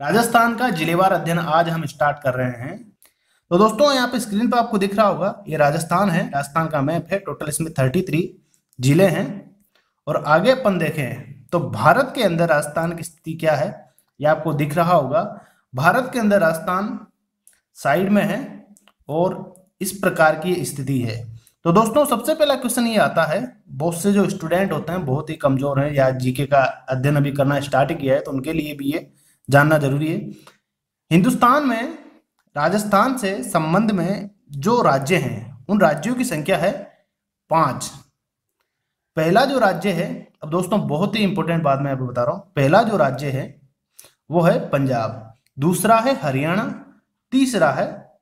राजस्थान का जिलेवार अध्ययन आज हम स्टार्ट कर रहे हैं। तो दोस्तों, यहाँ पे स्क्रीन पर आपको दिख रहा होगा, ये राजस्थान है। राजस्थान का मैप है टोटल इसमें थर्टी थ्री ज़िले हैं। और आगे अपन देखें तो भारत के अंदर राजस्थान की स्थिति क्या है, ये आपको दिख रहा होगा। भारत के अंदर राजस्थान साइड में है और इस प्रकार की स्थिति है। तो दोस्तों, सबसे पहला क्वेश्चन ये आता है, बहुत से जो स्टूडेंट होते हैं, बहुत ही कमज़ोर हैं, या जीके का अध्ययन अभी करना स्टार्ट किया है तो उनके लिए भी ये जानना ज़रूरी है। हिंदुस्तान में, राजस्थान से संबंध में जो राज्य हैं, उन राज्यों की संख्या है पाँच। पहला जो राज्य है, अब दोस्तों बहुत ही इंपॉर्टेंट बात मैं आपको बता रहा हूँ। पहला जो राज्य है, वो है पंजाब। दूसरा है हरियाणा। तीसरा है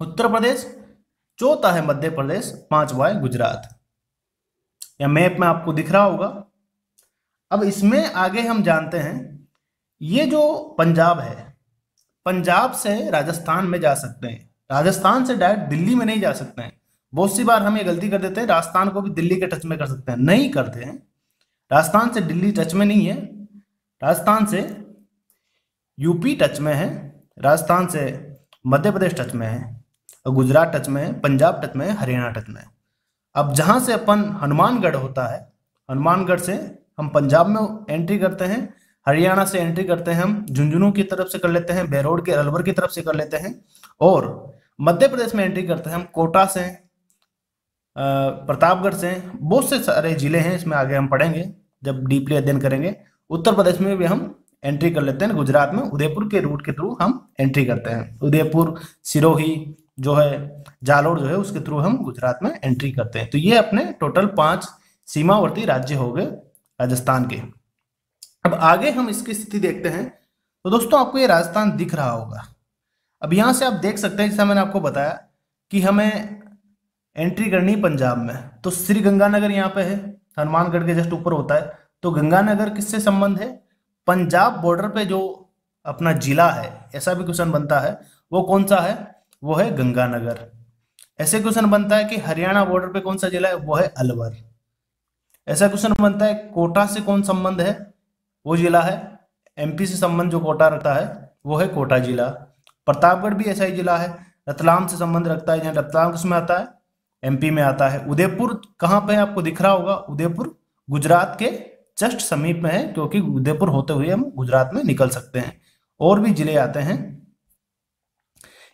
उत्तर प्रदेश। चौथा है मध्य प्रदेश। पांचवा है गुजरात। या मैप में आपको दिख रहा होगा। अब इसमें आगे हम जानते हैं ये जो पंजाब है, पंजाब से राजस्थान में जा सकते हैं। राजस्थान से डायरेक्ट दिल्ली में नहीं जा सकते हैं। बहुत सी बार हम ये गलती कर देते हैं, राजस्थान को भी दिल्ली के टच में कर सकते हैं। नहीं करते हैं। राजस्थान से दिल्ली टच में नहीं है। राजस्थान से यूपी टच में है। राजस्थान से मध्य प्रदेश टच में है। और गुजरात टच में है। पंजाब टच में है। हरियाणा टच में है। अब जहाँ से अपन हनुमानगढ़ होता है, हनुमानगढ़ से हम पंजाब में एंट्री करते हैं। हरियाणा से एंट्री करते हैं हम, झुंझुनू की तरफ़ से कर लेते हैं, बेरोड के, अलवर की तरफ़ से कर लेते हैं, और मध्य प्रदेश में एंट्री करते हैं हम, कोटा से प्रतापगढ़ से, बहुत से सारे ज़िले हैं, इसमें आगे हम पढ़ेंगे, जब डीपली अध्ययन करेंगे, उत्तर प्रदेश में भी हम एंट्री कर लेते हैं, गुजरात में, उदयपुर के रूट के थ्रू हम एंट्री करते हैं, उदयपुर, सिरोही जो है, जालोर जो है, उसके थ्रू हम गुजरात में एंट्री करते हैं तो ये अपने टोटल पाँच सीमावर्ती राज्य हो गए, राजस्थान के। अब आगे हम इसकी स्थिति देखते हैं। तो दोस्तों, आपको ये राजस्थान दिख रहा होगा। अब यहाँ से आप देख सकते हैं, जैसा मैंने आपको बताया, कि हमें एंट्री करनी पंजाब में। तो श्री गंगानगर यहाँ पे है, हनुमानगढ़ के जस्ट ऊपर होता है। तो गंगानगर किससे संबंध है? पंजाब बॉर्डर पे जो अपना जिला है, ऐसा भी क्वेश्चन बनता है, वो कौन सा है? वो है गंगानगर। ऐसे क्वेश्चन बनता है कि हरियाणा बॉर्डर पे कौन सा जिला है? वो है अलवर। ऐसा क्वेश्चन बनता है, कोटा से कौन संबंध है? वो जिला है एमपी से संबंध जो कोटा रखता है, वो है कोटा जिला। प्रतापगढ़ भी ऐसा ही जिला है, रतलाम से संबंध रखता है, जहाँ रतलाम किसमें आता है? एमपी में आता है। उदयपुर कहाँ पे आपको दिख रहा होगा, उदयपुर गुजरात के जस्ट समीप में है, क्योंकि उदयपुर होते हुए हम गुजरात में निकल सकते हैं। और भी ज़िले आते हैं।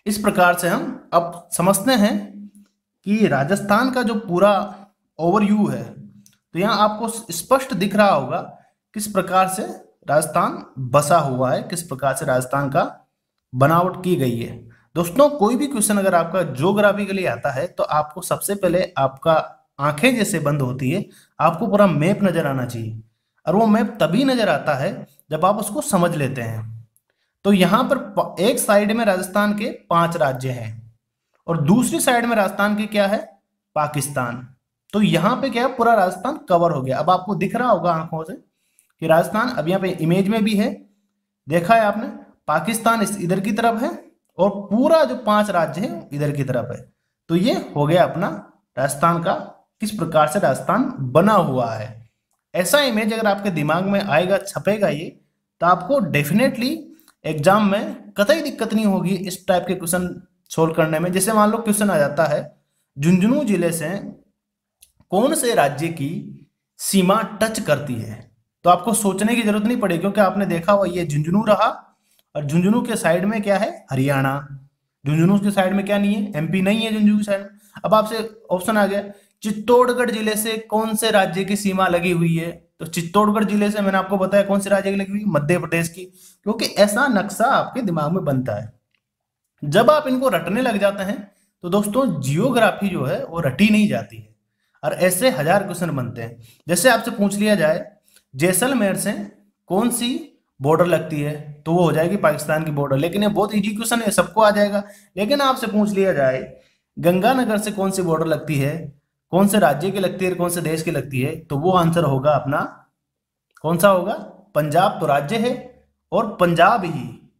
इस प्रकार से हम अब समझते हैं कि राजस्थान का जो पूरा ओवरव्यू है तो यहाँ आपको स्पष्ट दिख रहा होगा किस प्रकार से राजस्थान बसा हुआ है, किस प्रकार से राजस्थान का बनावट की गई है? दोस्तों, कोई भी क्वेश्चन अगर आपका जोग्राफी के लिए आता है तो आपको सबसे पहले आपका आँखें जैसे बंद होती है, आपको पूरा मैप नज़र आना चाहिए। और वो मैप तभी नज़र आता है जब आप उसको समझ लेते हैं। तो यहाँ पर एक साइड में राजस्थान के पाँच राज्य हैं और दूसरी साइड में राजस्थान के क्या है? पाकिस्तान। तो यहाँ पे क्या पूरा राजस्थान कवर हो गया। अब आपको दिख रहा होगा आँखों से कि राजस्थान अब यहाँ पे इमेज में भी है। देखा है आपने, पाकिस्तान इस इधर की तरफ़ है और पूरा जो पाँच राज्य है, इधर की तरफ़ है। तो ये हो गया अपना राजस्थान का, किस प्रकार से राजस्थान बना हुआ है। ऐसा इमेज अगर आपके दिमाग में आएगा, छपेगा ये तो आपको डेफिनेटली एग्ज़ाम में कतई दिक्कत नहीं होगी इस टाइप के क्वेश्चन सोल्व करने में। जैसे मान लो क्वेश्चन आ जाता है, झुंझुनू ज़िले से कौन से राज्य की सीमा टच करती है? तो आपको सोचने की ज़रूरत नहीं पड़ेगी क्योंकि आपने देखा हुआ ये झुंझुनू रहा, और झुंझुनू के साइड में क्या है? हरियाणा। झुंझुनू के साइड में क्या नहीं है? एमपी नहीं है झुंझुनू की साइड में। अब आपसे ऑप्शन आ गया, चित्तौड़गढ़ ज़िले से कौन से राज्य की सीमा लगी हुई है? तो चित्तौड़गढ़ ज़िले से मैंने आपको बताया कौन से राज्य की लगी हुई मध्य प्रदेश की। क्योंकि ऐसा नक्शा आपके दिमाग में बनता है। जब आप इनको रटने लग जाते हैं तो दोस्तों जियोग्राफी जो है, वो रटी नहीं जाती है। और ऐसे हज़ार क्वेश्चन बनते हैं। जैसे आपसे पूछ लिया जाए जैसलमेर से कौन सी बॉर्डर लगती है तो वो हो जाएगी पाकिस्तान की बॉर्डर लेकिन ये बहुत इजी क्वेश्चन है, सबको आ जाएगा। लेकिन आपसे पूछ लिया जाए, गंगानगर से कौन सी बॉर्डर लगती है, कौन से राज्य की लगती है, कौन से देश की लगती है तो वो आंसर होगा अपना, कौन सा होगा? पंजाब तो राज्य है, और पंजाब ही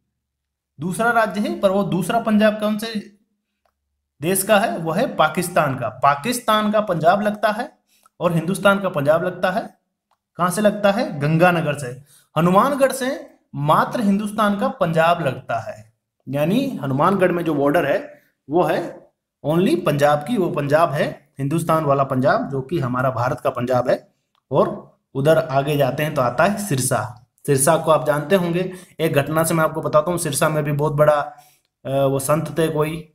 दूसरा राज्य है, पर वो दूसरा पंजाब कौन से देश का है? वो है पाकिस्तान का। पाकिस्तान का पंजाब लगता है, और हिंदुस्तान का पंजाब लगता है कहाँ से लगता है? गंगानगर से। हनुमानगढ़ से मात्र हिंदुस्तान का पंजाब लगता है। यानी हनुमानगढ़ में जो बॉर्डर है, वो है ओनली पंजाब की, वो पंजाब है हिंदुस्तान वाला पंजाब, जो कि हमारा भारत का पंजाब है। और उधर आगे जाते हैं तो आता है सिरसा। सिरसा को आप जानते होंगे। एक घटना से मैं आपको बताता हूँ, सिरसा में भी बहुत बड़ा वो संत थे कोई।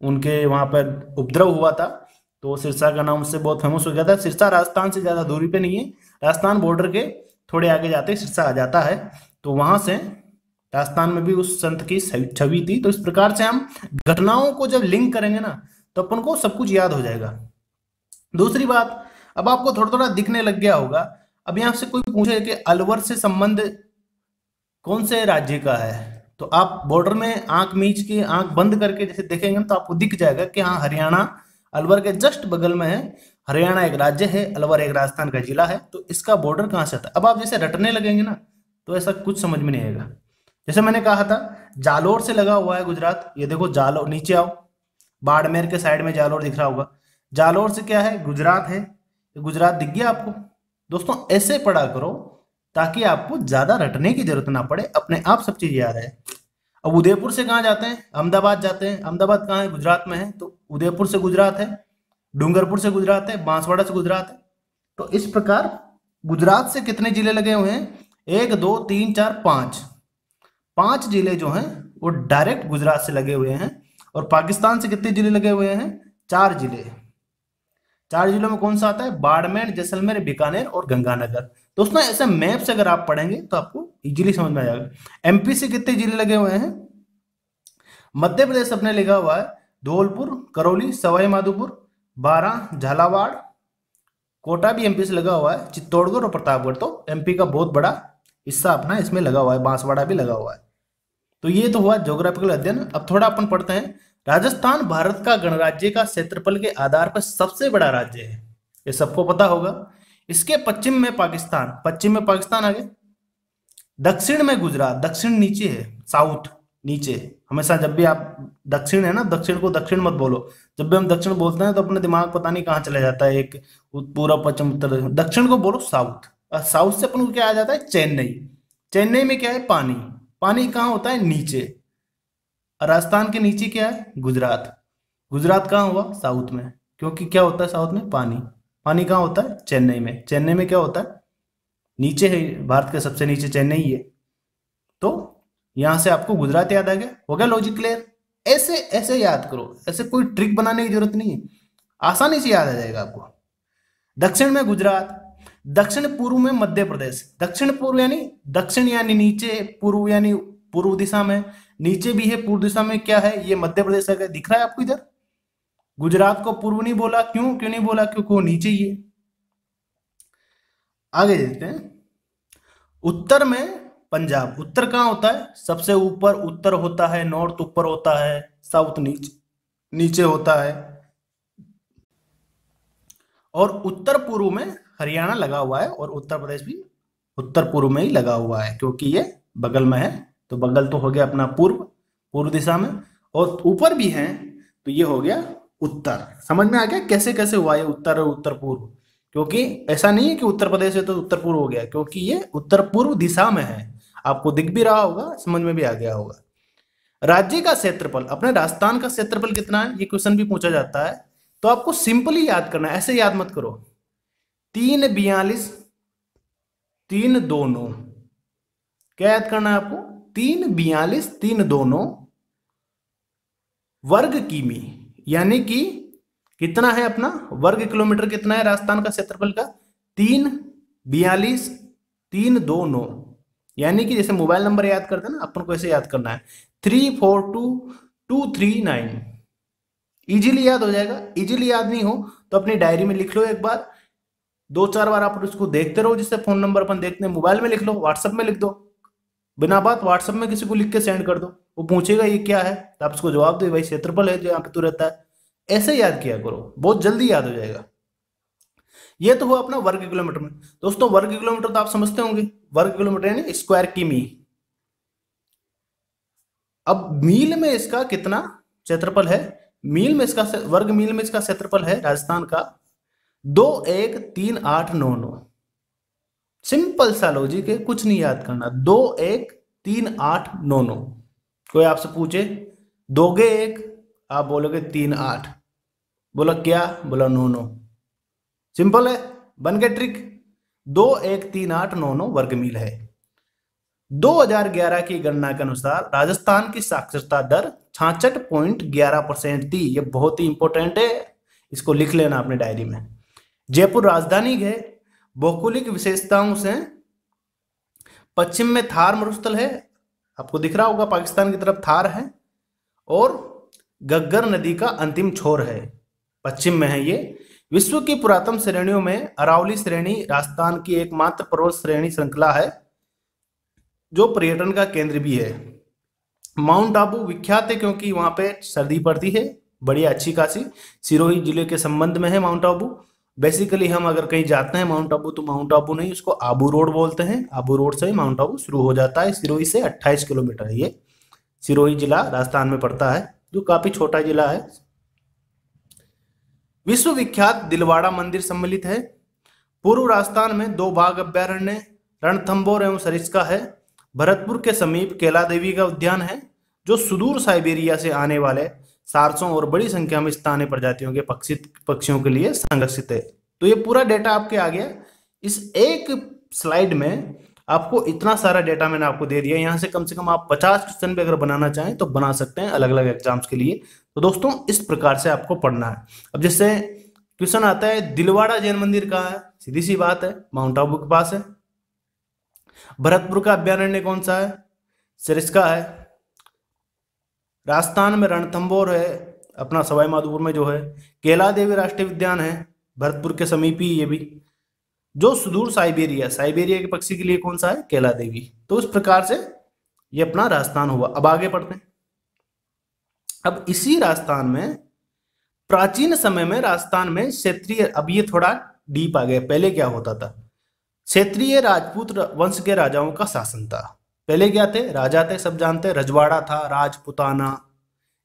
उनके वहाँ पर उपद्रव हुआ था। तो सिरसा का नाम उससे बहुत फ़ेमस हो गया था। सिरसा राजस्थान से ज़्यादा दूरी पे नहीं है। राजस्थान बॉर्डर के थोड़े आगे जाते सिरसा आ जाता है। तो वहाँ से राजस्थान में भी उस संत की छवि थी। तो इस प्रकार से हम घटनाओं को जब लिंक करेंगे ना तो अपन को सब कुछ याद हो जाएगा। दूसरी बात, अब आपको थोड़ा थोड़ा दिखने लग गया होगा। अब यहाँ से कोई पूछे कि अलवर से संबंध कौन से राज्य का है? तो आप बॉर्डर में आँख मीच के, आँख बंद करके जैसे देखेंगे तो आपको दिख जाएगा कि हाँ हरियाणा अलवर के जस्ट बगल में है हरियाणा एक राज्य है, अलवर एक राजस्थान का जिला है तो इसका बॉर्डर कहाँ से आता अब आप जैसे रटने लगेंगे ना तो ऐसा कुछ समझ में नहीं आएगा। जैसे मैंने कहा था, जालोर से लगा हुआ है गुजरात, ये देखो जालोर, नीचे आओ, बाड़मेर के साइड में जालोर दिख रहा होगा। जालोर से क्या है? गुजरात है गुजरात दिख गया आपको। दोस्तों, ऐसे पढ़ा करो, ताकि आपको ज़्यादा रटने की ज़रूरत ना पड़े, अपने आप सब चीज़ याद है अब उदयपुर से कहाँ जाते हैं? अहमदाबाद जाते हैं। अहमदाबाद कहाँ है? गुजरात में है तो उदयपुर से गुजरात है, डूंगरपुर से गुजरात है, बांसवाड़ा से गुजरात है। तो इस प्रकार गुजरात से कितने ज़िले लगे हुए हैं? एक, दो, तीन, चार, पाँच। पाँच ज़िले जो हैं, वो डायरेक्ट गुजरात से लगे हुए हैं और पाकिस्तान से कितने ज़िले लगे हुए हैं? चार ज़िले। चार जिलों में कौन सा आता है? बाड़मेर, जैसलमेर, बीकानेर और गंगानगर। दोस्तों ऐसे मैप से अगर आप पढ़ेंगे तो आपको इजीली समझ में आ जाएगा। एमपी से कितने ज़िले लगे हुए हैं? मध्य प्रदेश अपने लिखा हुआ है धौलपुर, करौली, सवाई माधोपुर बारह झालावाड़, कोटा भी एमपी से लगा हुआ है, चित्तौड़गढ़ और प्रतापगढ़। तो एमपी का बहुत बड़ा हिस्सा अपना इसमें लगा हुआ है, बांसवाड़ा भी लगा हुआ है। तो ये तो हुआ ज्योग्राफिकल अध्ययन। अब थोड़ा अपन पढ़ते हैं। राजस्थान भारत का गणराज्य का क्षेत्रफल के आधार पर सबसे बड़ा राज्य है। ये सबको पता होगा। इसके पश्चिम में पाकिस्तान। पश्चिम में पाकिस्तान आगे। दक्षिण में गुजरात। दक्षिण नीचे है। साउथ नीचे हमेशा जब भी आप दक्षिण है ना, दक्षिण को दक्षिण मत बोलो। जब भी हम दक्षिण बोलते हैं तो अपने दिमाग पता नहीं कहाँ चला जाता है, एक पूरा पश्चिम, उत्तर, दक्षिण। को बोलो साउथ। साउथ से अपन को क्या आ जाता है? चेन्नई। चेन्नई में क्या है? पानी। पानी कहाँ होता है? नीचे। राजस्थान के नीचे क्या है? गुजरात। गुजरात कहाँ हुआ? साउथ में। क्योंकि क्या होता है साउथ में? पानी। पानी कहाँ होता है? चेन्नई में। चेन्नई में क्या होता है? नीचे है, भारत के सबसे नीचे चेन्नई है। तो यहाँ से आपको गुजरात याद आ गया? हो गया लॉजिक क्लियर ऐसे ऐसे याद करो। ऐसे कोई ट्रिक बनाने की ज़रूरत नहीं है। आसानी से याद आ जाएगा आपको। दक्षिण में गुजरात, दक्षिण पूर्व में मध्य प्रदेश। दक्षिण पूर्व यानी, दक्षिण यानी नीचे पूर्व यानी पूर्व दिशा में। नीचे भी है, पूर्व दिशा में क्या है? ये मध्य प्रदेश है दिख रहा है आपको इधर? गुजरात को पूर्व नहीं बोला। क्यों? क्यों नहीं बोला? क्योंकि वो नीचे ही है। आगे देखते हैं। उत्तर में पंजाब। उत्तर कहाँ होता है? सबसे ऊपर उत्तर होता है, नॉर्थ ऊपर होता है, साउथ नीच, नीचे होता है। और उत्तर पूर्व में हरियाणा लगा हुआ है और उत्तर प्रदेश भी उत्तर पूर्व में ही लगा हुआ है, क्योंकि ये बगल में है। तो बगल तो हो गया अपना पूर्व पूर्व दिशा में। और ऊपर भी है तो ये हो गया उत्तर। समझ में आ गया कैसे कैसे हुआ ये उत्तर और उत्तर पूर्व? क्योंकि ऐसा नहीं है कि उत्तर प्रदेश है तो उत्तर पूर्व हो गया, क्योंकि ये उत्तर पूर्व दिशा में है। आपको दिख भी रहा होगा, समझ में भी आ गया होगा। राज्य का क्षेत्रफल, अपने राजस्थान का क्षेत्रफल कितना है? ये क्वेश्चन भी पूछा जाता है। तो आपको सिंपली याद करना है, ऐसे याद मत करो। तीन बयालीस, तीन दो क्या याद करना है आपको? तीन बयालीस, तीन दो वर्ग किमी, यानी कि कितना है अपना? वर्ग किलोमीटर कितना है राजस्थान का क्षेत्रफल का? तीन बयालीस, तीन दो नौ। यानी कि जैसे मोबाइल नंबर याद करते हैं ना, अपन को ऐसे याद करना है। Three, four, two two, three, nine. Easily याद हो जाएगा। इजीली याद नहीं हो तो अपनी डायरी में लिख लो एक बार। दो, चार बार आप उसको देखते रहो, जिससे फ़ोन नंबर अपन देखते हैं। मोबाइल में लिख लो व्हाट्सएप में लिख दो। बिना बात व्हाट्सएप में किसी को लिख के सेंड कर दो। वो पूछेगा, ये क्या है? तो आप उसको जवाब दो भाई क्षेत्रफल है जो यहाँ पे तू रहता है। ऐसे याद किया करो। बहुत जल्दी याद हो जाएगा। ये तो हुआ अपना वर्ग किलोमीटर में। दोस्तों, वर्ग किलोमीटर तो आप समझते होंगे, वर्ग किलोमीटर यानी स्क्वायर किमी अब मील में इसका कितना क्षेत्रफल है? मील में इसका वर्ग मील में इसका क्षेत्रफल है राजस्थान का दो एक तीन आठ नौ नौ। सिंपल सा लॉजिक है, कुछ नहीं याद करना। दो एक तीन आठ नौ नौ। कोई आपसे पूछे, दोगे एक, आप बोलोगे तीन आठ। बोला क्या? बोला नौ नौ। सिंपल है, बन गया ट्रिक दो, एक, तीन, आठ, नौ नौ वर्ग मील है 2011 की गणना के अनुसार राजस्थान की साक्षरता दर छाछठ पॉइंट ग्यारह परसेंट थी। ये बहुत ही इंपॉर्टेंट है, इसको लिख लेना अपने डायरी में। जयपुर राजधानी है, भौगोलिक विशेषताओं से पश्चिम में थार मरुस्थल है, आपको दिख रहा होगा पाकिस्तान की तरफ़ थार है, और गग्गर नदी का अंतिम छोर है। पश्चिम में है ये विश्व की पुरातन श्रेणियों में अरावली श्रेणी राजस्थान की एकमात्र पर्वत श्रेणी श्रृंखला है, जो पर्यटन का केंद्र भी है। माउंट आबू विख्यात है क्योंकि वहाँ पे सर्दी पड़ती है बड़ी अच्छी खासी। सिरोही ज़िले के संबंध में है माउंट आबू। बेसिकली हम अगर कहीं जाते हैं माउंट आबू तो माउंट आबू नहीं, उसको आबू रोड बोलते हैं। आबू रोड से माउंट आबू शुरू हो जाता है। सिरोही से 28 किलोमीटर है ये। सिरोही जिला राजस्थान में पड़ता है, जो काफ़ी छोटा जिला है। विश्व विख्यात दिलवाड़ा मंदिर सम्मिलित है। पूर्व राजस्थान में दो बाघ अभ्यारण्य रणथम्बोर एवं सरिस्का है। भरतपुर के समीप केला देवी का उद्यान है, जो सुदूर साइबेरिया से आने वाले सारसों और बड़ी संख्या में स्थानीय प्रजातियों के पक्षी पक्षियों के लिए संरक्षित है। तो ये पूरा डेटा आपके आ गया इस एक स्लाइड में आपको इतना सारा डेटा मैंने आपको दे दिया यहाँ से कम से कम आप 50 क्वेश्चन भी अगर बनाना चाहें तो बना सकते हैं अलग अलग एग्ज़ाम्स के लिए। तो दोस्तों, इस प्रकार से आपको पढ़ना है। अब जैसे क्वेश्चन आता है, दिलवाड़ा जैन मंदिर कहाँ है? सीधी सी बात है, माउंट आबू के पास है। भरतपुर का अभ्यारण्य कौन सा है? सरिस्का है। राजस्थान में रणथम्बोर है, अपना सवाई माधोपुर में जो है। केला देवी राष्ट्रीय उद्यान है, भरतपुर के समीप ही ये भी। जो सुदूर साइबेरिया साइबेरिया के पक्षी के लिए कौन सा है? केला देवी तो इस प्रकार से ये अपना राजस्थान हुआ। अब आगे पढ़ते हैं। अब इसी राजस्थान में, प्राचीन समय में राजस्थान में क्षेत्रीय, अब ये थोड़ा डीप आ गया, पहले क्या होता था? क्षेत्रीय राजपूत वंश के राजाओं का शासन था। पहले क्या थे? राजा थे, सब जानते रजवाड़ा था, राजपुताना।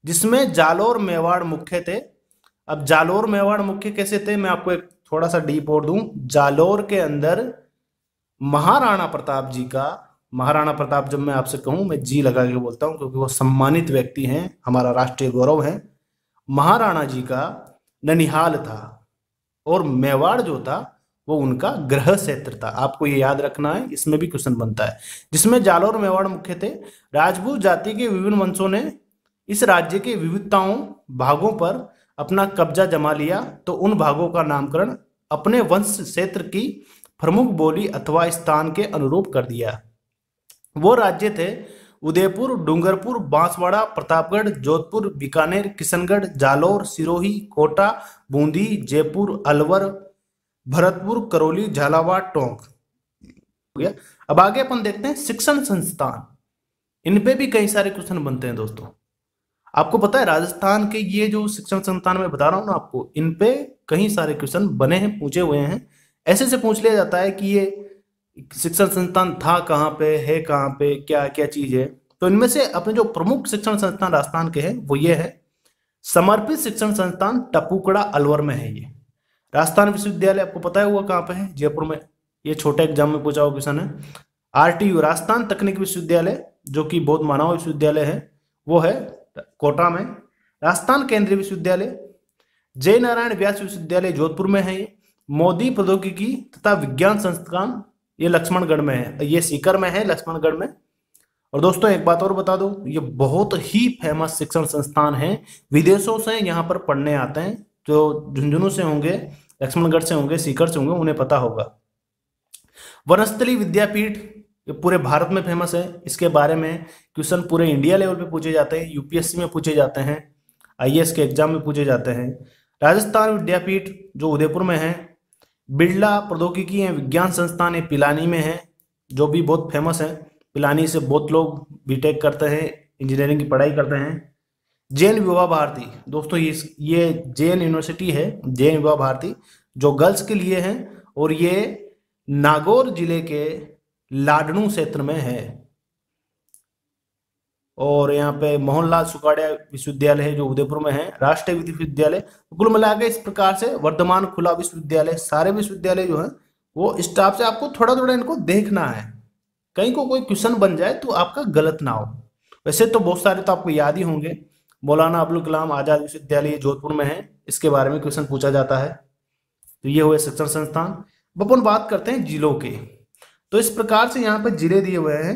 जिसमें जालोर मेवाड़ मुख्य थे। अब जालोर मेवाड़ मुख्य कैसे थे? मैं आपको एक थोड़ा सा डीप और दूँ। जालोर के अंदर महाराणा प्रताप जी का महाराणा प्रताप जब मैं आपसे कहूँ, मैं जी लगा के बोलता हूँ, क्योंकि वो सम्मानित व्यक्ति हैं, हमारा राष्ट्रीय गौरव है। महाराणा जी का ननिहाल था और मेवाड़ जो था, वो उनका ग्रह क्षेत्र था। आपको ये याद रखना है, इसमें भी क्वेश्चन बनता है। जिसमें जालोर मेवाड़ मुख्य थे। राजपूत जाति के विभिन्न वंशों ने इस राज्य के विविधताओं भागों पर अपना कब्जा जमा लिया। तो उन भागों का नामकरण अपने वंश क्षेत्र की प्रमुख बोली अथवा स्थान के अनुरूप कर दिया। वो राज्य थे उदयपुर, डूंगरपुर, बांसवाड़ा, प्रतापगढ़, जोधपुर, बीकानेर, किशनगढ़, जालोर, सिरोही, कोटा, बूंदी, जयपुर, अलवर, भरतपुर, करौली, झालावाड़, टोंक। अब आगे अपन देखते हैं शिक्षण संस्थान। इन पे भी कई सारे क्वेश्चन बनते हैं दोस्तों। आपको पता है राजस्थान के ये जो शिक्षण संस्थान में बता रहा हूँ ना आपको, इन पे कई सारे क्वेश्चन बने हैं, पूछे हुए हैं। ऐसे से पूछ लिया जाता है कि ये शिक्षण संस्थान था कहाँ पे, है कहाँ पे, क्या क्या चीज़ है? तो इनमें से अपने जो प्रमुख शिक्षण संस्थान राजस्थान के हैं, वो ये है, समर्पित शिक्षण संस्थान टपुकड़ा अलवर में है ये। राजस्थान विश्वविद्यालय, आपको पता है हुआ कहाँ पे है, जयपुर में। ये छोटे एग्ज़ाम में पूछा हुआ क्वेश्चन है आरटीयू, राजस्थान तकनीक विश्वविद्यालय, जो कि बहुत मानव विश्वविद्यालय है, वो है कोटा में। राजस्थान केंद्रीय विश्वविद्यालय, जय नारायण व्यास विश्वविद्यालय जोधपुर में है ये। मोदी प्रौद्योगिकी तथा विज्ञान संस्थान ये लक्ष्मणगढ़ में है, ये सीकर में है, लक्ष्मणगढ़ में। और दोस्तों, एक बात और बता दो, ये बहुत ही फ़ेमस शिक्षण संस्थान है। विदेशों से यहाँ पर पढ़ने आते हैं, जो झुंझुनू से होंगे, लक्ष्मणगढ़ से होंगे, सीकर से होंगे, उन्हें पता होगा। वनस्थली विद्यापीठ, ये पूरे भारत में फ़ेमस है। इसके बारे में क्वेश्चन पूरे इंडिया लेवल पे पूछे जाते हैं, यूपीएससी में पूछे जाते हैं, आईएएस के एग्ज़ाम में पूछे जाते हैं। राजस्थान विद्यापीठ, जो उदयपुर में है बिरला प्रौद्योगिकी एवं विज्ञान संस्थान ये पिलानी में है, जो भी बहुत फ़ेमस है। पिलानी से बहुत लोग बीटेक करते हैं इंजीनियरिंग की पढ़ाई करते हैं। जैन विवाह भारती, दोस्तों ये ये जैन यूनिवर्सिटी है जैन विवाह भारती, जो गर्ल्स के लिए है और ये नागौर ज़िले के लाडनू क्षेत्र में है। और यहाँ पे मोहनलाल सुखाड़िया विश्वविद्यालय है, जो उदयपुर में है, राष्ट्रीय विश्वविद्यालय। कुल मिलाकर इस प्रकार से वर्धमान खुला विश्वविद्यालय, सारे विश्वविद्यालय जो है, वो स्टाफ से आपको थोड़ा थोड़ा इनको देखना है। कहीं को कोई क्वेश्चन बन जाए तो आपका गलत ना हो। वैसे तो बहुत सारे तो आपको याद ही होंगे। मौलाना अबुल कलाम आज़ाद विश्वविद्यालय जोधपुर में है, इसके बारे में क्वेश्चन पूछा जाता है। तो ये हुए शिक्षण संस्थान। अपन बात करते हैं जिलों के। तो इस प्रकार से यहाँ पे ज़िले दिए हुए हैं।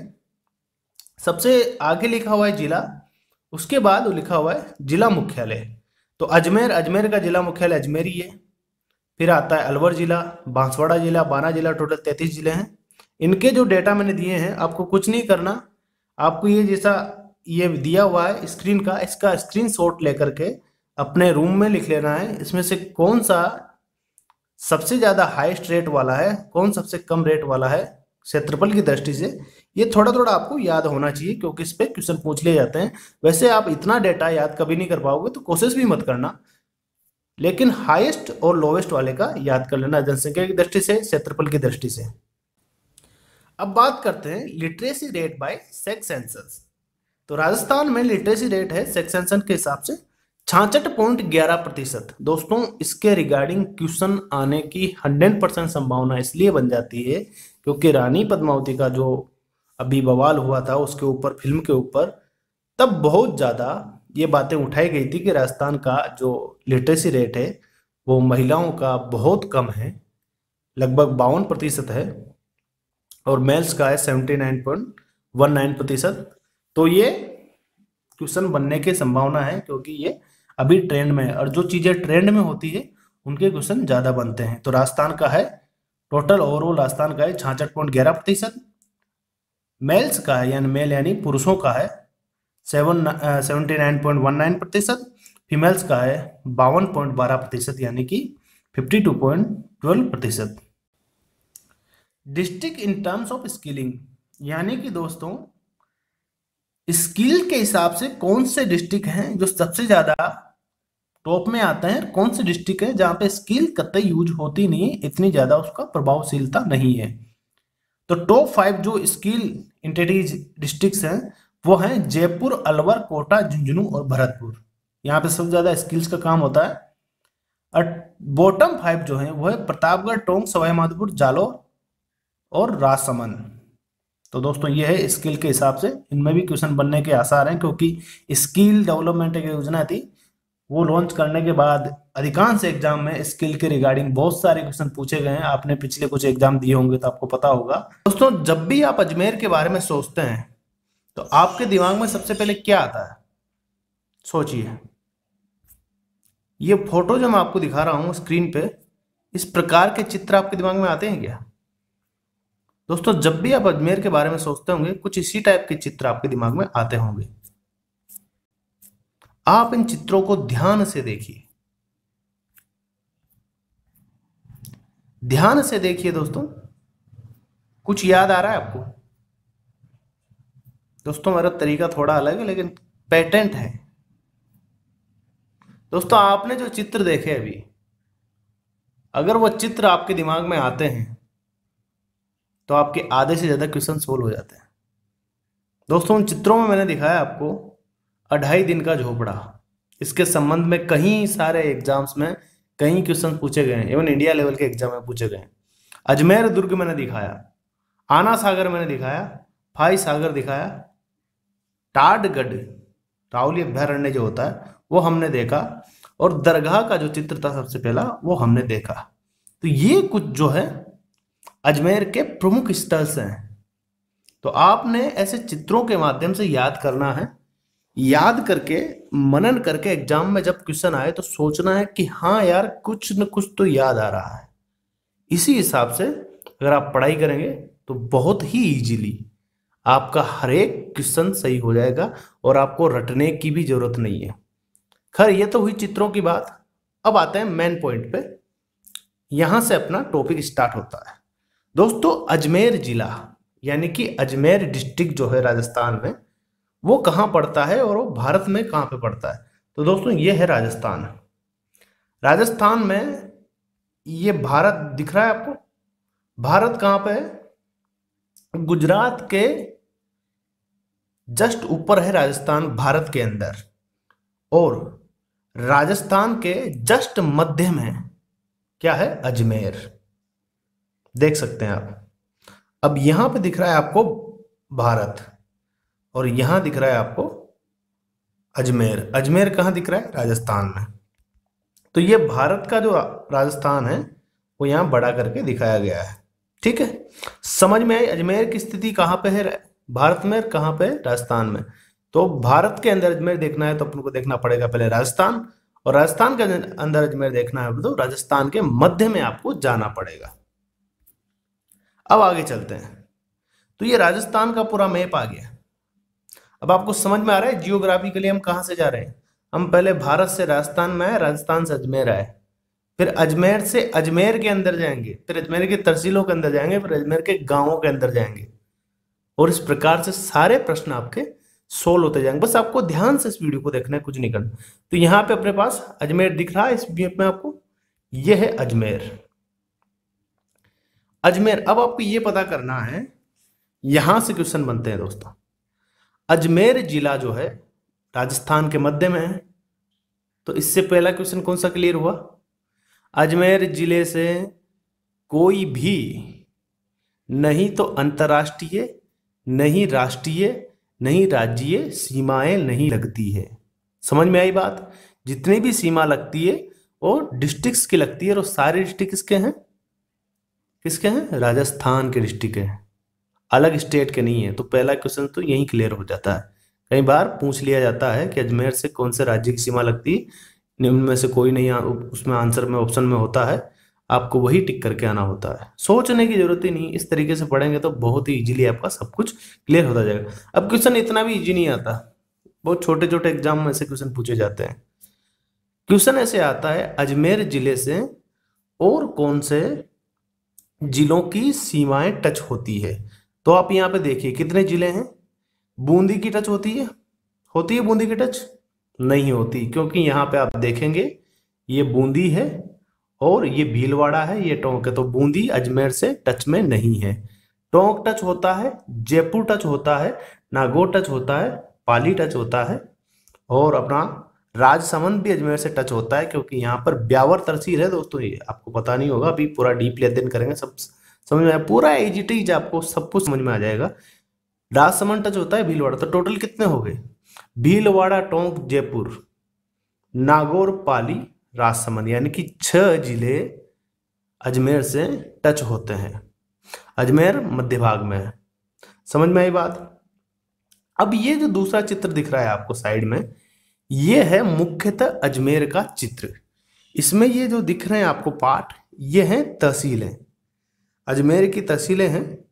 सबसे आगे लिखा हुआ है जिला, उसके बाद लिखा हुआ है जिला मुख्यालय। तो अजमेर अजमेर का जिला मुख्यालय अजमेर ही है। फिर आता है अलवर जिला, बांसवाड़ा जिला बाना जिला, टोटल तैतीस ज़िले हैं। इनके जो डेटा मैंने दिए हैं, आपको कुछ नहीं करना। आपको ये जैसा ये दिया हुआ है स्क्रीन का, इसका स्क्रीन शॉट लेकर के अपने रूम में लिख लेना है। इसमें से कौन सा सबसे ज़्यादा हाईएस्ट रेट वाला है, कौन सबसे कम रेट वाला है, क्षेत्रफल की दृष्टि से ये थोड़ा थोड़ा आपको याद होना चाहिए, क्योंकि इस पर क्वेश्चन पूछ लिए जाते हैं। वैसे आप इतना डेटा याद कभी नहीं कर पाओगे तो कोशिश भी मत करना। लेकिन हाईएस्ट और लोवेस्ट वाले का याद कर लेना, जनसंख्या की दृष्टि से, क्षेत्रफल की दृष्टि से। अब बात करते हैं literacy rate by sex census तो राजस्थान में लिटरेसी रेट है सेक्स सेंसन के हिसाब से छाछठ पॉइंट ग्यारह प्रतिशत। दोस्तों, इसके रिगार्डिंग क्वेश्चन आने की हंड्रेड परसेंट संभावना इसलिए बन जाती है, क्योंकि रानी पद्मावती का जो अभी बवाल हुआ था उसके ऊपर, फ़िल्म के ऊपर, तब बहुत ज़्यादा ये बातें उठाई गई थी कि राजस्थान का जो लिटरेसी रेट है, वो महिलाओं का बहुत कम है, लगभग बावन प्रतिशत है, और मेल्स का है seventy nine point one nine प्रतिशत। तो ये क्वेश्चन बनने की संभावना है, क्योंकि ये अभी ट्रेंड में है, और जो चीज़ें ट्रेंड में होती है, उनके क्वेश्चन ज़्यादा बनते हैं। तो राजस्थान का है टोटल ओवरऑल राजस्थान का है छाछठ पॉइंट ग्यारह प्रतिशत मेल्स का है, यानी मेल यानी पुरुषों का है, seven seventy nine point one nine प्रतिशत, फीमेल्स का है बावन पॉइंट बारह प्रतिशत, यानी कि फिफ्टी टू पॉइंट ट्वेल्व प्रतिशत। District in terms of skilling, यानी कि दोस्तों, स्किल के हिसाब से कौन से डिस्ट्रिक्ट हैं जो सबसे ज़्यादा टॉप में आते हैं कौन से डिस्ट्रिक्ट है जहाँ पे स्किल कतई यूज़ होती नहीं है, इतनी ज़्यादा उसका प्रभावशीलता नहीं है। तो टॉप फाइव जो स्किल इंटेटिज डिस्ट्रिक्ट हैं, वो हैं जयपुर, अलवर, कोटा, झुंझुनू और भरतपुर। यहाँ पे सबसे ज़्यादा स्किल्स का काम होता है। और बॉटम फाइव जो है, वो है प्रतापगढ़, टोंक सवाई माधोपुर जालोर और राजसमंद। तो दोस्तों, ये है स्किल के हिसाब से। इनमें भी क्वेश्चन बनने के आसार हैं, क्योंकि स्किल डेवलपमेंट एक योजना थी। वो लॉन्च करने के बाद अधिकांश एग्ज़ाम में स्किल के रिगार्डिंग बहुत सारे क्वेश्चन पूछे गए हैं। आपने पिछले कुछ एग्ज़ाम दिए होंगे तो आपको पता होगा। दोस्तों, जब भी आप अजमेर के बारे में सोचते हैं तो आपके दिमाग में सबसे पहले क्या आता है? सोचिए। ये फ़ोटो जो मैं आपको दिखा रहा हूँ स्क्रीन पे, इस प्रकार के चित्र आपके दिमाग में आते हैं क्या? दोस्तों, जब भी आप अजमेर के बारे में सोचते होंगे, कुछ इसी टाइप के चित्र आपके दिमाग में आते होंगे। आप इन चित्रों को ध्यान से देखिए। ध्यान से देखिए दोस्तों। कुछ याद आ रहा है आपको? दोस्तों, मेरा तरीका थोड़ा अलग है, लेकिन पैटेंट है। दोस्तों, आपने जो चित्र देखे अभी, अगर वो चित्र आपके दिमाग में आते हैं तो आपके आधे से ज़्यादा क्वेश्चन सोल्व हो जाते हैं। दोस्तों, उन चित्रों में मैंने दिखाया आपको अढ़ाई दिन का झोपड़ा। इसके संबंध में कई सारे एग्ज़ाम्स में कई क्वेश्चन पूछे गए हैं। इवन इंडिया लेवल के एग्ज़ाम में पूछे गए हैं। अजमेर दुर्ग मैंने दिखाया, आना सागर मैंने दिखाया फाई सागर दिखाया टाडगढ़ रावली अभ्यारण्य जो होता है, वो हमने देखा, और दरगाह का जो चित्र था सबसे पहला, वो हमने देखा। तो ये कुछ जो है, अजमेर के प्रमुख स्थल्स हैं। तो आपने ऐसे चित्रों के माध्यम से याद करना है याद करके, मनन करके एग्ज़ाम में जब क्वेश्चन आए तो सोचना है कि हाँ यार, कुछ न कुछ तो याद आ रहा है। इसी हिसाब से अगर आप पढ़ाई करेंगे तो बहुत ही इजीली आपका हर एक क्वेश्चन सही हो जाएगा और आपको रटने की भी ज़रूरत नहीं है। खैर, ये तो हुई चित्रों की बात। अब आते हैं मेन पॉइंट पे। यहाँ से अपना टॉपिक स्टार्ट होता है। दोस्तों, अजमेर जिला, यानी कि अजमेर डिस्ट्रिक्ट जो है राजस्थान में वो कहाँ पड़ता है और वो भारत में कहाँ पे पड़ता है? तो दोस्तों, ये है राजस्थान। राजस्थान में ये भारत दिख रहा है आपको? भारत कहाँ पे है? गुजरात के जस्ट ऊपर है राजस्थान, भारत के अंदर। और राजस्थान के जस्ट मध्य में क्या है? अजमेर। देख सकते हैं आप। अब यहाँ पे दिख रहा है आपको भारत। और यहाँ दिख रहा है आपको अजमेर। अजमेर कहाँ दिख रहा है? राजस्थान में। तो ये भारत का जो राजस्थान है, वो यहाँ बड़ा करके दिखाया गया है। ठीक है? समझ में आई? अजमेर की स्थिति कहाँ पे है? भारत में कहाँ पे? राजस्थान में। तो भारत के अंदर अजमेर देखना है तो अपन को देखना पड़ेगा पहले राजस्थान। और राजस्थान के अंदर अजमेर देखना है तो राजस्थान के मध्य में आपको जाना पड़ेगा। अब आगे चलते हैं। तो ये राजस्थान का पूरा मैप आ गया। अब आपको समझ में आ रहा है जियोग्राफी के लिए हम कहाँ से जा रहे हैं? हम पहले भारत से राजस्थान में आए, राजस्थान से अजमेर आए। फिर अजमेर से अजमेर के अंदर जाएँगे, फिर अजमेर के तहसीलों के अंदर जाएँगे, फिर अजमेर के गाँवों के अंदर जाएँगे। और इस प्रकार से सारे प्रश्न आपके सोल्व होते जाएँगे। बस आपको ध्यान से इस वीडियो को देखना है, कुछ नहीं करना। तो यहाँ पे अपने पास अजमेर दिख रहा है, इस मैप में आपको यह है अजमेर। अजमेर, अब आपको ये पता करना है, यहाँ से क्वेश्चन बनते हैं दोस्तों। अजमेर जिला जो है, राजस्थान के मध्य में है। तो इससे पहला क्वेश्चन कौन सा क्लियर हुआ? अजमेर ज़िले से कोई भी, नहीं तो अंतर्राष्ट्रीय, नहीं राष्ट्रीय, नहीं राज्यीय सीमाएँ नहीं लगती है। समझ में आई बात? जितनी भी सीमा लगती है, वो डिस्ट्रिक्ट्स की लगती है और सारे डिस्ट्रिक्ट किसके हैं? किसके हैं? राजस्थान के डिस्ट्रिक्ट हैं। अलग स्टेट के नहीं है तो पहला क्वेश्चन तो यही क्लियर हो जाता है। कई बार पूछ लिया जाता है कि अजमेर से कौन से राज्य की सीमा लगती है उनमें से कोई नहीं उसमें आंसर में, ऑप्शन में होता है, आपको वही टिक करके आना होता है। सोचने की ज़रूरत ही नहीं, इस तरीके से पढ़ेंगे तो बहुत ही इजीली आपका सब कुछ क्लियर होता जाएगा। अब क्वेश्चन इतना भी इजी नहीं आता, बहुत छोटे छोटे एग्ज़ाम में ऐसे क्वेश्चन पूछे जाते हैं। क्वेश्चन ऐसे आता है, अजमेर ज़िले से और कौन से जिलों की सीमाएँ टच होती है? तो आप यहाँ पे देखिए, कितने ज़िले हैं? बूंदी की टच होती है? होती है बूंदी की टच नहीं होती, क्योंकि यहाँ पे आप देखेंगे, ये बूंदी है और ये भीलवाड़ा है, ये टोंक है तो बूंदी अजमेर से टच में नहीं है। टोंक टच होता है, जयपुर टच होता है, नागौर टच होता है, पाली टच होता है और अपना राजसमंद भी अजमेर से टच होता है, क्योंकि यहाँ पर ब्यावर तहसील है, दोस्तों, ये आपको पता नहीं होगा, अभी पूरा डीपली अध्ययन करेंगे सब समझ में आया? पूरा एजिटीज आपको सब कुछ समझ में आ जाएगा। राजसमंद टच होता है भीलवाड़ा। तो टोटल कितने हो गए? भीलवाड़ा, टोंक, जयपुर, नागौर, पाली राजसमंद यानी कि छह ज़िले अजमेर से टच होते हैं। अजमेर मध्य भाग में है। समझ में आई बात? अब ये जो दूसरा चित्र दिख रहा है आपको साइड में, ये है मुख्यतः अजमेर का चित्र। इसमें ये जो दिख रहे हैं आपको पार्ट ये हैं तहसीलें। अजमेर की तहसीलें हैं।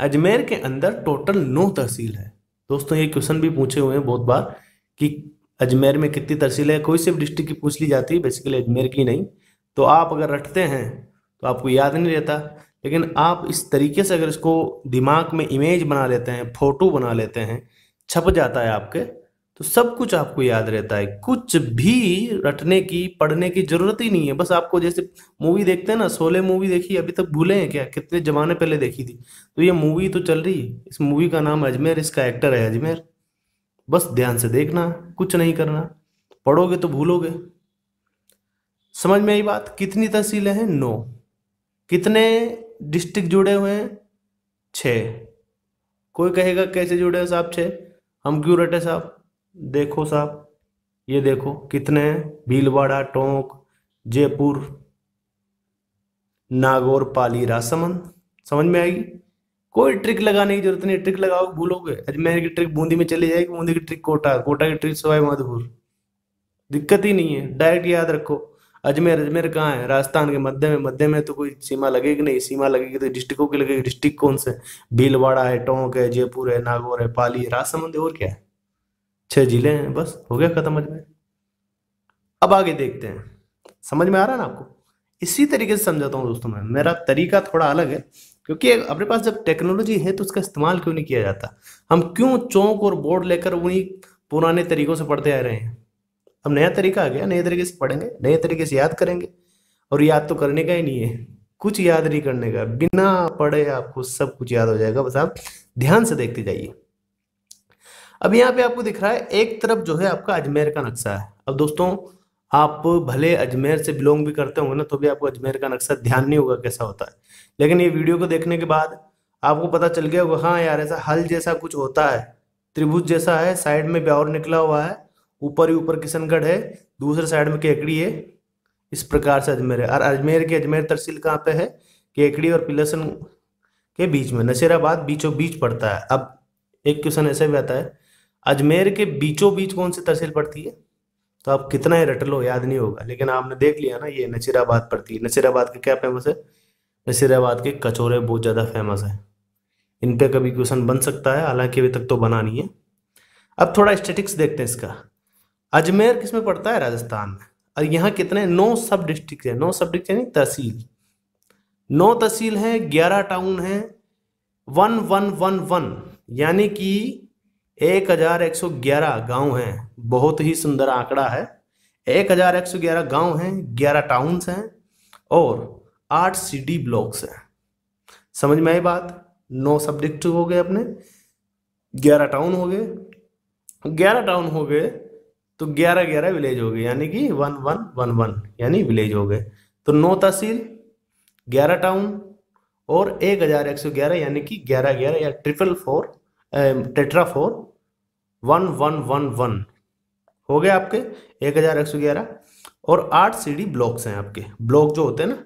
अजमेर के अंदर टोटल नौ तहसील है। दोस्तों, ये क्वेश्चन भी पूछे हुए हैं बहुत बार कि अजमेर में कितनी तहसील है। कोई से भी डिस्ट्रिक्ट की पूछ ली जाती है बेसिकली अजमेर की नहीं। तो आप अगर रटते हैं तो आपको याद नहीं रहता। लेकिन आप इस तरीके से अगर इसको दिमाग में इमेज बना लेते हैं फ़ोटो बना लेते हैं, छप जाता है आपके तो सब कुछ आपको याद रहता है। कुछ भी रटने की, पढ़ने की ज़रूरत ही नहीं है। बस आपको जैसे मूवी देखते हैं ना सोले मूवी देखी, अभी तक भूले हैं क्या? कितने जमाने पहले देखी थी। तो ये मूवी तो चल रही है। इस मूवी का नाम अजमेर, इसका एक्टर है अजमेर। बस ध्यान से देखना, कुछ नहीं करना। पढ़ोगे तो भूलोगे। समझ में आई बात? कितनी तहसीलें हैं? नौ। कितने डिस्ट्रिक्ट जुड़े हुए हैं? छ। कोई कहेगा कैसे जुड़े हैं साहब छः? हम क्यों रटे साहब? देखो साहब, ये देखो कितने हैं। भीलवाड़ा, टोंक, जयपुर, नागौर पाली राजसमंद समझ में आएगी? कोई ट्रिक लगाने की ज़रूरत नहीं। ट्रिक लगाओ, भूलोगे। अजमेर की ट्रिक बूंदी में चली जाएगी, बूंदी की ट्रिक कोटा। कोटा की ट्रिक सवाई माधोपुर। दिक्कत ही नहीं है, डायरेक्ट याद रखो। अजमेर अजमेर कहाँ है? राजस्थान के मध्य में। मध्य में तो कोई सीमा लगेगी नहीं। सीमा लगेगी तो डिस्ट्रिक्टों की लगेगी। डिस्ट्रिक्ट कौन से? भीलवाड़ा है, टोंक है, जयपुर है, नागौर है पाली है राजसमंद और क्या है? छह ज़िले हैं, बस, हो गया खत्म अजमेर अब आगे देखते हैं। समझ में आ रहा है ना आपको? इसी तरीके से समझाता हूँ दोस्तों मैं। मेरा तरीका थोड़ा अलग है, क्योंकि अपने पास जब टेक्नोलॉजी है तो उसका इस्तेमाल क्यों नहीं किया जाता? हम क्यों चौंक और बोर्ड लेकर उन्हीं पुराने तरीकों से पढ़ते आ रहे हैं? अब नया तरीका आ गया, नए तरीके से पढ़ेंगे, नए तरीके से याद करेंगे, और याद तो करने का ही नहीं है। कुछ याद नहीं करने का। बिना पढ़े आपको सब कुछ याद हो जाएगा। बस आप ध्यान से देखते जाइए। अब यहाँ पे आपको दिख रहा है, एक तरफ़ जो है आपका अजमेर का नक्शा है। अब दोस्तों, आप भले अजमेर से बिलोंग भी करते होंगे ना तो भी आपको अजमेर का नक्शा ध्यान नहीं होगा कैसा होता है। लेकिन ये वीडियो को देखने के बाद आपको पता चल गया होगा हाँ यार, ऐसा हल जैसा कुछ होता है, त्रिभुज जैसा है, साइड में ब्यावर निकला हुआ है, ऊपर ही ऊपर किशनगढ़ है, दूसरे साइड में केकड़ी है, इस प्रकार से अजमेर है। और अजमेर की अजमेर तहसील कहाँ पे है? केकड़ी और पिलसन के बीच में, नसीराबाद बीचों बीच पड़ता है। अब एक क्वेश्चन ऐसे भी आता है अजमेर के बीचों बीच कौन सी तहसील पड़ती है? तो आप कितना ही रट लो, याद नहीं होगा, लेकिन आपने देख लिया ना, ये नसीराबाद पड़ती है। नसीराबाद के क्या फ़ेमस है? नसीराबाद के कचौरे बहुत ज़्यादा फ़ेमस है। इन पे कभी क्वेश्चन बन सकता है, हालाँकि अभी तक तो बना नहीं है। अब थोड़ा स्टेटिक्स देखते हैं इसका। अजमेर किसमें पड़ता है? राजस्थान में। और यहाँ कितने नौ सब डिस्ट्रिक्ट है। नौ सब डिस्ट्रिक्ट यानी तहसील। नौ तहसील है, ग्यारह टाउन है। वन वन वन वन यानी कि एक हज़ार एक सौ ग्यारह गाँव हैं। बहुत ही सुंदर आंकड़ा है। एक हज़ार एक सौ ग्यारह गाँव हैं, ग्यारह टाउन्स हैं और आठ सिटी ब्लॉक्स हैं। समझ में आई बात? नौ सब्जेक्ट हो गए अपने। ग्यारह टाउन हो गए। ग्यारह टाउन हो गए तो ग्यारह ग्यारह विलेज हो गए, यानी कि वन वन वन वन यानी विलेज हो गए। तो नौ तहसील, ग्यारह टाउन और एक हज़ार एक सौ ग्यारह, यानी कि ग्यारह ग्यारह या triple four tetra four one one one one हो गया आपके एक हज़ार एक सौ ग्यारह और आठ सीडी ब्लॉक्स हैं आपके। ब्लॉक जो होते हैं ना,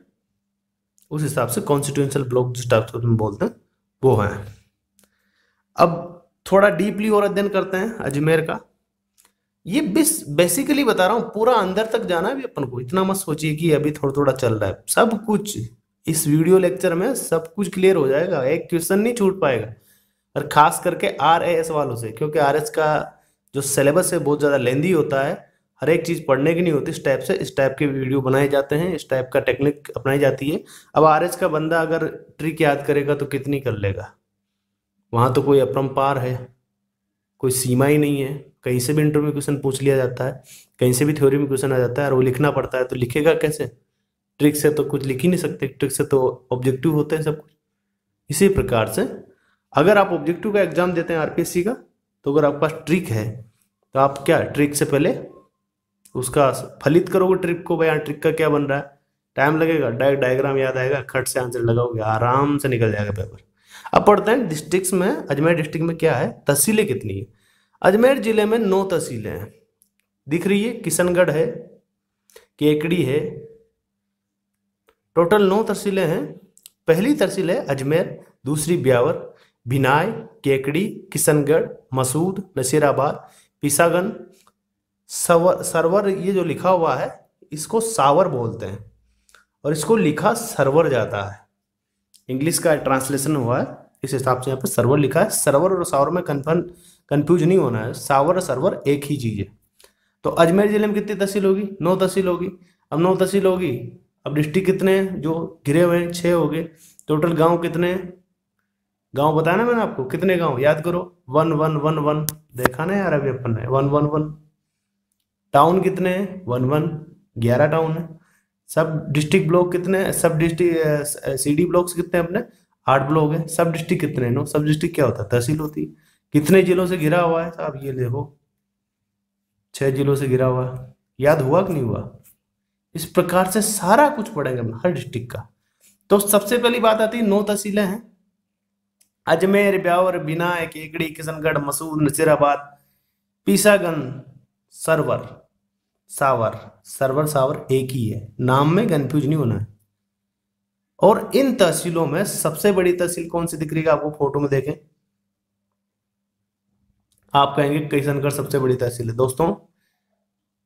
उस हिसाब से कॉन्स्टिट्यूंशियल ब्लॉक जिस टाइप से तुम बोलते हैं, वो हैं। अब थोड़ा डीपली और अध्ययन करते हैं अजमेर का। ये बिस बेसिकली बता रहा हूँ, पूरा अंदर तक जाना है भी अपन को। इतना मत सोचिए कि अभी थोड़ा थोड़ा चल रहा है। सब कुछ, इस वीडियो लेक्चर में सब कुछ क्लियर हो जाएगा। एक क्वेश्चन नहीं छूट पाएगा। और खास करके आर एस वालों से, क्योंकि आर एस का जो सिलेबस है बहुत ज़्यादा लेंदी होता है, हर एक चीज़ पढ़ने की नहीं होती इस टाइप से इस टाइप के वीडियो बनाए जाते हैं इस टाइप का टेक्निक अपनाई जाती है। अब आर एस का बंदा अगर ट्रिक याद करेगा तो कितनी कर लेगा? वहाँ तो कोई अपरम्पार है, कोई सीमा ही नहीं है। कहीं से भी इंटरव्यू में क्वेश्चन पूछ लिया जाता है, कहीं से भी थ्योरी में क्वेश्चन आ जाता है, और वो लिखना पड़ता है तो लिखेगा कैसे? ट्रिक से तो कुछ लिख ही नहीं सकते ट्रिक से तो ऑब्जेक्टिव होते हैं सब कुछ। इसी प्रकार से अगर आप ऑब्जेक्टिव का एग्ज़ाम देते हैं आरपीएससी का तो अगर आपके पास ट्रिक है तो आप क्या ट्रिक से पहले उसका फलित करोगे ट्रिक को, भाई ट्रिक का क्या बन रहा है? टाइम लगेगा डायरेक्ट डायग्राम याद आएगा खट से आंसर लगाओगे, आराम से निकल जाएगा पेपर अब पढ़ते हैं डिस्ट्रिक्ट में, अजमेर डिस्ट्रिक्ट में क्या है, तहसीलें कितनी है? अजमेर ज़िले में नौ तहसीलें हैं। दिख रही है, किशनगढ़ है, केकड़ी है, टोटल नौ तहसीलें हैं। पहली तहसील है अजमेर, दूसरी ब्यावर भिनाय केकड़ी, किशनगढ़, मसूद, नसीराबाद पिसागन सवर सरवर, ये जो लिखा हुआ है, इसको सावर बोलते हैं और इसको लिखा सरवर जाता है। इंग्लिश का ट्रांसलेशन हुआ है, इस हिसाब से यहाँ पे सर्वर लिखा है। सर्वर और सावर में कन्फर्म कन्फ्यूज़ नहीं होना है। सावर और सर्वर एक ही चीज़ है। तो अजमेर ज़िले में कितनी तहसील होगी? नौ तहसील होगी। अब नौ तहसील होगी, अब डिस्ट्रिक्ट कितने हैं? जो घिरे हुए हैं, छः हो गए। टोटल गाँव कितने हैं? गाँव बताया ना मैंने आपको? कितने गाँव? याद करो। One one one one. देखा ना यार अभी अपन ने। One one one. टाउन कितने हैं? One one. ग्यारह टाउन है। सब डिस्ट्रिक्ट ब्लॉक कितने सब डिस्ट्रिक्ट सी डी ब्लॉक्स कितने अपने? आठ ब्लॉक है। सब डिस्ट्रिक्ट कितने नो, सब डिस्ट्रिक्ट क्या होता है? तहसील होती है। कितने जिलों से घिरा हुआ है? साहब ये देखो। छह जिलों से घिरा हुआ है। याद हुआ कि नहीं हुआ? इस प्रकार से सारा कुछ पढ़ेंगे हर डिस्ट्रिक्ट का। तो सबसे पहली बात आती है, नौ तहसीलें हैं। अजमेर, ब्यावर बिनाय केकड़ी किशनगढ़, मसूर, नसीराबाद, पीसागन, सरवर, सावर। सरवर, सावर एक ही है। नाम में कंफ्यूज नहीं होना है। और इन तहसीलों में सबसे बड़ी तहसील कौन सी दिख रही है? आपको फ़ोटो में देखें। आप कहेंगे किशनगढ़ सबसे बड़ी तहसील है। दोस्तों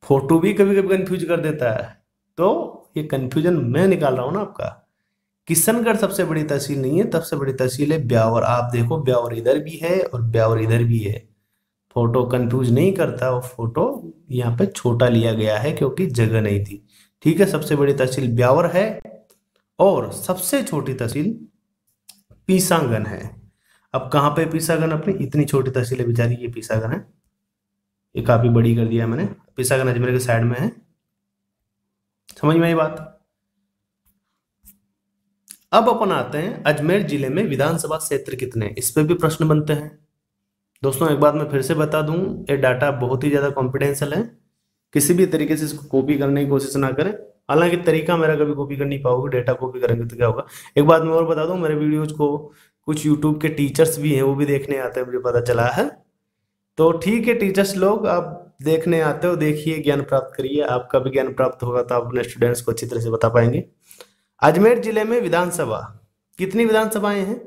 फ़ोटो भी कभी कभी कंफ्यूज कर देता है। तो ये कंफ्यूजन मैं निकाल रहा हूँ ना आपका। किशनगढ़ सबसे बड़ी तहसील नहीं है सबसे बड़ी तहसील है ब्यावर। आप देखो, ब्यावर इधर भी है और ब्यावर इधर भी है। फ़ोटो कंफ्यूज नहीं करता, वो फ़ोटो यहाँ पे छोटा लिया गया है क्योंकि जगह नहीं थी। ठीक है, सबसे बड़ी तहसील ब्यावर है और सबसे छोटी तहसील पीसांगन है। अब कहाँ पे पीसागन अपनी? इतनी छोटी तहसील है, बेचारी, ये पीसागन है। ये काफ़ी बड़ी कर दिया मैंने। पीसागन अजमेर के साइड में है। समझ में आई बात? अब अपन आते हैं अजमेर ज़िले में विधानसभा क्षेत्र कितने इस पर भी प्रश्न बनते हैं। दोस्तों, एक बात मैं फिर से बता दूँ, ये डाटा बहुत ही ज़्यादा कॉन्फिडेंशियल है। किसी भी तरीके से इसको कॉपी करने की कोशिश ना करें। हालाँकि तरीका मेरा कभी कॉपी कर नहीं पाओगे डेटा कॉपी करेंगे तो क्या होगा? एक बात मैं और बता दूँ, मेरे वीडियोज़ को कुछ यूट्यूब के टीचर्स भी हैं, वो भी देखने आते हैं, मुझे पता चला है। तो ठीक है टीचर्स लोग, आप देखने आते हो, देखिए, ज्ञान प्राप्त करिए। आपका भी ज्ञान प्राप्त होगा तो आप अपने स्टूडेंट्स को अच्छी तरह से बता पाएँगे। अजमेर ज़िले में विधानसभा। कितनी विधानसभाएँ हैं?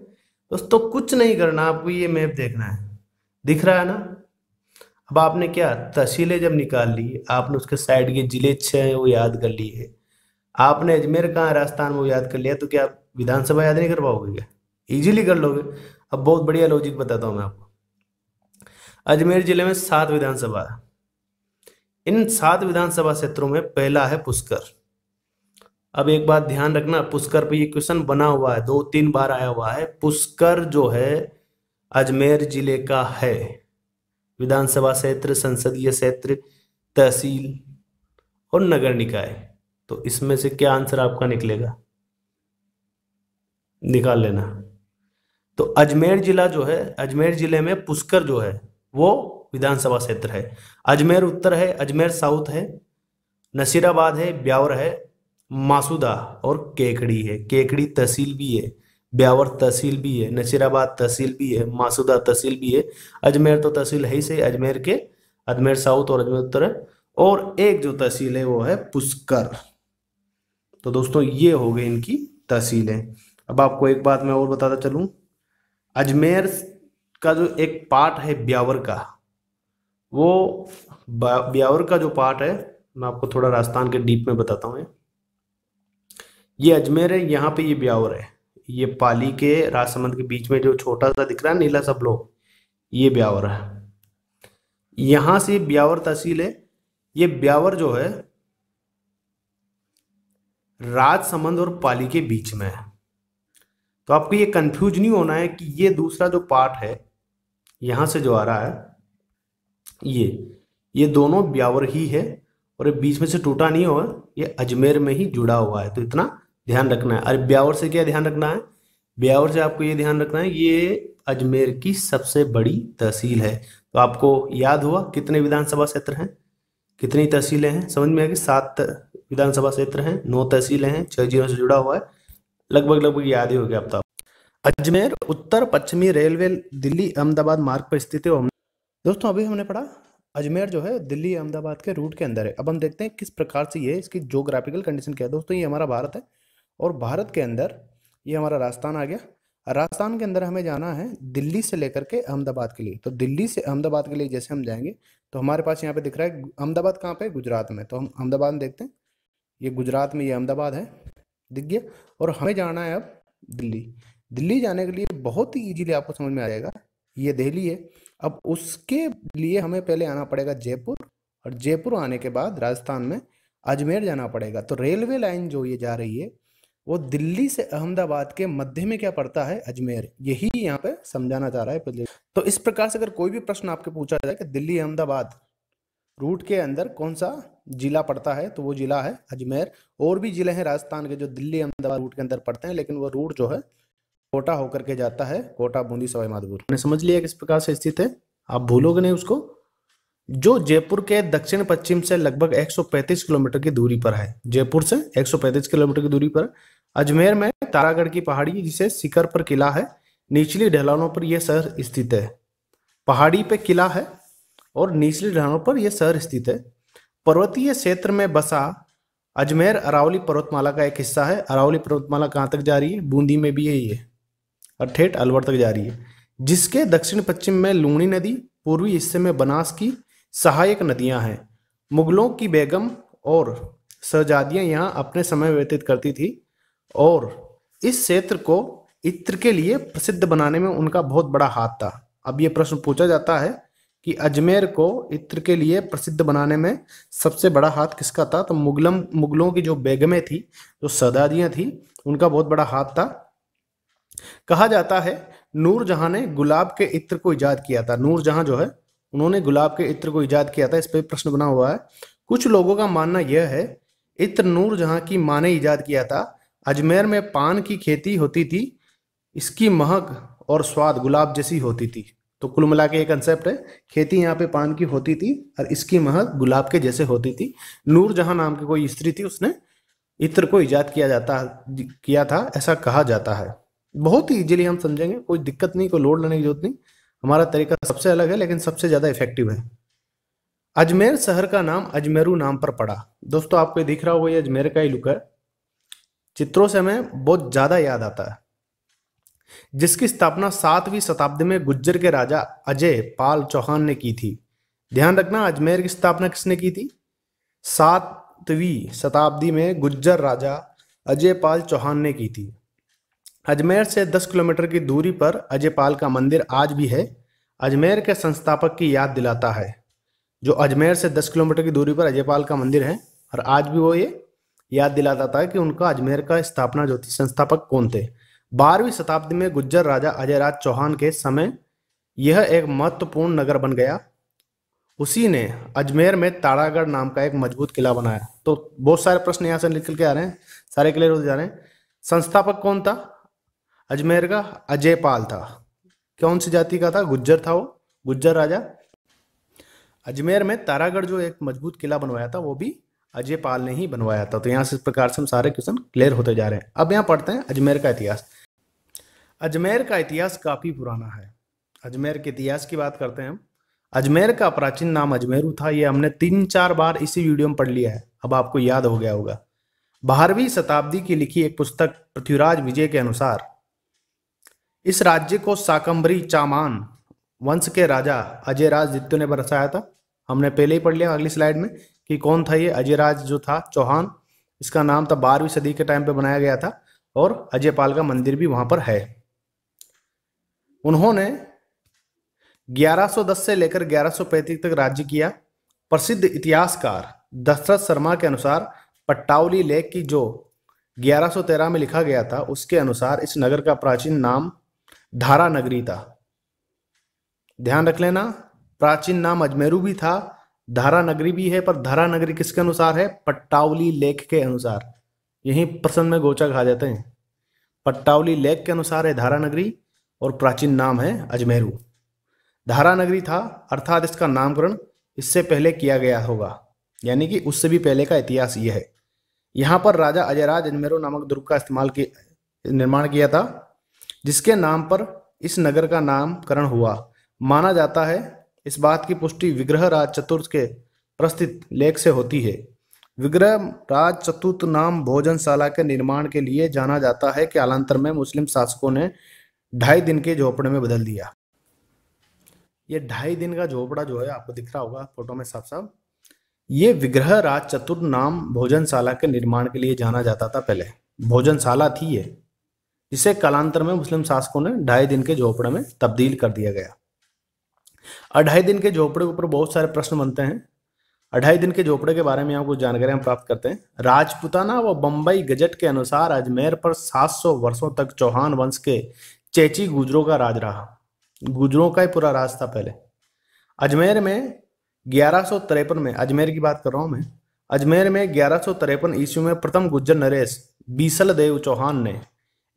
दोस्तों, कुछ नहीं करना, आपको ये मैप देखना है। दिख रहा है ना? अब आपने क्या तहसीलें जब निकाल ली, आपने उसके साइड के ज़िले छः हैं, वो याद कर लिए आपने अजमेर कहाँ राजस्थान, वो याद कर लिया तो क्या आप विधानसभा याद नहीं कर पाओगे क्या? इजीली कर लोगे। अब बहुत बढ़िया लॉजिक बताता हूँ मैं आपको। अजमेर ज़िले में सात विधानसभा इन सात विधानसभा क्षेत्रों में पहला है पुष्कर। अब एक बात ध्यान रखना, पुष्कर पे ये क्वेश्चन बना हुआ है दो तीन बार आया हुआ है। पुष्कर जो है, अजमेर ज़िले का है। विधानसभा क्षेत्र, संसदीय क्षेत्र, तहसील और नगर निकाय। तो इसमें से क्या आंसर आपका निकलेगा? निकाल लेना। तो अजमेर जिला जो है, अजमेर ज़िले में पुष्कर जो है, वो विधानसभा क्षेत्र है। अजमेर उत्तर है, अजमेर साउथ है, नसीराबाद है, ब्यावर है मासूदा और केकड़ी है। केकड़ी तहसील भी है, ब्यावर तहसील भी है, नसीराबाद तहसील भी है, मासूदा तहसील भी है, अजमेर तो तहसील है ही से अजमेर के, अजमेर साउथ और अजमेर उत्तर और एक जो तहसील है वो है पुष्कर। तो दोस्तों, ये हो गई इनकी तहसीलें। अब आपको एक बात मैं और बताता चलूँ। अजमेर का जो एक पार्ट है ब्यावर का, वो ब्यावर का जो पार्ट है, मैं आपको थोड़ा राजस्थान के डीप में बताता हूँ। ये अजमेर है, यहाँ पे ये ब्यावर है। ये पाली के राजसमंद के बीच में जो छोटा सा दिख रहा है, नीला सा ब्लॉक, ये ब्यावर है। यहाँ से ब्यावर तहसील है। ये ब्यावर जो है, राजसमंद और पाली के बीच में है। तो आपको ये कंफ्यूज नहीं होना है कि ये दूसरा जो पार्ट है, यहाँ से जो आ रहा है, ये ये दोनों ब्यावर ही है और ये बीच में से टूटा नहीं हुआ, ये अजमेर में ही जुड़ा हुआ है। तो इतना ध्यान रखना है। अरे ब्यावर से क्या ध्यान रखना है? ब्यावर से आपको ये ध्यान रखना है, ये अजमेर की सबसे बड़ी तहसील है। तो आपको याद हुआ कितने विधानसभा क्षेत्र हैं? कितनी तहसीलें हैं? समझ में आएगी सात विधानसभा क्षेत्र हैं, नौ तहसीलें हैं, छह जिलों से जुड़ा हुआ है। लगभग लगभग याद ही हो गया अब तो। अजमेर, उत्तर, पश्चिमी रेलवे, दिल्ली, अहमदाबाद मार्ग पर स्थित है। दोस्तों, अभी हमने पढ़ा, अजमेर जो है दिल्ली, अहमदाबाद के रूट के अंदर है। अब हम देखते हैं किस प्रकार से ये इसकी जोग्राफिकल कंडीशन क्या है। दोस्तों, ये हमारा भारत है। और भारत के अंदर ये हमारा राजस्थान आ गया। राजस्थान के अंदर हमें जाना है दिल्ली से लेकर के अहमदाबाद के लिए। तो दिल्ली से अहमदाबाद के लिए जैसे हम जाएँगे तो हमारे पास यहाँ पे दिख रहा है अहमदाबाद कहाँ पे? गुजरात में। तो हम अहमदाबाद देखते हैं। ये गुजरात में ये अहमदाबाद है, दिख गया। और हमें जाना है अब दिल्ली। दिल्ली जाने के लिए बहुत ही ईजीली आपको समझ में आ जाएगा, ये दिल्ली है। अब उसके लिए हमें पहले आना पड़ेगा जयपुर, और जयपुर आने के बाद राजस्थान में अजमेर जाना पड़ेगा। तो रेलवे लाइन जो ये जा रही है वो दिल्ली से अहमदाबाद के मध्य में क्या पड़ता है? अजमेर। यही यहाँ पे समझाना चाह रहा है तो इस प्रकार से अगर कोई भी प्रश्न आपके पूछा जाए कि दिल्ली अहमदाबाद रूट के अंदर कौन सा जिला पड़ता है तो वो जिला है अजमेर। और भी ज़िले हैं राजस्थान के जो दिल्ली अहमदाबाद रूट के अंदर पड़ते हैं, लेकिन वो रूट जो है कोटा होकर के जाता है, कोटा बूंदी सवाई माधोपुर। समझ लिया किस प्रकार से स्थित है। आप भूलोगे नहीं उसको। जो जयपुर के दक्षिण पश्चिम से लगभग 135 किलोमीटर की दूरी पर है। जयपुर से 135 किलोमीटर की दूरी पर। अजमेर में तारागढ़ की पहाड़ी जिसे सिकर पर किला है, निचली ढलानों पर यह शहर स्थित है। पहाड़ी पे किला है और निचली ढलानों पर यह शहर स्थित है। पर्वतीय क्षेत्र में बसा अजमेर अरावली पर्वतमाला का एक हिस्सा है। अरावली पर्वतमाला कहाँ तक जा रही है? बूंदी में भी है। ये और ठेठ अलवर तक जा रही है। जिसके दक्षिण पश्चिम में लूणी नदी पूर्वी हिस्से में बनास की सहायक नदियाँ हैं। मुगलों की बेगम और शहजादियाँ यहाँ अपने समय व्यतीत करती थी और इस क्षेत्र को इत्र के लिए प्रसिद्ध बनाने में उनका बहुत बड़ा हाथ था। अब ये प्रश्न पूछा जाता है कि अजमेर को इत्र के लिए प्रसिद्ध बनाने में सबसे बड़ा हाथ किसका था? तो मुगलम, मुगलों की जो बेगमें थी, जो सदादियाँ थी, उनका बहुत बड़ा हाथ था। कहा जाता है नूर जहाँ ने गुलाब के इत्र को ईजाद किया था। नूर जहाँ जो है उन्होंने गुलाब के इत्र को ईजाद किया था, इस पर प्रश्न बना हुआ है। कुछ लोगों का मानना यह है, इत्र नूर जहाँ की माँ ने ईजाद किया था, अजमेर में पान की खेती होती थी, इसकी महक और स्वाद गुलाब जैसी होती थी। तो कुल मिला के एक कंसेप्ट है, खेती यहाँ पे पान की होती थी और इसकी महक गुलाब के जैसे होती थी। नूर जहाँ नाम की कोई स्त्री थी, उसने इत्र को ईजाद किया जाता, किया था, ऐसा कहा जाता है। बहुत ही इजीली हम समझेंगे, कोई दिक्कत नहीं, कोई लोड लेने की ज़रूरत नहीं। हमारा तरीका सबसे अलग है, लेकिन सबसे ज़्यादा इफ़ेक्टिव है। अजमेर शहर का नाम अजमेरू नाम पर पड़ा। दोस्तों, आपको दिख रहा होगा, ये अजमेर का ही लुक है। चित्रों से हमें बहुत ज़्यादा याद आता है। जिसकी स्थापना सातवीं शताब्दी में गुज्जर के राजा अजय पाल चौहान ने की थी। ध्यान रखना, अजमेर की स्थापना किसने की थी? सातवीं शताब्दी में गुज्जर राजा अजय पाल चौहान ने की थी। अजमेर से 10 किलोमीटर की दूरी पर अजयपाल का मंदिर आज भी है। अजमेर के संस्थापक की याद दिलाता है, जो अजमेर से 10 किलोमीटर की दूरी पर अजयपाल का मंदिर है। और आज भी वो ये याद दिलाता था कि उनका अजमेर का स्थापना जो थी संस्थापक कौन थे? बारहवीं शताब्दी में गुज्जर राजा अजयराज चौहान के समय यह एक महत्वपूर्ण नगर बन गया। उसी ने अजमेर में ताड़ागढ़ नाम का एक मज़बूत किला बनाया। तो बहुत सारे प्रश्न यहाँ से निकल के आ रहे हैं, सारे क्लियर होते जा रहे हैं। संस्थापक कौन था? अजमेर का अजय पाल था। कौन सी जाति का था? गुज्जर था वो। गुज्जर राजा। अजमेर में तारागढ़ जो एक मज़बूत किला बनवाया था, वो भी अजय पाल ने ही बनवाया था। तो यहाँ से इस प्रकार से हम सारे क्वेश्चन क्लियर होते जा रहे हैं। अब यहाँ पढ़ते हैं अजमेर का इतिहास। अजमेर का इतिहास काफ़ी पुराना है। अजमेर के इतिहास की बात करते हैं हम। अजमेर का प्राचीन नाम अजमेरू था। ये हमने तीन चार बार इसी वीडियो में पढ़ लिया है। अब आपको याद हो गया होगा। बारहवीं शताब्दी की लिखी एक पुस्तक पृथ्वीराज विजय के अनुसार इस राज्य को साकंबरी चामान, वंश के राजा अजयराज द्वितीय ने बरसाया था। हमने पहले ही पढ़ लिया अगली स्लाइड में कि कौन था ये अजयराज जो था चौहान। इसका नाम था बारहवीं सदी के टाइम पे बनाया गया था और अजयपाल का मंदिर भी वहाँ पर है। उन्होंने 1110 से लेकर 1135 तक राज्य किया। प्रसिद्ध इतिहासकार दशरथ शर्मा के अनुसार पट्टावली लेक की जो 1113 में लिखा गया था, उसके अनुसार इस नगर का प्राचीन नाम धारा नगरी था। ध्यान रख लेना, प्राचीन नाम अजमेरू भी था, धारा नगरी भी है, पर धारा नगरी किसके अनुसार है? पट्टावली लेख के अनुसार। यही प्रश्न में गोचा खा जाते हैं। पट्टावली लेख के अनुसार है धारा नगरी, और प्राचीन नाम है अजमेरू। धारा नगरी था, अर्थात इसका नामकरण इससे पहले किया गया होगा। यानी कि उससे भी पहले का इतिहास यह है। यहाँ पर राजा अजयराज अजमेरू नामक दुर्ग का इस्तेमाल किया निर्माण किया था। जिसके नाम पर इस नगर का नामकरण हुआ। माना जाता है, इस बात की पुष्टि विग्रह राज चतुर्थ के प्रस्तुत लेख से होती है। विग्रह राज चतुर्थ नाम भोजनशाला के निर्माण के लिए जाना जाता है कि कालांतर में मुस्लिम शासकों ने ढाई दिन के झोपड़े में बदल दिया। ये ढाई दिन का झोपड़ा जो है, आपको दिख रहा होगा फ़ोटो में साफ़ साफ़ ये विग्रह राज चतुर्थ नाम भोजनशाला के निर्माण के लिए जाना जाता था पहले। भोजनशाला थी ये। जिसे कालांतर में मुस्लिम शासकों ने ढाई दिन के झोपड़े में तब्दील कर दिया गया। अढ़ाई दिन के झोपड़े के ऊपर बहुत सारे प्रश्न बनते हैं। अढ़ाई दिन के झोपड़े के बारे में कुछ जानकारी हम प्राप्त करते हैं। राजपुताना व बम्बई गजट के अनुसार अजमेर पर 700 वर्षों तक चौहान वंश के चेची गुजरों का राज रहा। गुजरों का ही पूरा राज था पहले। अजमेर में ग्यारह में, अजमेर की बात कर रहा हूँ मैं, अजमेर में ग्यारह ईस्वी में प्रथम गुज्जर नरेश बीसल देव चौहान ने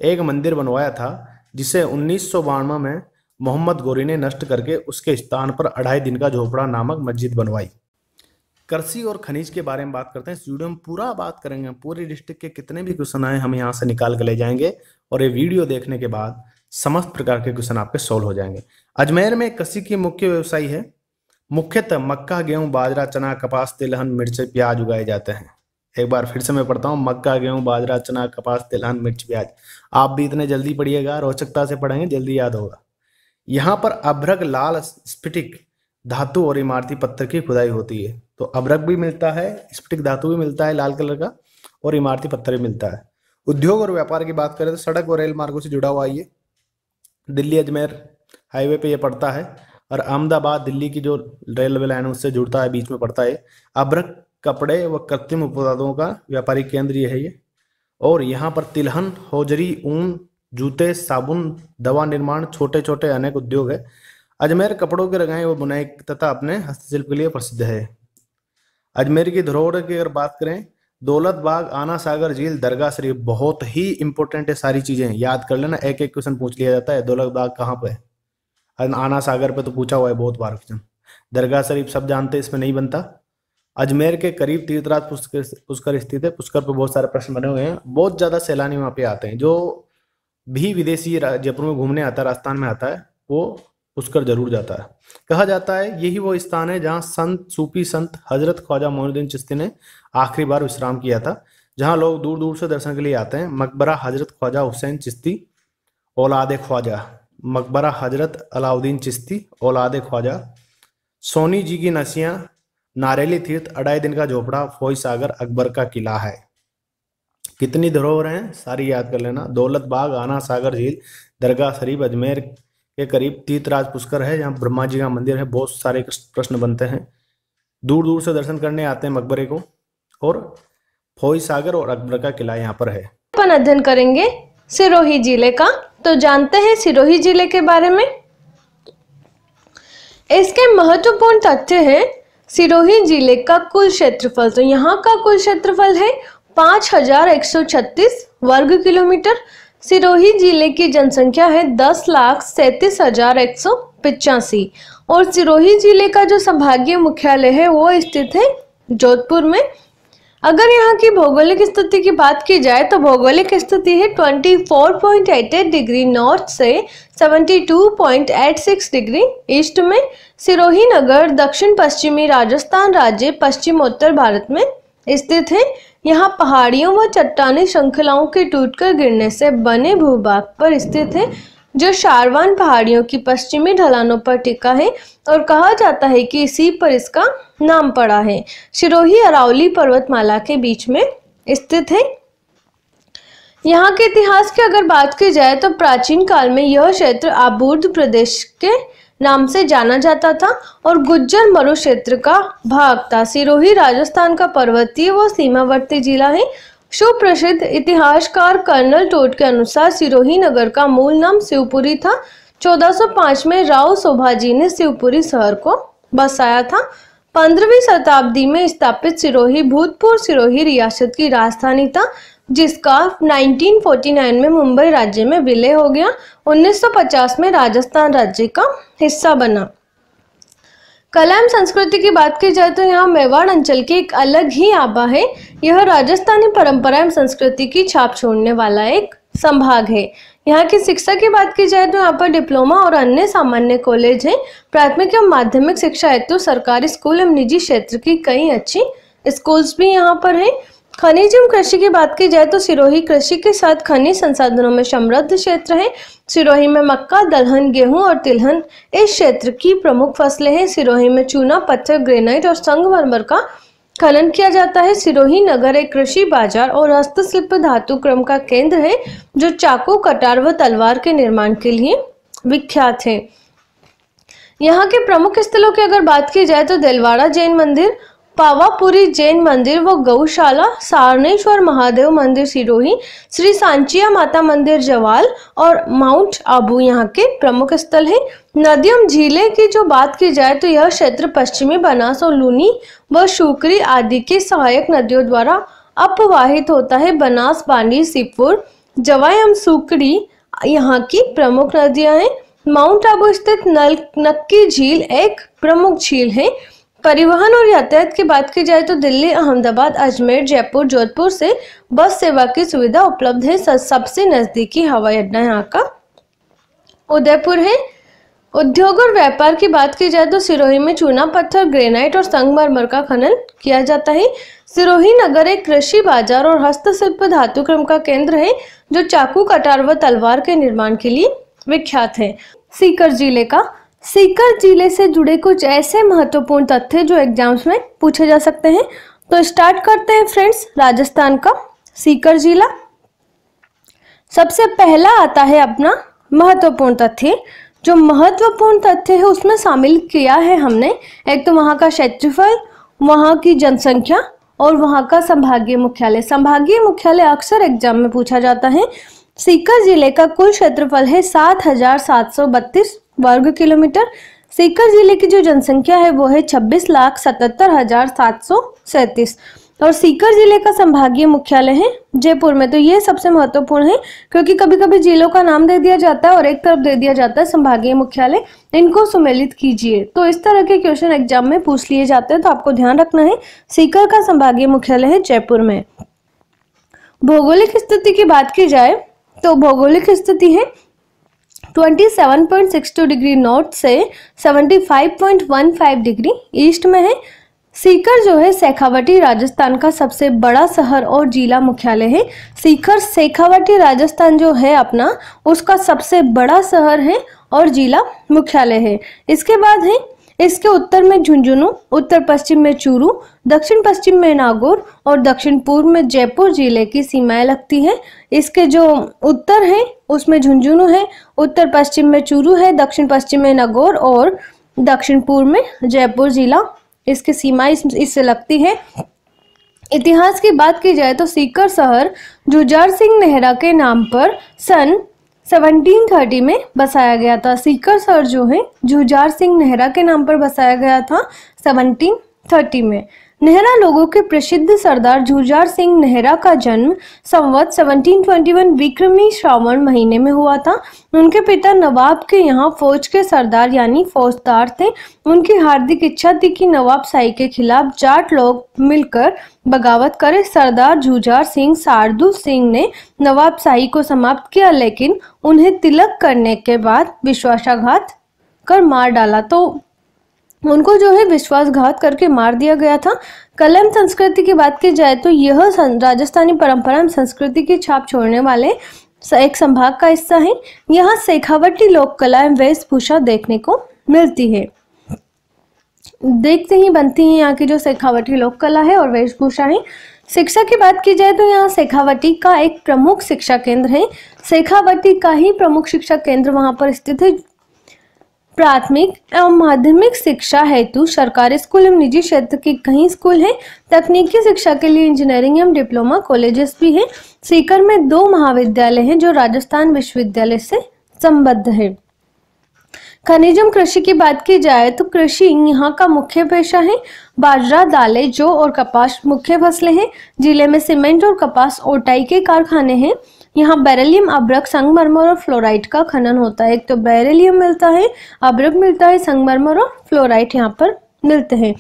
एक मंदिर बनवाया था, जिसे उन्नीस सौ बानवे में मोहम्मद गोरी ने नष्ट करके उसके स्थान पर अढ़ाई दिन का झोपड़ा नामक मस्जिद बनवाई। कृषि और खनिज के बारे में बात करते हैं। इस वीडियो में पूरा बात करेंगे। पूरे डिस्ट्रिक्ट के कितने भी क्वेश्चन आए, हम यहाँ से निकाल कर ले जाएँगे और ये वीडियो देखने के बाद समस्त प्रकार के क्वेश्चन आपके सोल्व हो जाएँगे। अजमेर में कृषि की मुख्य व्यवसाय है। मुख्यतः मक्का, गेहूँ, बाजरा, चना, कपास, तिलहन, मिर्च, प्याज उगाए जाते हैं। एक बार फिर से मैं पढ़ता हूँ, मक्का, गेहूँ, बाजरा, चना, कपास, तिलहन, मिर्च, प्याज। आप भी इतने जल्दी पढ़िएगा, रोचकता से पढ़ेंगे, जल्दी याद होगा। यहाँ पर अभ्रक लाल स्फटिक धातु और इमारती पत्थर की खुदाई होती है। तो अभ्रक भी मिलता है, स्फटिक धातु भी मिलता है लाल कलर का और इमारती पत्थर भी मिलता है। उद्योग और व्यापार की बात करें तो सड़क और रेल मार्गों से जुड़ा हुआ ये दिल्ली अजमेर हाईवे पे ये पड़ता है और अहमदाबाद दिल्ली की जो रेलवे लाइन उससे जुड़ता है, बीच में पड़ता है। अभ्रक कपड़े व कृत्रिम उत्पादों का व्यापारिक केंद्र ये है ये। और यहाँ पर तिलहन, होजरी, ऊन, जूते, साबुन, दवा निर्माण छोटे छोटे अनेक उद्योग है। अजमेर कपड़ों के रंगाई व बुनाई तथा अपने हस्तशिल्प के लिए प्रसिद्ध है। अजमेर की धरोहर की अगर बात करें, दौलत बाग, आना सागर, झील, दरगाह शरीफ बहुत ही इंपॉर्टेंट है सारी चीज़ें। याद कर लेना एक एक क्वेश्चन पूछ लिया जाता है, दौलत बाग कहाँ पे आना सागर पे तो पूछा हुआ है बहुत बार क्वेश्चन दरगाह शरीफ सब जानते हैं, इसमें नहीं बनता। अजमेर के करीब तीर्थराज पुष्कर पुष्कर स्थित है। पुष्कर पर बहुत सारे प्रश्न बने हुए हैं। बहुत ज़्यादा सैलानी वहाँ पे आते हैं। जो भी विदेशी जयपुर में घूमने आता है, राजस्थान में आता है, वो पुष्कर ज़रूर जाता है। कहा जाता है, यही वो स्थान है जहाँ संत, सूफी संत हज़रत ख्वाजा मोइनुद्दीन चिश्ती ने आखिरी बार विश्राम किया था। जहाँ लोग दूर दूर से दर्शन के लिए आते हैं। मकबरा हज़रत ख्वाजा हुसैन चिश्ती, औलाद ख्वाजा। मकबरा हज़रत अलाउद्दीन चिश्ती, औलाद ख्वाजा। सोनी जी की नसियाँ नारेली तीर्थ अढ़ाई दिन का झोपड़ा फौज सागर अकबर का किला है। कितनी धरोहर हैं सारी याद कर लेना। दौलत बाग, आना सागर झील, दरगाह शरीफ, अजमेर के करीब तीर्थराज पुष्कर है, जहाँ ब्रह्मा जी का मंदिर है। बहुत सारे प्रश्न बनते हैं। दूर दूर से दर्शन करने आते हैं मकबरे को और फौज सागर और अकबर का किला यहाँ पर है। अपन अध्ययन करेंगे सिरोही ज़िले का। तो जानते हैं सिरोही ज़िले के बारे में? इसके महत्वपूर्ण तथ्य है सिरोही ज़िले का कुल क्षेत्रफल तो यहाँ का कुल क्षेत्रफल है पाँच हज़ार एक सौ छत्तीस वर्ग किलोमीटर। सिरोही ज़िले की जनसंख्या है दस लाख सैतीस हज़ार एक सौ पिचासी। और सिरोही ज़िले का जो संभागीय मुख्यालय है, वो स्थित है जोधपुर में। अगर यहाँ की भौगोलिक स्थिति की बात की जाए तो भौगोलिक स्थिति है 24.88 डिग्री नॉर्थ से 72.86 डिग्री ईस्ट में। सिरोही नगर दक्षिण पश्चिमी राजस्थान राज्य पश्चिमोत्तर भारत में स्थित है। यहाँ पहाड़ियों व चट्टानी श्रृंखलाओं के टूटकर गिरने से बने भूभाग पर स्थित है, जो शारवान पहाड़ियों की पश्चिमी ढलानों पर टिका है और कहा जाता है कि इसी पर इसका नाम पड़ा है। सिरोही अरावली पर्वतमाला के बीच में स्थित है। यहाँ के इतिहास की अगर बात की जाए तो प्राचीन काल में यह क्षेत्र आबूर्द प्रदेश के नाम से जाना जाता था और गुज्जर मरु क्षेत्र का भाग था। सिरोही राजस्थान का पर्वतीय व सीमावर्ती जिला है। सुप्रसिद्ध इतिहासकार कर्नल टोट के अनुसार सिरोही नगर का मूल नाम शिवपुरी था। 1405 में राव शोभाजी ने शिवपुरी शहर को बसाया था। पंद्रहवीं शताब्दी में स्थापित सिरोही, भूतपूर्व सिरोही रियासत की राजधानी था। जिसका 1949 में मुंबई राज्य में विलय हो गया 1950 में राजस्थान राज्य का हिस्सा बना। कला एवं संस्कृति की बात की जाए तो यहाँ मेवाड़ अंचल की एक अलग ही आबा है। यह राजस्थानी परंपरा एवं संस्कृति की छाप छोड़ने वाला एक संभाग है। यहाँ की शिक्षा की बात की जाए तो यहाँ पर डिप्लोमा और अन्य सामान्य कॉलेज हैं। प्राथमिक एवं माध्यमिक शिक्षा हेतु तो सरकारी स्कूल एवं निजी क्षेत्र की कई अच्छी स्कूल्स भी यहाँ पर हैं। खनिज एवं कृषि की बात की जाए तो सिरोही कृषि के साथ खनिज संसाधनों में समृद्ध क्षेत्र है। सिरोही में मक्का, दलहन, गेहूँ और तिलहन इस क्षेत्र की प्रमुख फ़सलें हैं। सिरोही में चूना, पत्थर, ग्रेनाइट और संगमरमर का खनन किया जाता है। सिरोही नगर एक कृषि बाज़ार और हस्तशिल्प धातु क्रम का केंद्र है, जो चाकू, कटार व तलवार के निर्माण के लिए विख्यात है। यहाँ के प्रमुख स्थलों की अगर बात की जाए तो दिलवाड़ा जैन मंदिर पावापुरी जैन मंदिर व गौशाला, सारनेश्वर महादेव मंदिर सिरोही, श्री सांचिया माता मंदिर जवाल और माउंट आबू यहाँ के प्रमुख स्थल है। नदियम झीले की जो बात की जाए तो यह क्षेत्र पश्चिमी बनास और लूनी व शुक्री आदि की सहायक नदियों द्वारा अपवाहित होता है। बनास, बांडी, सिपुर एवं सुकड़ी यहाँ की प्रमुख नदियाँ हैं। माउंट आबू स्थित नल नक्की झील एक प्रमुख झील है। परिवहन और यातायात की बात की जाए तो दिल्ली, अहमदाबाद, अजमेर, जयपुर, जोधपुर से बस सेवा की सुविधा उपलब्ध है। सबसे नजदीकी हवाई अड्डा यहाँ का उदयपुर है। उद्योग और व्यापार की बात की जाए तो सिरोही में चूना पत्थर, ग्रेनाइट और संगमरमर का खनन किया जाता है। सिरोही नगर एक कृषि बाज़ार और हस्तशिल्प धातु क्रम का केंद्र है, जो चाकू, कटार व तलवार के निर्माण के लिए विख्यात है। सीकर ज़िले का सीकर ज़िले से जुड़े कुछ ऐसे महत्वपूर्ण तथ्य जो एग्ज़ाम्स में पूछे जा सकते हैं। तो स्टार्ट करते हैं फ्रेंड्स राजस्थान का सीकर जिला। सबसे पहला आता है अपना महत्वपूर्ण तथ्य। जो महत्वपूर्ण तथ्य है उसमें शामिल किया है हमने। एक तो वहाँ का क्षेत्रफल, वहाँ की जनसंख्या और वहाँ का संभागीय मुख्यालय। संभागीय मुख्यालय अक्सर एग्ज़ाम में पूछा जाता है। सीकर ज़िले का कुल क्षेत्रफल है सात हज़ार सात सौ बत्तीस। वर्ग किलोमीटर। सीकर ज़िले की जो जनसंख्या है, वो है छब्बीस लाख सतहत्तर हज़ार सात सौ सैंतीस। और सीकर ज़िले का संभागीय मुख्यालय है जयपुर में। तो ये सबसे महत्वपूर्ण है, क्योंकि कभी कभी जिलों का नाम दे दिया जाता है और एक तरफ़ दे दिया जाता है संभागीय मुख्यालय। इनको सुमेलित कीजिए। तो इस तरह के क्वेश्चन एग्ज़ाम में पूछ लिए जाते हैं तो आपको ध्यान रखना है। सीकर का संभागीय मुख्यालय है जयपुर में। भौगोलिक स्थिति की बात की जाए तो भौगोलिक स्थिति है 27.62 डिग्री नॉर्थ से 75.15 डिग्री ईस्ट में है। सीकर जो है, शेखावटी राजस्थान का सबसे बड़ा शहर और जिला मुख्यालय है। सीकर, शेखावटी राजस्थान जो है अपना, उसका सबसे बड़ा शहर है और जिला मुख्यालय है। इसके बाद है इसके उत्तर में झुंझुनू उत्तर पश्चिम में चूरू दक्षिण पश्चिम में नागौर और दक्षिण पूर्व में जयपुर ज़िले की सीमाएँ लगती हैं। इसके जो उत्तर है उसमें झुंझुनू है उत्तर पश्चिम में चूरू है दक्षिण पश्चिम में नागौर और दक्षिण पूर्व में जयपुर जिला इसकी सीमाएँ इस, इससे लगती है। इतिहास की बात की जाए तो सीकर शहर जुजार सिंह नेहरा के नाम पर सन 1730 में बसाया गया था। सीकर सर जो है, जुजार सिंह नेहरा के नाम पर बसाया गया था 1730 में। नेहरा लोगों के प्रसिद्ध सरदार जुजार सिंह नेहरा का जन्म संवत 1721 विक्रमी श्रावण महीने में हुआ था। उनके पिता नवाब के यहाँ फौज के सरदार यानी फौजदार थे। उनकी हार्दिक इच्छा थी कि नवाब शाही के खिलाफ जाट लोग मिलकर बगावत करे। सरदार जुजार सिंह सारदू सिंह ने नवाब शाही को समाप्त किया, लेकिन उन्हें तिलक करने के बाद विश्वासाघात कर मार डाला। तो उनको जो है विश्वासघात करके मार दिया गया था। कलम संस्कृति की बात की जाए तो यह राजस्थानी परंपरा संस्कृति की छाप छोड़ने वाले एक संभाग का हिस्सा है। यहाँ शेखावटी लोक कला एवं वेशभूषा देखने को मिलती है। देखते ही बनती है यहाँ की जो शेखावटी लोक कला है और वेशभूषा है। शिक्षा की बात की जाए तो यहाँ शेखावटी का एक प्रमुख शिक्षा केंद्र है। शेखावटी का ही प्रमुख शिक्षा केंद्र वहाँ पर स्थित है। प्राथमिक एवं माध्यमिक शिक्षा हेतु सरकारी स्कूल एवं निजी क्षेत्र के कई स्कूल हैं। तकनीकी शिक्षा के लिए इंजीनियरिंग एवं डिप्लोमा कॉलेजेस भी हैं। सीकर में दो महाविद्यालय हैं जो राजस्थान विश्वविद्यालय से संबद्ध है। खनिजम कृषि की बात की जाए तो कृषि यहाँ का मुख्य पेशा है। बाजरा, दालें, जौ और कपास मुख्य फ़सलें हैं। ज़िले में सीमेंट और कपास ओटाई के कारखाने हैं। यहाँ बेरेलियम अब्रक संगमरमर और फ्लोराइड का खनन होता है। एक तो बेरेलियम मिलता है, अब्रक मिलता है, संगमरमर और फ्लोराइड यहाँ पर मिलते हैं।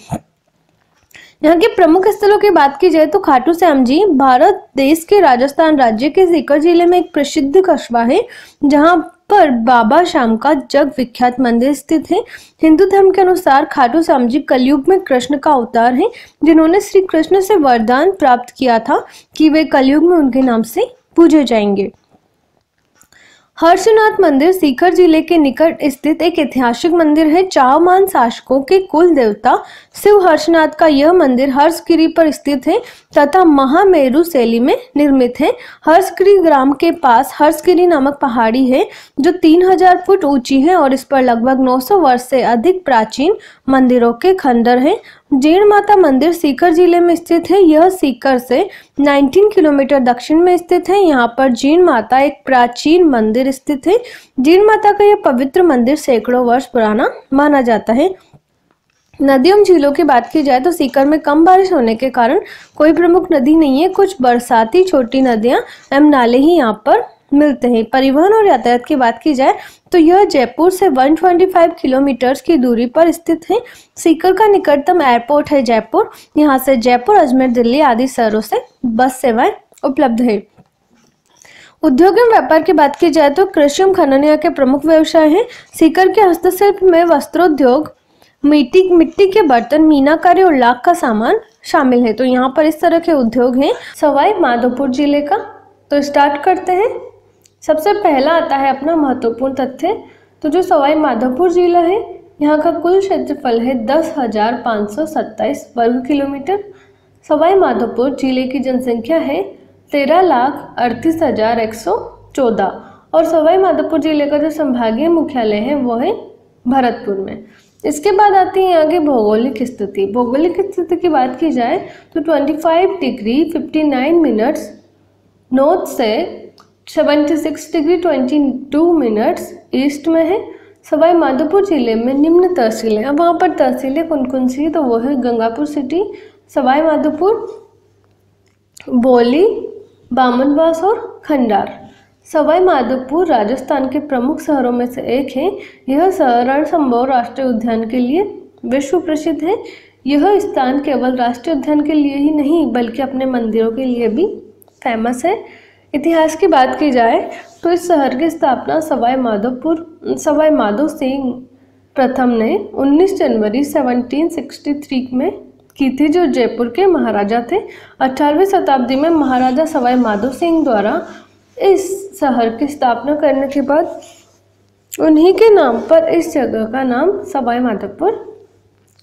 यहाँ के प्रमुख स्थलों की बात की जाए तो खाटू श्याम जी, भारत देश के राजस्थान राज्य के सीकर ज़िले में एक प्रसिद्ध कस्बा है, जहाँ पर बाबा श्याम का जग विख्यात मंदिर स्थित है। हिंदू धर्म के अनुसार खाटू श्याम जी कलयुग में कृष्ण का अवतार है, जिन्होंने श्री कृष्ण से वरदान प्राप्त किया था कि वे कलयुग में उनके नाम से पूजे जाएँगे। हर्षनाथ मंदिर सीकर ज़िले के निकट स्थित एक ऐतिहासिक मंदिर है, चावमान शासकों के कुल देवता शिव हर्षनाथ का यह मंदिर हर्षगिरी पर स्थित है तथा महामेरु शैली में निर्मित है। हर्षगिरी ग्राम के पास हर्षगिरी नामक पहाड़ी है, जो 3000 फुट ऊँची है और इस पर लगभग 900 वर्ष से अधिक प्राचीन मंदिरों के खंडर हैं। जीण माता मंदिर सीकर ज़िले में स्थित है। यह सीकर से 19 किलोमीटर दक्षिण में स्थित है। यहाँ पर जीण माता एक प्राचीन मंदिर स्थित है। जीण माता का यह पवित्र मंदिर सैकड़ों वर्ष पुराना माना जाता है। नदियों झीलों की बात की जाए तो सीकर में कम बारिश होने के कारण कोई प्रमुख नदी नहीं है। कुछ बरसाती छोटी नदियाँ एवं नाले ही यहाँ पर मिलते हैं। परिवहन और यातायात की बात की जाए तो यह जयपुर से 125 किलोमीटर की दूरी पर स्थित है। सीकर का निकटतम एयरपोर्ट है जयपुर। यहाँ से जयपुर, अजमेर, दिल्ली आदि शहरों से बस सेवाएँ उपलब्ध है। उद्योग एवं व्यापार की बात की जाए तो कृषि खनन यहाँ के प्रमुख व्यवसाय हैं। सीकर के हस्तशिल्प में वस्त्रोद्योग, मिट्टी मिट्टी के बर्तन, मीनाकारी और लाख का सामान शामिल है। तो यहाँ पर इस तरह के उद्योग हैं। सवाई, माधोपुर ज़िले का। तो स्टार्ट करते हैं। सबसे पहला आता है अपना महत्वपूर्ण तथ्य। तो जो सवाई माधोपुर जिला है, यहाँ का कुल क्षेत्रफल है दस हज़ार पाँच सौ सत्ताईस वर्ग किलोमीटर। सवाई माधोपुर ज़िले की जनसंख्या है तेरह लाख अड़तीस हज़ार एक सौ चौदह। और सवाई माधोपुर ज़िले का जो संभागीय मुख्यालय है, वो है भरतपुर में। इसके बाद आती है की भौगोलिक स्थिति। भौगोलिक स्थिति की बात की जाए तो 25 डिग्री 59 मिनट्स नॉर्थ से 76 डिग्री 22 मिनट्स ईस्ट में है। सवाई माधोपुर ज़िले में निम्न तहसीलें अब वहाँ पर तहसीलें कौन कौन सी तो वो है गंगापुर सिटी सवाई माधोपुर बोली, बामनवास और खंडार। सवाई माधोपुर राजस्थान के प्रमुख शहरों में से एक है। यह शहर रणसंभव राष्ट्रीय उद्यान के लिए विश्व प्रसिद्ध है। यह स्थान केवल राष्ट्रीय उद्यान के लिए ही नहीं, बल्कि अपने मंदिरों के लिए भी फ़ेमस है। इतिहास की बात की जाए तो इस शहर की स्थापना सवाई माधोपुर, सवाई माधो सिंह प्रथम ने 19 जनवरी 1763 में की थी, जो जयपुर के महाराजा थे। 18वीं शताब्दी में महाराजा सवाई माधो सिंह द्वारा इस शहर की स्थापना करने के बाद उन्हीं के नाम पर इस जगह का नाम सवाई माधोपुर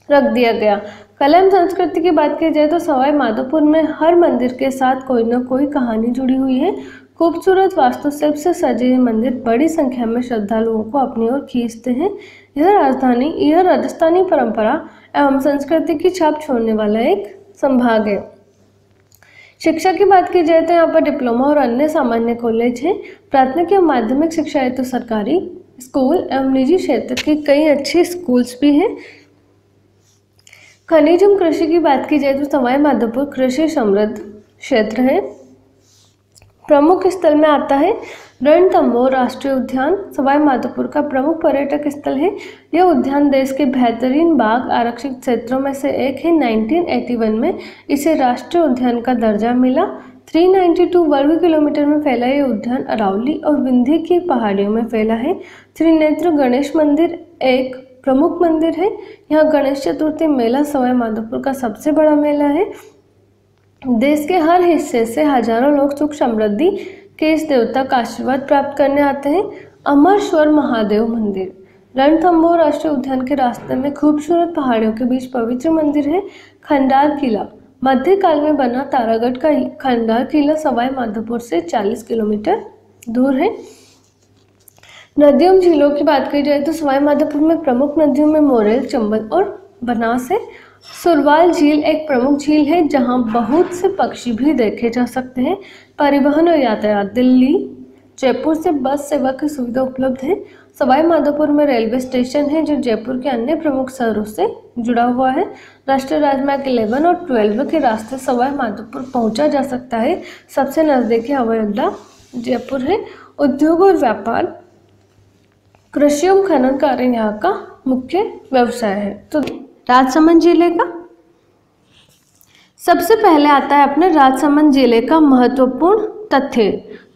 रख दिया गया। कला एवं संस्कृति की बात की जाए तो सवाई माधोपुर में हर मंदिर के साथ कोई ना कोई कहानी जुड़ी हुई है। खूबसूरत वास्तुशिल्प से सजे हुए मंदिर बड़ी संख्या में श्रद्धालुओं को अपनी ओर खींचते हैं। यह राजधानी, यह राजस्थानी परंपरा एवं संस्कृति की छाप छोड़ने वाला एक संभाग है। शिक्षा की बात की जाए तो यहाँ पर डिप्लोमा और अन्य सामान्य कॉलेज है। प्राथमिक एवं माध्यमिक शिक्षा हेतु तो सरकारी स्कूल एवं निजी क्षेत्र के कई अच्छे स्कूल्स भी हैं। खनिज एवं कृषि की बात की जाए तो सवाई माधोपुर कृषि समृद्ध क्षेत्र है। प्रमुख स्थल में आता है रणथंबोर राष्ट्रीय उद्यान। सवाई माधोपुर का प्रमुख पर्यटक स्थल है। यह उद्यान देश के बेहतरीन बाघ आरक्षित क्षेत्रों में से एक है। 1981 में इसे राष्ट्रीय उद्यान का दर्जा मिला। 392 वर्ग किलोमीटर में फैला यह उद्यान अरावली और विंध्य की पहाड़ियों में फैला है। त्रिनेत्र गणेश मंदिर एक प्रमुख मंदिर है। यहाँ गणेश चतुर्थी मेला सवाई माधोपुर का सबसे बड़ा मेला है। देश के हर हिस्से से हज़ारों लोग सुख समृद्धि के इस देवता का आशीर्वाद प्राप्त करने आते हैं। अमरश्वर महादेव मंदिर। रणथंबोर राष्ट्रीय उद्यान के रास्ते में खूबसूरत पहाड़ियों के बीच पवित्र मंदिर है, खंडार किला। मध्यकाल में बना तारागढ़ का खंडार किला सवाई माधोपुर से 40 किलोमीटर दूर है। नदियों, झीलों की बात की जाए तो सवाई माधोपुर में प्रमुख नदियों में मोरेल, चंबल और बनास है। सुरवाल झील एक प्रमुख झील है, जहाँ बहुत से पक्षी भी देखे जा सकते हैं। परिवहन और यातायात, दिल्ली, जयपुर से बस सेवा की सुविधा उपलब्ध है। सवाई माधोपुर में रेलवे स्टेशन है, जो जयपुर के अन्य प्रमुख शहरों से जुड़ा हुआ है। राष्ट्रीय राजमार्ग इलेवन और ट्वेल्व के रास्ते सवाई माधोपुर पहुँचा जा सकता है। सबसे नज़दीकी हवाई अड्डा जयपुर है। उद्योग और व्यापार कृषि एवं खनन कार्य यहाँ का मुख्य व्यवसाय है तो राजसमंद ज़िले का सबसे पहले आता है अपने राजसमंद ज़िले का महत्वपूर्ण तथ्य।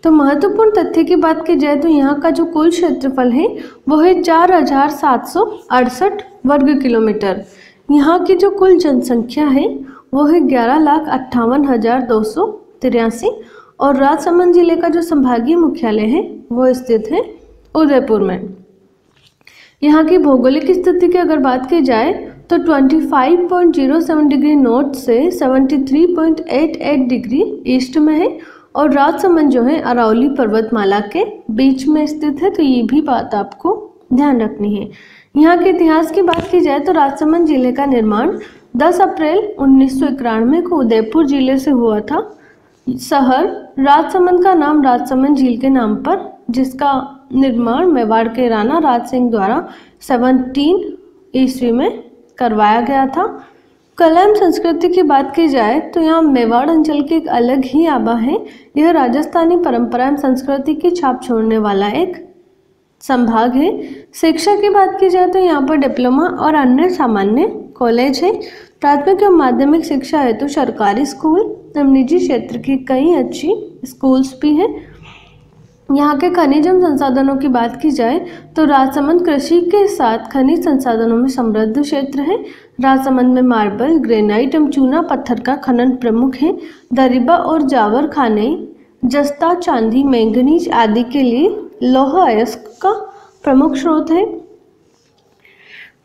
तो महत्वपूर्ण तथ्य की बात की जाए तो यहाँ का जो कुल क्षेत्रफल है, वो है चार हज़ार सात सौ अड़सठ वर्ग किलोमीटर। यहाँ की जो कुल जनसंख्या है, वो है ग्यारह लाख अट्ठावन हज़ार दो सौ तिरासी। और राजसमंद ज़िले का जो संभागीय मुख्यालय है, वो स्थित है उदयपुर में। यहाँ की भौगोलिक स्थिति की अगर बात की जाए तो 25.07 डिग्री नॉर्थ से 73.88 डिग्री ईस्ट में है और राजसमंद जो है, अरावली पर्वतमाला के बीच में स्थित है तो ये भी बात आपको ध्यान रखनी है। यहाँ के इतिहास की बात की जाए तो राजसमंद ज़िले का निर्माण 10 अप्रैल उन्नीस सौ इक्यानवे को उदयपुर ज़िले से हुआ था। शहर राजसमंद का नाम राजसमंद झील के नाम पर जिसका निर्माण मेवाड़ के राणा राज सिंह द्वारा सेवनटीन ईस्वी में करवाया गया था। कला एवं संस्कृति की बात की जाए तो यहाँ मेवाड़ अंचल की एक अलग ही आबा है। यह राजस्थानी परंपरा एवं संस्कृति की छाप छोड़ने वाला एक संभाग है। शिक्षा की बात की जाए तो यहाँ पर डिप्लोमा और अन्य सामान्य कॉलेज है। प्राथमिक एवं माध्यमिक शिक्षा हेतु तो सरकारी स्कूल एवं निजी क्षेत्र की कई अच्छी स्कूल्स भी हैं। यहाँ के खनिज एवं संसाधनों की बात की जाए तो राजसमंद कृषि के साथ खनिज संसाधनों में समृद्ध क्षेत्र है। राजसमंद में मार्बल, ग्रेनाइट एवं चूना पत्थर का खनन प्रमुख है। दरिबा और जावर खाने, जस्ता, चांदी, मैंगनीज आदि के लिए लोह अयस्क का प्रमुख स्रोत है।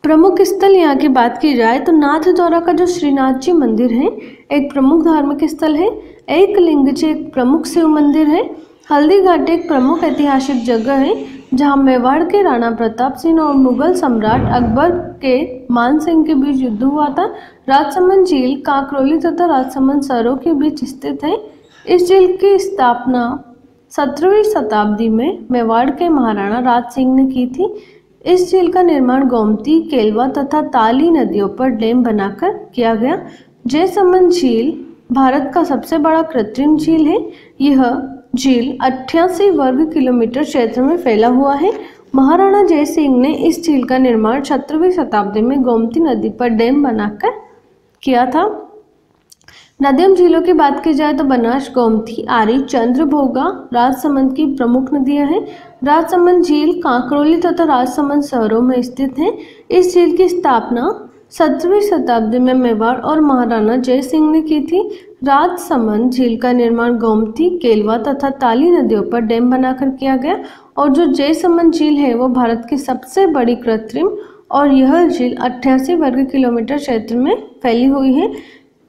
प्रमुख स्थल यहाँ की बात की जाए तो नाथ द्वारा का जो श्रीनाथ जी मंदिर है, एक प्रमुख धार्मिक स्थल है। एक लिंग एक प्रमुख शिव मंदिर है। हल्दी घाटी एक प्रमुख ऐतिहासिक जगह है, जहाँ मेवाड़ के राणा प्रताप सिंह और मुगल सम्राट अकबर के मान सिंह के बीच युद्ध हुआ था। राजसमंद झील, काकरोली तथा राजसमंद सरों के बीच स्थित है। इस झील की स्थापना सत्रहवीं शताब्दी में मेवाड़ के महाराणा राज सिंह ने की थी। इस झील का निर्माण गोमती, केलवा तथा ताली नदियों पर डैम बनाकर किया गया। जयसमंद झील भारत का सबसे बड़ा कृत्रिम झील है। यह झील अट्ठासी वर्ग किलोमीटर क्षेत्र में फैला हुआ है। महाराणा जय सिंह ने इस झील का निर्माण सत्रहवीं शताब्दी में गोमती नदी पर डैम बनाकर किया था। नदियों झीलों की बात की जाए तो बनास गोमती, आरी, चंद्रभोगा, राजसमंद की प्रमुख नदियाँ हैं। राजसमंद झील कांकरोली तथा राजसमंद शहरों में स्थित है। इस झील की स्थापना सत्रहवीं शताब्दी में मेवाड़ और महाराणा जय सिंह ने की थी। राजसमंद झील का निर्माण गोमती, केलवा तथा ताली नदियों पर डैम बनाकर किया गया और जो जयसमंद झील है, वो भारत की सबसे बड़ी कृत्रिम और यह झील अट्ठासी वर्ग किलोमीटर क्षेत्र में फैली हुई है।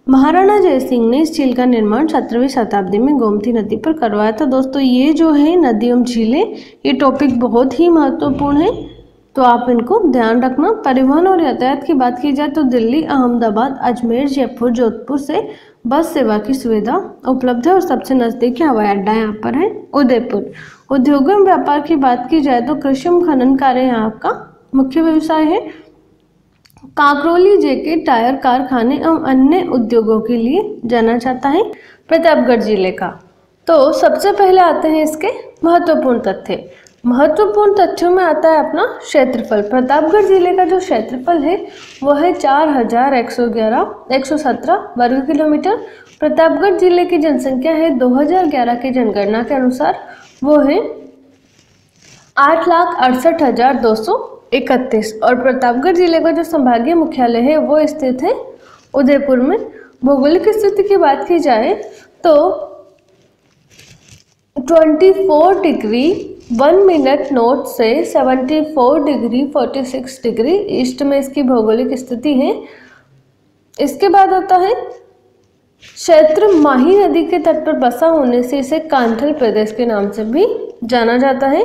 महाराणा जय सिंह ने इस झील का निर्माण सत्रहवीं शताब्दी में गोमती नदी पर करवाया था। दोस्तों, ये जो है नदी एवं झीलें, ये टॉपिक बहुत ही महत्वपूर्ण है। तो आप इनको ध्यान रखना। परिवहन और यातायात की बात की जाए तो दिल्ली, अहमदाबाद, अजमेर, जयपुर, जोधपुर से बस सेवा की सुविधा उपलब्ध है और सबसे नज़दीकी हवाई अड्डा यहाँ पर है, उदयपुर। उद्योग में व्यापार की बात की जाए तो कृषि खनन कार्य यहाँ का मुख्य व्यवसाय है। काकरोली, जेके, टायर, कारखाने एवं अन्य उद्योगों के लिए जाना जाता है प्रतापगढ़ ज़िले का। तो सबसे पहले आते हैं इसके महत्वपूर्ण तथ्य। महत्वपूर्ण तथ्यों में आता है अपना क्षेत्रफल। प्रतापगढ़ ज़िले का जो क्षेत्रफल है वह है चार हज़ार एक सौ ग्यारह, एक सौ सत्रह वर्ग किलोमीटर। प्रतापगढ़ ज़िले की जनसंख्या है 2011 की जनगणना के अनुसार, वो है आठ लाख अड़सठ हज़ार दो सौ इकतीस। और प्रतापगढ़ ज़िले का जो संभागीय मुख्यालय है, वो स्थित है उदयपुर में। भौगोलिक स्थिति की बात की जाए तो 24 डिग्री वन मिनट नॉर्थ से 74 डिग्री 46 डिग्री ईस्ट में इसकी भौगोलिक स्थिति है। इसके बाद आता है, क्षेत्र माही नदी के तट पर बसा होने से इसे कांठल प्रदेश के नाम से भी जाना जाता है।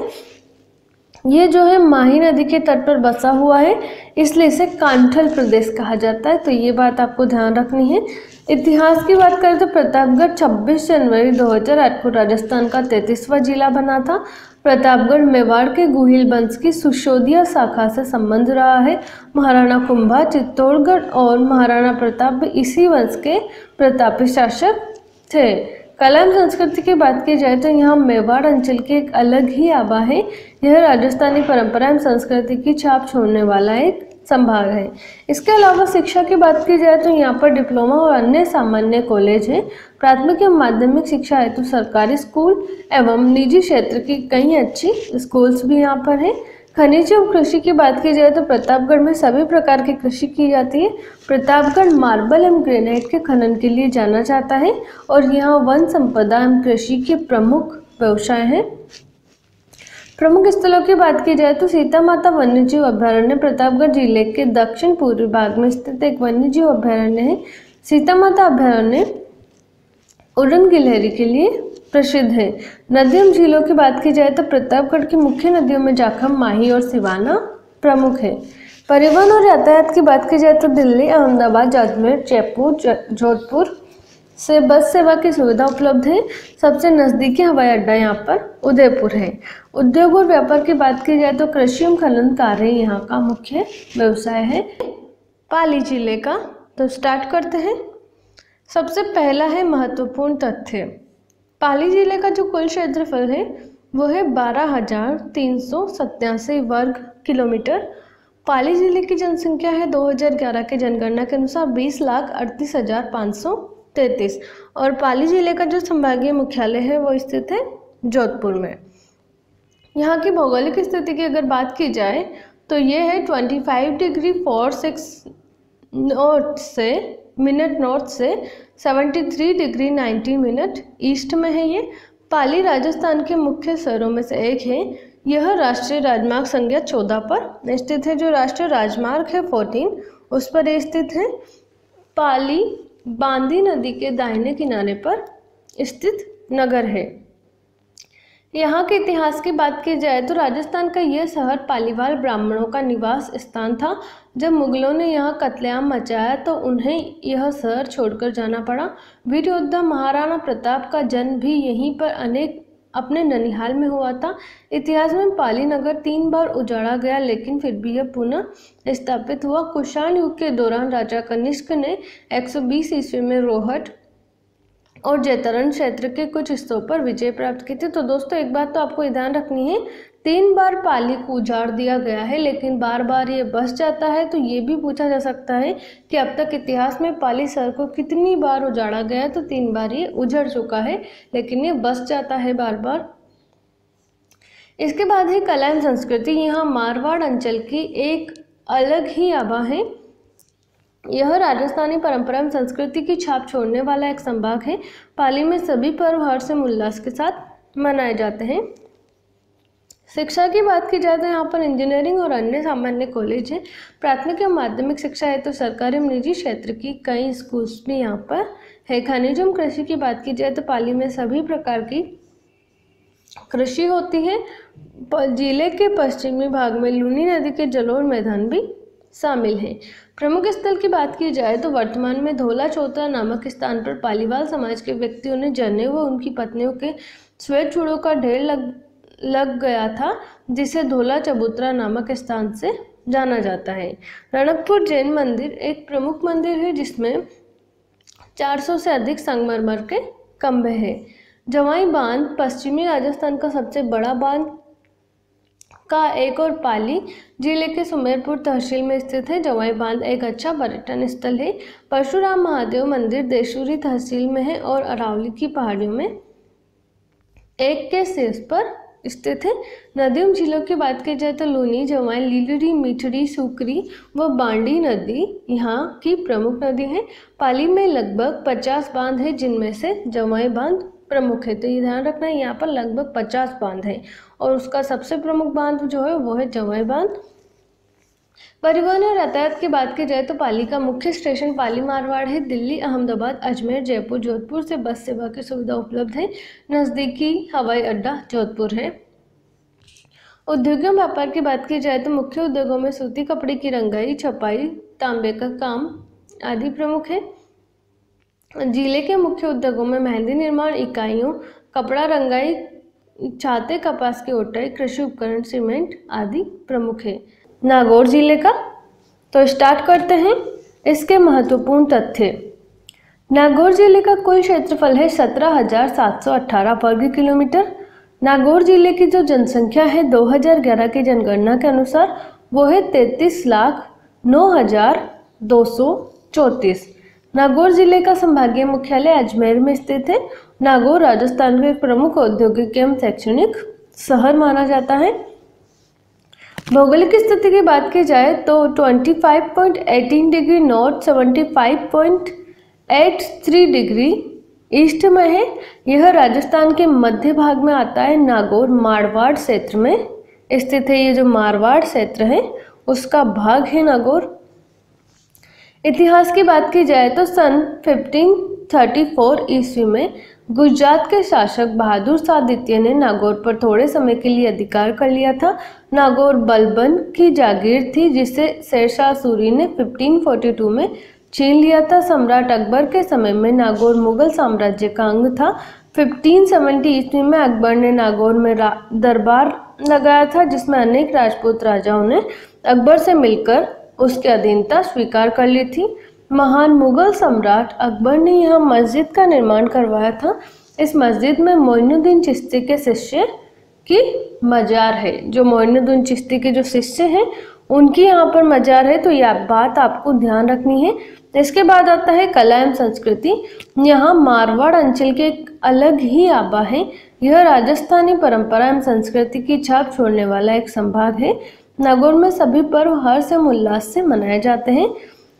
ये जो है माही नदी के तट पर बसा हुआ है, इसलिए इसे कांठल प्रदेश कहा जाता है। तो ये बात आपको ध्यान रखनी है। इतिहास की बात करें तो प्रतापगढ़ 26 जनवरी 2008 को राजस्थान का तैतीसवा जिला बना था। प्रतापगढ़ मेवाड़ के गुहिल वंश की सुशोदिया शाखा से संबंध रहा है। महाराणा कुंभा, चित्तौड़गढ़ और महाराणा प्रताप इसी वंश के प्रतापी शासक थे। कला एवं संस्कृति की बात की जाए तो यहाँ मेवाड़ अंचल के एक अलग ही आबा है। यह राजस्थानी परंपरा एवं संस्कृति की छाप छोड़ने वाला एक संभाग है। इसके अलावा शिक्षा की बात की जाए तो यहाँ पर डिप्लोमा और अन्य सामान्य कॉलेज हैं। प्राथमिक एवं माध्यमिक शिक्षा हेतु तो सरकारी स्कूल एवं निजी क्षेत्र की कई अच्छी स्कूल्स भी यहाँ पर हैं। खनिज एवं कृषि की बात की जाए तो प्रतापगढ़ में सभी प्रकार की कृषि की जाती है। प्रतापगढ़ मार्बल एवं ग्रेनाइट के खनन के लिए जाना जाता है और यहाँ वन संपदा एवं कृषि के प्रमुख व्यवसाय हैं। प्रमुख स्थलों की बात की जाए तो सीता माता वन्यजीव अभ्यारण्य प्रतापगढ़ ज़िले के दक्षिण पूर्वी भाग में स्थित एक वन्यजीव अभ्यारण्य है। सीता माता अभ्यारण्य उड़न गिलहरी के लिए प्रसिद्ध है। नदियों झीलों की बात की जाए तो प्रतापगढ़ की मुख्य नदियों में जाखम, माही और सिवाना प्रमुख है। परिवहन और यातायात की बात की जाए तो दिल्ली, अहमदाबाद अजमेर जयपुर जोधपुर से बस सेवा की सुविधा उपलब्ध है। सबसे नज़दीकी हवाई अड्डा यहाँ पर उदयपुर है। उद्योग और व्यापार की बात की जाए तो कृषि एवं खनन कार्य यहाँ का मुख्य व्यवसाय है। पाली ज़िले का तो स्टार्ट करते हैं। सबसे पहला है महत्वपूर्ण तथ्य। पाली ज़िले का जो कुल क्षेत्रफल है, वो है बारह हज़ार तीन सौ सत्तासी वर्ग किलोमीटर। पाली ज़िले की जनसंख्या है 2011 के जनगणना के अनुसार बीस लाख अड़तीस हज़ार पाँच सौ तैतीस। और पाली ज़िले का जो संभागीय मुख्यालय है, वो स्थित है जोधपुर में। यहाँ की भौगोलिक स्थिति की अगर बात की जाए तो ये है twenty five degree four six north से, मिनट नॉर्थ से 73 डिग्री 90 मिनट ईस्ट में है ये। पाली राजस्थान के मुख्य शहरों में से एक है। यह राष्ट्रीय राजमार्ग संख्या 14 पर स्थित है। जो राष्ट्रीय राजमार्ग है 14 उस पर स्थित है। पाली बांदी नदी के दाहिने किनारे पर स्थित नगर है। यहाँ के इतिहास की बात की जाए तो राजस्थान का यह शहर पालीवाल ब्राह्मणों का निवास स्थान था। जब मुगलों ने यहाँ कत्लेआम मचाया तो उन्हें यह शहर छोड़कर जाना पड़ा। वीर योद्धा महाराणा प्रताप का जन्म भी यहीं पर अनेक अपने ननिहाल में हुआ था। इतिहास में पाली नगर तीन बार उजाड़ा गया, लेकिन फिर भी यह पुनः स्थापित हुआ। कुषाण युग के दौरान राजा कनिष्क ने 120 ईस्वी में रोहट और जैतरण क्षेत्र के कुछ हिस्सों पर विजय प्राप्त की थी। तो दोस्तों, एक बात तो आपको ध्यान रखनी है तीन बार पाली को उजाड़ दिया गया है, लेकिन बार बार ये बस जाता है तो ये भी पूछा जा सकता है कि अब तक इतिहास में पाली सर को कितनी बार उजाड़ा गया है तो तीन बार ये उजड़ चुका है, लेकिन ये बस जाता है बार बार इसके बाद है कला एवं संस्कृति, यहाँ मारवाड़ अंचल की एक अलग ही आभा है। यह राजस्थानी परंपरा एवं संस्कृति की छाप छोड़ने वाला एक संभाग है। पाली में सभी पर्व हर्ष एवं उल्लास के साथ मनाए जाते हैं। शिक्षा की बात की जाए तो यहाँ पर इंजीनियरिंग और अन्य सामान्य कॉलेज हैं। प्राथमिक एवं माध्यमिक शिक्षा है तो सरकारी एवं निजी क्षेत्र की कई स्कूल्स भी यहाँ पर है। खनिज एवं कृषि की बात की जाए तो पाली में सभी प्रकार की कृषि होती है। ज़िले के पश्चिमी भाग में लूनी नदी के जलोर मैदान भी शामिल हैं। प्रमुख स्थल की बात की जाए तो वर्तमान में धोला चौथा नामक स्थान पर पालीवाल समाज के व्यक्तियों ने जने व उनकी पत्नियों के चूड़ों का ढेर लग लग गया था, जिसे धोला चबूतरा नामक स्थान से जाना जाता है। रणकपुर जैन मंदिर एक प्रमुख मंदिर है, जिसमें 400 से अधिक संगमरमर के कम्बे हैं। जवाई बाँध पश्चिमी राजस्थान का सबसे बड़ा बाँध का एक और पाली ज़िले के सुमेरपुर तहसील में स्थित है। जवाई बाँध एक अच्छा पर्यटन स्थल है। परशुराम महादेव मंदिर देशूरी तहसील में है और अरावली की पहाड़ियों में एक के शीर्ष पर स्थित है। नदियों जिलों की बात की जाए तो लूनी जवाई लीलड़ी मिठड़ी, सुकरी व बांडी नदी यहाँ की प्रमुख नदी है। पाली में लगभग 50 बाँध है, जिनमें से जवाई बाँध प्रमुख है। तो ये ध्यान रखना है यहाँ पर लगभग 50 बाँध है और उसका सबसे प्रमुख बाँध जो है, वो है जवाई बाँध। परिवहन और यातायात की बात की जाए तो पाली का मुख्य स्टेशन पाली मारवाड़ है, दिल्ली, अहमदाबाद, अजमेर, जयपुर, जोधपुर से बस सेवा की सुविधा उपलब्ध है। नज़दीकी हवाई अड्डा जोधपुर है। उद्योगों व्यापार की बात की जाए तो मुख्य उद्योगों में सूती कपड़े की रंगाई, छपाई, तांबे का काम आदि प्रमुख है। ज़िले के मुख्य उद्योगों में मेहंदी निर्माण, इकाइयों, कपड़ा रंगाई, छाते, कपास की ओटाई, कृषि उपकरण, सीमेंट आदि प्रमुख है। नागौर ज़िले का। तो स्टार्ट करते हैं इसके महत्वपूर्ण तथ्य। नागौर ज़िले का कुल क्षेत्रफल है सत्रह हज़ार सात सौ अट्ठारह वर्ग किलोमीटर। नागौर ज़िले की जो जनसंख्या है 2011 की जनगणना के अनुसार वो है तैतीस लाख नौ हज़ार दो सौ चौंतीस। नागौर ज़िले का संभागीय मुख्यालय अजमेर में स्थित है। नागौर राजस्थान एक प्रमुख औद्योगिक एवं शैक्षणिक शहर माना जाता है। भौगोलिक स्थिति की बात की जाए तो 25.18 डिग्री नॉर्थ 75.83 डिग्री ईस्ट में है। यह राजस्थान के मध्य भाग में आता है। नागौर, मारवाड़ क्षेत्र में स्थित है। ये जो मारवाड़ क्षेत्र है, उसका भाग है नागौर। इतिहास की बात की जाए तो सन 1534 ईस्वी में गुजरात के शासक बहादुर सादित्य ने नागौर पर थोड़े समय के लिए अधिकार कर लिया था। नागौर बलबन की जागीर थी, जिसे शेरशाह सूरी ने 1542 में छीन लिया था। सम्राट अकबर के समय में नागौर मुगल साम्राज्य का अंग था। 1570 ईस्वी में अकबर ने नागौर में दरबार लगाया था, जिसमें अनेक राजपूत राजाओं ने अकबर से मिलकर उसकी अधीनता स्वीकार कर ली थी। महान मुगल सम्राट अकबर ने यहाँ मस्जिद का निर्माण करवाया था। इस मस्जिद में मोइनुद्दीन चिश्ती के शिष्य की मजार है। जो मोइनुद्दीन चिश्ती के जो शिष्य हैं, उनकी यहाँ पर मजार है। तो यह बात आपको ध्यान रखनी है। इसके बाद आता है कला एवं संस्कृति। यहाँ मारवाड़ अंचल के एक अलग ही आबा है। यह राजस्थानी परंपरा एवं संस्कृति की छाप छोड़ने वाला एक संभाग है। नागौर में सभी पर्व हर्ष एवं उल्लास से मनाए जाते हैं।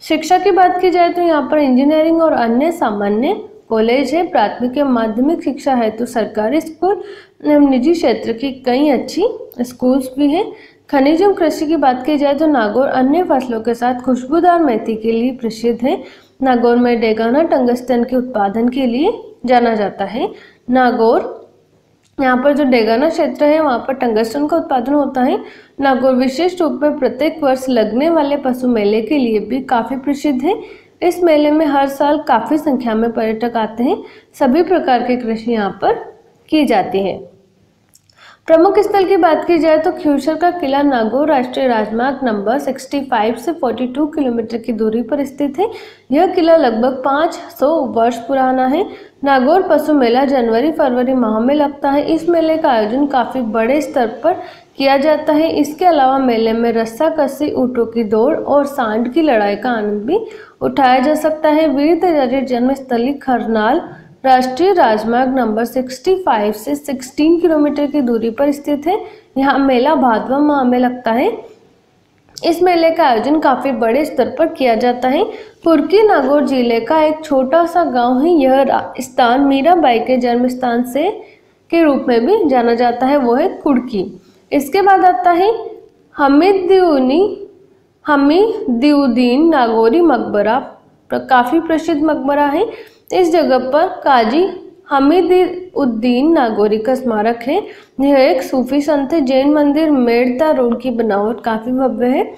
शिक्षा की बात की जाए तो यहाँ पर इंजीनियरिंग और अन्य सामान्य कॉलेज है। प्राथमिक एवं माध्यमिक शिक्षा है तो सरकारी स्कूल एवं निजी क्षेत्र की कई अच्छी स्कूल्स भी हैं। खनिज एवं कृषि की बात की जाए तो नागौर अन्य फ़सलों के साथ खुशबूदार मेथी के लिए प्रसिद्ध है। नागौर में डेगाना टंगस्टन के उत्पादन के लिए जाना जाता है। नागौर यहाँ पर जो डेगाना क्षेत्र है, वहाँ पर टंगस्टन का उत्पादन होता है। नागौर विशेष रूप में प्रत्येक वर्ष लगने वाले पशु मेले के लिए भी काफ़ी प्रसिद्ध है। इस मेले में हर साल काफ़ी संख्या में पर्यटक आते हैं। सभी प्रकार की कृषि यहाँ पर की जाती है। प्रमुख स्थल की बात की जाए तो ख्यूशर का किला नागौर राष्ट्रीय राजमार्ग नंबर 65 से 42 किलोमीटर की दूरी पर स्थित है। यह किला लगभग 500 वर्ष पुराना है। नागौर पशु मेला जनवरी, फरवरी माह में लगता है। इस मेले का आयोजन काफ़ी बड़े स्तर पर किया जाता है। इसके अलावा मेले में रस्सा, कस्सी, ऊँटों की दौड़ और सांड की लड़ाई का आनंद भी उठाया जा सकता है। वीर तेजारी जन्मस्थली खरनाल, राष्ट्रीय राजमार्ग नंबर 65 से 16 किलोमीटर की दूरी पर स्थित है। यहाँ मेला भादवा माह में लगता है। इस मेले का आयोजन काफ़ी बड़े स्तर पर किया जाता है। पुरकी नागौर ज़िले का एक छोटा सा गाँव है। यह स्थान मीराबाई के जन्म स्थान से, के रूप में भी जाना जाता है। वो है कुड़की। इसके बाद आता है हमिद दिउनी हमीदुद्दीन नागौरी मकबरा। काफ़ी प्रसिद्ध मकबरा है। इस जगह पर काजी हमीद उद्दीन नागौरी का स्मारक है। यह एक सूफी संत है। जैन मंदिर मेड़ता रोड की बनावट काफ़ी भव्य है।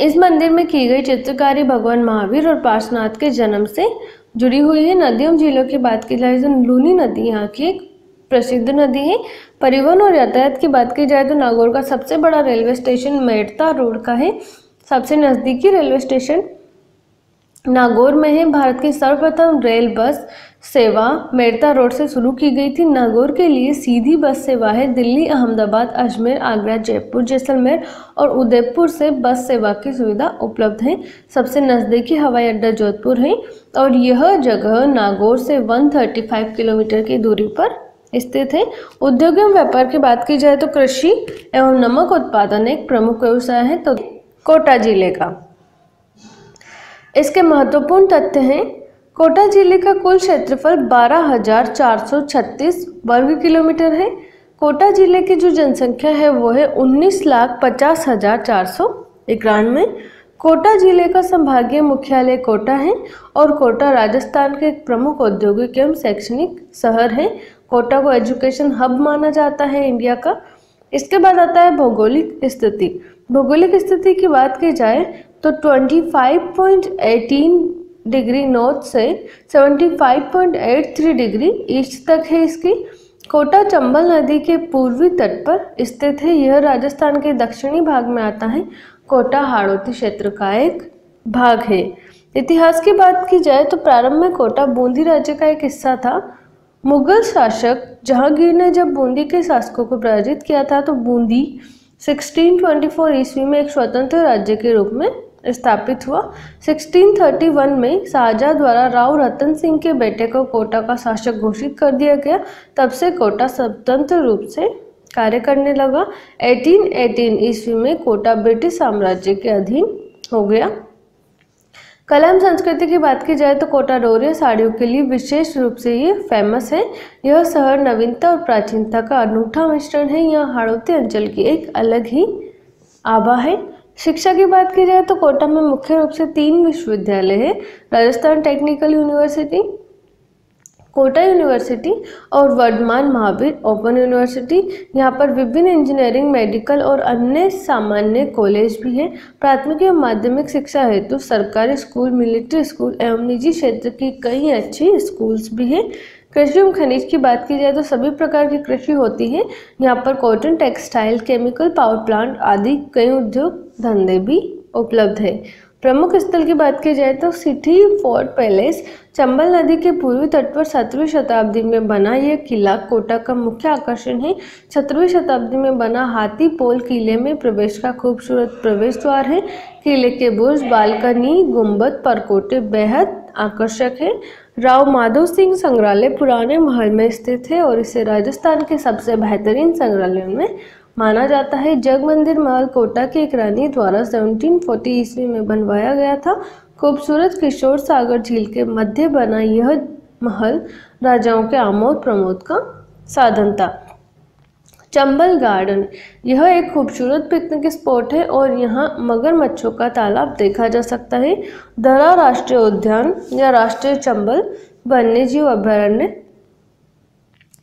इस मंदिर में की गई चित्रकारी भगवान महावीर और पार्शनाथ के जन्म से जुड़ी हुई है। नदियों, झीलों की बात की जाए तो लूनी नदी यहाँ की एक प्रसिद्ध नदी है। परिवहन और यातायात की बात की जाए तो नागौर का सबसे बड़ा रेलवे स्टेशन मेड़ता रोड का है। सबसे नज़दीकी रेलवे स्टेशन नागौर में है। भारत की सर्वप्रथम रेल बस सेवा मेरता रोड से शुरू की गई थी। नागौर के लिए सीधी बस सेवा है दिल्ली, अहमदाबाद, अजमेर, आगरा, जयपुर, जैसलमेर और उदयपुर से बस सेवा की सुविधा उपलब्ध है। सबसे नज़दीकी हवाई अड्डा जोधपुर है और यह जगह नागौर से 135 किलोमीटर की दूरी पर स्थित है। उद्योग एवं व्यापार की बात की जाए तो कृषि एवं नमक उत्पादन एक प्रमुख व्यवसाय है तो कोटा ज़िले का। इसके महत्वपूर्ण तथ्य हैं कोटा ज़िले का कुल क्षेत्रफल 12,436 वर्ग किलोमीटर है। कोटा ज़िले की जो जनसंख्या है वो है उन्नीस लाख पचास हज़ार चार सौ इक्यानवे। कोटा ज़िले का संभागीय मुख्यालय कोटा है और कोटा राजस्थान के एक प्रमुख औद्योगिक एवं शैक्षणिक शहर है। कोटा को एजुकेशन हब माना जाता है इंडिया का। इसके बाद आता है भौगोलिक स्थिति। भौगोलिक स्थिति की बात की जाए तो 25.18 डिग्री नॉर्थ से 75.83 डिग्री ईस्ट तक है इसकी। कोटा चंबल नदी के पूर्वी तट पर स्थित है। यह राजस्थान के दक्षिणी भाग में आता है। कोटा हाड़ौती क्षेत्र का एक भाग है। इतिहास की बात की जाए तो प्रारंभ में कोटा बूंदी राज्य का एक हिस्सा था। मुगल शासक जहांगीर ने जब बूंदी के शासकों को पराजित किया था तो बूंदी 1624 ईस्वी में एक स्वतंत्र राज्य के रूप में स्थापित हुआ। 1631 में शाहजहाँ द्वारा राव रतन सिंह के बेटे को कोटा का शासक घोषित कर दिया गया। तब से कोटा स्वतंत्र रूप से कार्य करने लगा। 1818 ईस्वी में कोटा ब्रिटिश साम्राज्य के अधीन हो गया। कला एवं संस्कृति की बात की जाए तो कोटा डोरिया साड़ियों के लिए विशेष रूप से ये फ़ेमस है। यह शहर नवीनता और प्राचीनता का अनूठा मिश्रण है। यह हाड़ौती अंचल की एक अलग ही आभा है। शिक्षा की बात की जाए तो कोटा में मुख्य रूप से तीन विश्वविद्यालय है, Rajasthan technical university, Kota university और वर्धमान महावीर ओपन यूनिवर्सिटी। यहाँ पर विभिन्न इंजीनियरिंग, मेडिकल और अन्य सामान्य कॉलेज भी हैं। प्राथमिक एवं माध्यमिक शिक्षा हेतु तो सरकारी स्कूल, मिलिट्री स्कूल एवं निजी क्षेत्र की कई अच्छी स्कूल्स भी हैं। कृषि एवं खनिज की बात की जाए तो सभी प्रकार की कृषि होती है। यहाँ पर cotton, textile, chemical, power plant आदि कई उद्योग धंधे भी उपलब्ध है। प्रमुख स्थल की बात की जाए तो सिटी फोर्ट पैलेस, चंबल नदी के पूर्वी तट पर सत्रहवीं शताब्दी में बना यह किला कोटा का मुख्य आकर्षण है। सत्रहवीं शताब्दी में बना हाथी पोल किले में प्रवेश का खूबसूरत प्रवेश द्वार है। किले के बुर्ज, बालकनी गुंबद परकोटे बेहद आकर्षक है। राव माधव सिंह संग्रहालय पुराने महल में स्थित है और इसे राजस्थान के सबसे बेहतरीन संग्रहालयों में माना जाता है। जग मंदिर महल कोटा की एक रानी द्वारा 1740 ईस्वी में बनवाया गया था। खूबसूरत किशोर सागर झील के मध्य बना यह महल राजाओं के आमोद प्रमोद का साधन था। चंबल गार्डन। यह एक खूबसूरत पिकनिक स्पॉट है और यहाँ मगरमच्छों का तालाब देखा जा सकता है। दरा राष्ट्रीय उद्यान या राष्ट्रीय चंबल वन्य जीव अभ्यारण्य।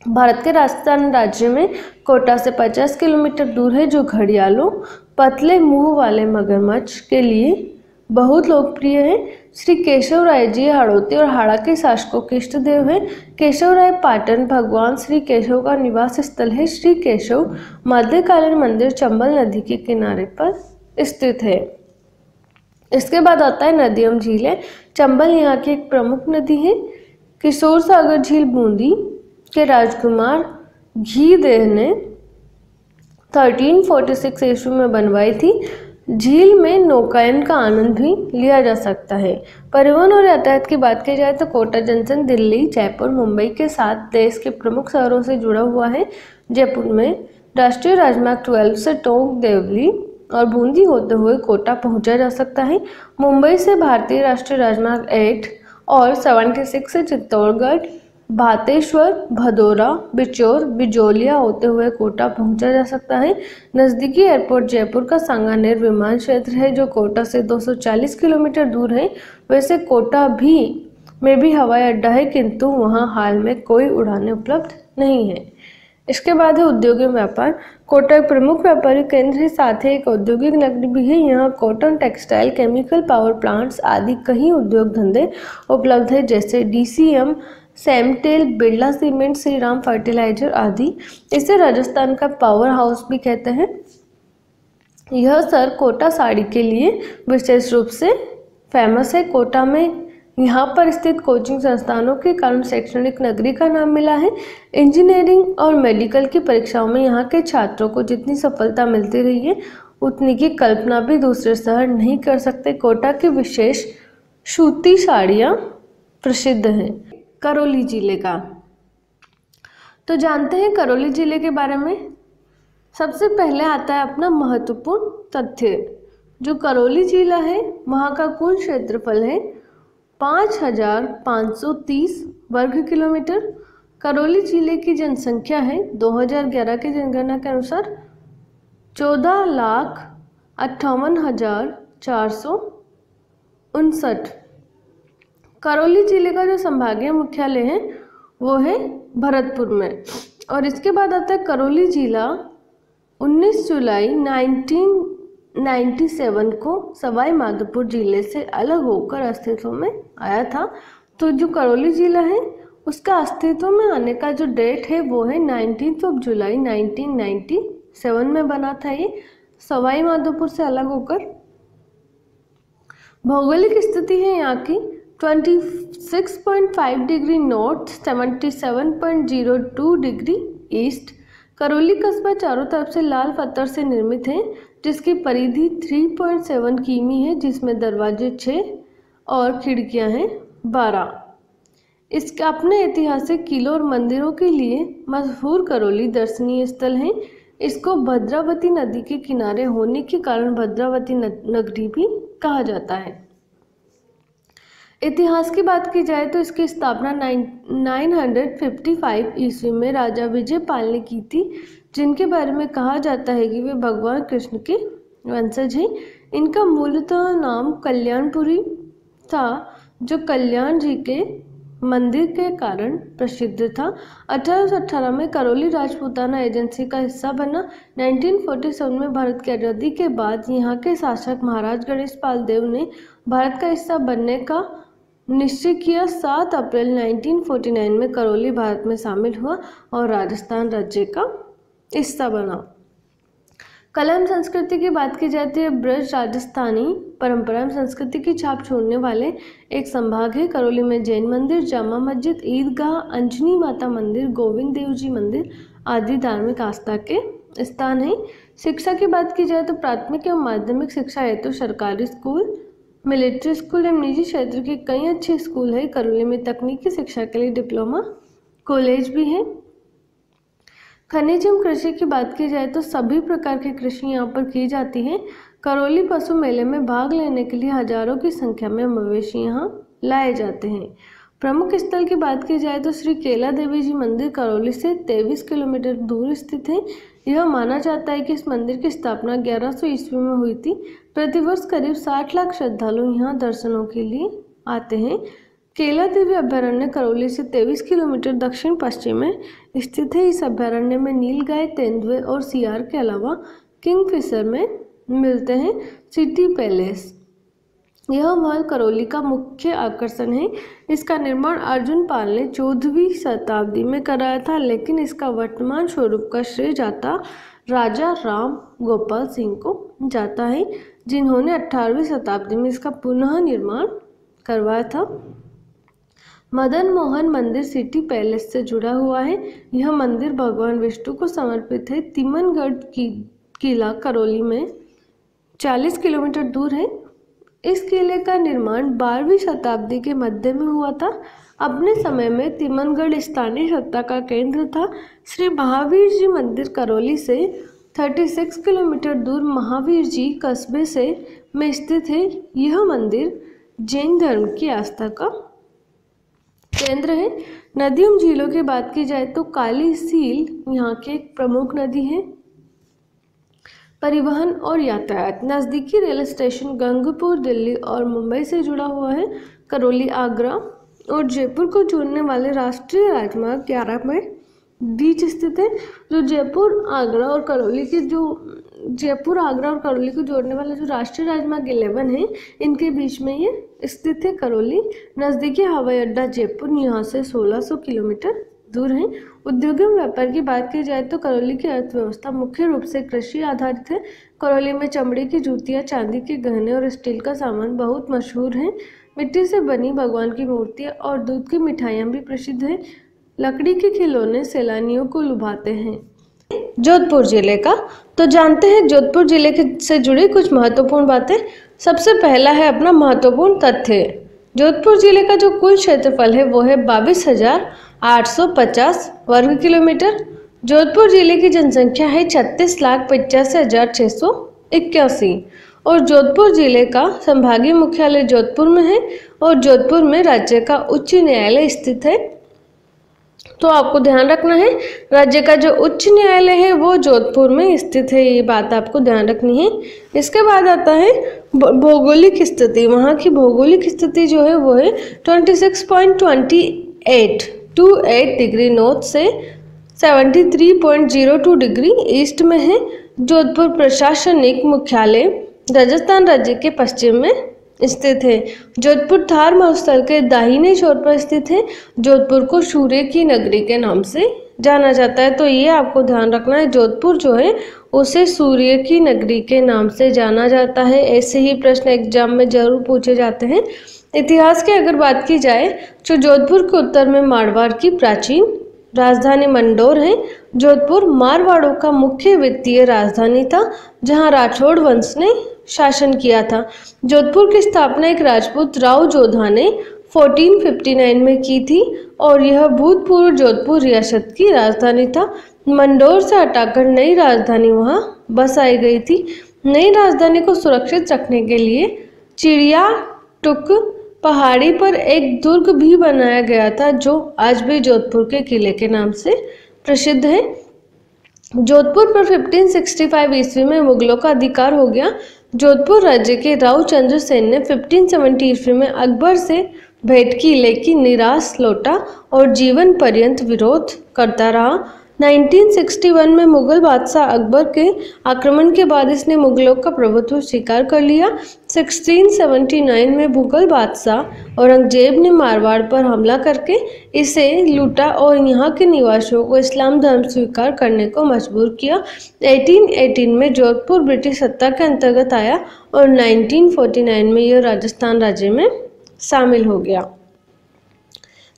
भारत के राजस्थान राज्य में कोटा से 50 किलोमीटर दूर है जो घड़ियालों, पतले मुँह वाले मगरमच्छ के लिए बहुत लोकप्रिय है। श्री केशव राय जी हाड़ौती और हाड़ा के शासकों के इष्ट देव हैं। केशव राय पाटन भगवान श्री केशव का निवास स्थल है। श्री केशव मध्यकालीन मंदिर चंबल नदी के किनारे पर स्थित है। इसके बाद आता है नदियम झील है। चंबल यहाँ की एक प्रमुख नदी है। किशोर सागर झील बूंदी के राजकुमार घी देह ने 1346 ईस्वी में बनवाई थी। झील में नौकायन का आनंद भी लिया जा सकता है। परिवहन और यातायात की बात की जाए तो कोटा जंक्शन, दिल्ली, जयपुर, मुंबई के साथ देश के प्रमुख शहरों से जुड़ा हुआ है। जयपुर में राष्ट्रीय राजमार्ग 12 से टोंक, देवली और बूंदी होते हुए कोटा पहुँचा जा सकता है। मुंबई से भारतीय राष्ट्रीय राजमार्ग एट और 76 से चित्तौड़गढ़ भातेश्वर, भदोरा, बिचौर, बिजोलिया होते हुए कोटा पहुँचा जा सकता है। नज़दीकी एयरपोर्ट जयपुर का सांगानेर विमान क्षेत्र है, जो कोटा से 240 किलोमीटर दूर है। वैसे कोटा भी, में भी हवाई अड्डा है, किंतु वहाँ हाल में कोई उड़ानें उपलब्ध नहीं है। इसके बाद है उद्योग एवं व्यापार। कोटा एक प्रमुख व्यापारिक केंद्र है, साथ ही एक औद्योगिक नगरी भी है। यहाँ cotton textile, chemical power plants आदि कई उद्योग धंधे उपलब्ध है, जैसे DCM Semtel, Birla cement Shri Ram fertilizer आदि। इसे राजस्थान का पावर हाउस भी कहते हैं। यह सर कोटा साड़ी के लिए विशेष रूप से फ़ेमस है। कोटा में यहाँ पर स्थित कोचिंग संस्थानों के कारण शैक्षणिक नगरी का नाम मिला है। इंजीनियरिंग और मेडिकल की परीक्षाओं में यहाँ के छात्रों को जितनी सफलता मिलती रही है, उतनी की कल्पना भी दूसरे शहर नहीं कर सकते। कोटा की विशेष सूती साड़ियाँ प्रसिद्ध हैं। करौली ज़िले का। तो जानते हैं करौली ज़िले के बारे में? सबसे पहले आता है अपना महत्वपूर्ण तथ्य, जो करौली जिला है, वहाँ का कुल क्षेत्रफल है पाँच हज़ार पाँच सौ तीस वर्ग किलोमीटर। करौली ज़िले की जनसंख्या है 2011 के जनगणना के अनुसार चौदह लाख अट्ठावन हज़ार चार सौ उनसठ। करौली ज़िले का जो संभागीय मुख्यालय है, वो है भरतपुर में। और इसके बाद आता है करौली जिला 19 जुलाई 1997 को सवाई माधोपुर ज़िले से अलग होकर अस्तित्व में आया था। तो जो करौली जिला है, उसका अस्तित्व में आने का जो डेट है, वो है नाइनटीन ऑफ़ जुलाई 1997 में बना था ये। सवाई माधोपुर से अलग होकर। भौगोलिक स्थिति है यहाँ की 26.5 degree north 77.02 degree east. Karauli कस्बा चारों तरफ़ से लाल पत्थर से निर्मित है, जिसकी परिधि 3.7 किमी है, जिसमें दरवाजे छः और खिड़कियाँ हैं 12 इसके अपने ऐतिहासिक किलों और मंदिरों के लिए मशहूर करौली दर्शनीय स्थल है। इसको भद्रावती नदी के किनारे होने के कारण भद्रावती नगरी भी कहा जाता है। इतिहास की बात की जाए तो इसकी स्थापना नाइन हंड्रेड फिफ्टी फाइव ईस्वी में राजा विजय पाल ने की थी, जिनके बारे में कहा जाता है कि वे भगवान कृष्ण के वंशज हैं। इनका मूलतः नाम कल्याणपुरी था, जो कल्याण जी के मंदिर के कारण प्रसिद्ध था। 1818 में करौली राजपूताना एजेंसी का हिस्सा बना। 1947 में भारत की आज़ादी के बाद यहाँ के शासक महाराज गणेश पाल देव ने भारत का हिस्सा बनने का निश्चय किया, सात अप्रैल 1949 में करौली भारत में शामिल हुआ और राजस्थान राज्य का हिस्सा बना। कला संस्कृति की बात की जाती है, ब्रज राजस्थानी परंपरा संस्कृति की छाप छोड़ने वाले एक संभाग है करौली में जैन मंदिर, जामा मस्जिद, ईदगाह, अंजनी माता मंदिर, गोविंद देव जी मंदिर आदि धार्मिक आस्था के स्थान है। शिक्षा की बात की जाए तो प्राथमिक एवं माध्यमिक शिक्षा हेतु तो सरकारी स्कूल मिलिट्री स्कूल एवं निजी क्षेत्र के कई अच्छे स्कूल हैं। करौली में तकनीकी शिक्षा के लिए डिप्लोमा, कॉलेज भी हैं। खनिज एवं कृषि की बात की जाए तो सभी प्रकार की कृषि यहाँ पर की जाती है। करौली पशु मेले में भाग लेने के लिए हज़ारों की संख्या में मवेशी यहाँ लाए जाते हैं। प्रमुख स्थल की बात की जाए तो श्री केला देवी जी मंदिर करौली से तेईस किलोमीटर दूर स्थित है। यह माना जाता है कि इस मंदिर की स्थापना 1100 ईस्वी में हुई थी। प्रतिवर्ष करीब 60 लाख श्रद्धालु यहाँ दर्शनों के लिए आते हैं। केला देवी अभ्यारण्य करौली से 23 किलोमीटर दक्षिण पश्चिम में स्थित है। इस अभ्यारण्य में नीलगाय, तेंदुए और सियार के अलावा किंगफिशर में मिलते हैं। सिटी पैलेस यह महल करौली का मुख्य आकर्षण है। इसका निर्माण अर्जुन पाल ने चौदहवीं शताब्दी में कराया था, लेकिन इसका वर्तमान स्वरूप का श्रेय जाता राजा राम गोपाल सिंह को जाता है, जिन्होंने अठारहवीं शताब्दी में इसका पुनः निर्माण करवाया था। मदन मोहन मंदिर सिटी पैलेस से जुड़ा हुआ है। यह मंदिर भगवान विष्णु को समर्पित है। तिमनगढ़ की किला करौली में 40 किलोमीटर दूर है। इस किले का निर्माण बारहवीं शताब्दी के मध्य में हुआ था। अपने समय में तिमनगढ़ स्थानीय सत्ता का केंद्र था। श्री महावीर जी मंदिर करौली से 36 किलोमीटर दूर महावीर जी कस्बे से में स्थित है। यह मंदिर जैन धर्म की आस्था का केंद्र है। नदियों झीलों की बात की जाए तो काली सील यहाँ की एक प्रमुख नदी है। परिवहन और यातायात। नज़दीकी रेल स्टेशन गंगपुर, दिल्ली और मुंबई से जुड़ा हुआ है। करौली, आगरा और जयपुर को जोड़ने वाले राष्ट्रीय राजमार्ग ग्यारह में बीच स्थित है, जो जयपुर, आगरा और करौली के जो, जयपुर, आगरा और करौली को जोड़ने वाला जो राष्ट्रीय राजमार्ग इलेवन है, इनके बीच में ये स्थित है करौली। नज़दीकी हवाई अड्डा जयपुर, यहाँ से 1600 किलोमीटर दूर है। उद्योग एवं व्यापार की बात की जाए तो करौली की अर्थव्यवस्था मुख्य रूप से कृषि आधारित है। करौली में चमड़े की जूतियाँ, चांदी के गहने और स्टील का सामान बहुत मशहूर है। मिट्टी से बनी भगवान की मूर्तियाँ और दूध की मिठाइयाँ भी प्रसिद्ध हैं। लकड़ी के खिलौने सैलानियों को लुभाते हैं। जोधपुर ज़िले का? तो जानते हैं, जोधपुर ज़िले के से जुड़ी कुछ महत्वपूर्ण बातें। सबसे पहला है अपना महत्वपूर्ण तथ्य। जोधपुर ज़िले का जो कुल क्षेत्रफल है, वो है बाईस हज़ार आठ सौ पचास वर्ग किलोमीटर। जोधपुर ज़िले की जनसंख्या है छत्तीस लाख पचासी हज़ार छः सौ इक्यासी। और जोधपुर ज़िले का संभागीय मुख्यालय जोधपुर में है और जोधपुर में राज्य का उच्च न्यायालय स्थित है। तो आपको ध्यान रखना है, राज्य का जो उच्च न्यायालय है वो जोधपुर में स्थित है, ये बात आपको ध्यान रखनी है। इसके बाद आता है भौगोलिक स्थिति, वहाँ की भौगोलिक स्थिति जो है वो है twenty six point twenty eight two eight degree north से seventy three point zero two degree east में है। जोधपुर प्रशासनिक मुख्यालय राजस्थान राज्य के पश्चिम में स्थित है। जोधपुर थार महोत्सव के दाहिने छोर पर स्थित है। जोधपुर को सूर्य की नगरी के नाम से जाना जाता है। तो ये आपको ध्यान रखना है, जोधपुर जो है, उसे सूर्य की नगरी के नाम से जाना जाता है। ऐसे ही प्रश्न एग्ज़ाम में ज़रूर पूछे जाते हैं। इतिहास की अगर बात की जाए तो जोधपुर के उत्तर में मारवाड़ की प्राचीन राजधानी मंडोर है। जोधपुर मारवाड़ों का मुख्य वित्तीय राजधानी था, जहाँ राठौड़ वंश ने शासन किया था। जोधपुर की स्थापना एक राजपूत राव जोधा ने 1459 में की थी, और यह भूतपूर्व जोधपुर रियासत की राजधानी था। मंडोर से हटाकर नई राजधानी वहाँ बसाई गई थी। नई राजधानी को सुरक्षित रखने के लिए चिड़िया टुक पहाड़ी पर एक दुर्ग भी बनाया गया था, जो आज भी जोधपुर के किले के नाम से प्रसिद्ध है। जोधपुर पर 1565 ईस्वी में मुगलों का अधिकार हो गया। जोधपुर राज्य के राव चंद्र सेन ने 1570 ईस्वी में अकबर से भेंट की, लेकिन निराश, लौटा और जीवन पर्यंत विरोध करता रहा। 1961 में मुगल बादशाह अकबर के आक्रमण के बाद इसने मुगलों का प्रभुत्व स्वीकार कर लिया। 1679 में मुगल बादशाह औरंगज़ेब ने मारवाड़ पर हमला करके इसे लूटा और यहाँ के निवासियों को इस्लाम धर्म स्वीकार करने को मजबूर किया। 1818 में जोधपुर ब्रिटिश सत्ता के अंतर्गत आया और 1949 में यह राजस्थान राज्य में शामिल हो गया।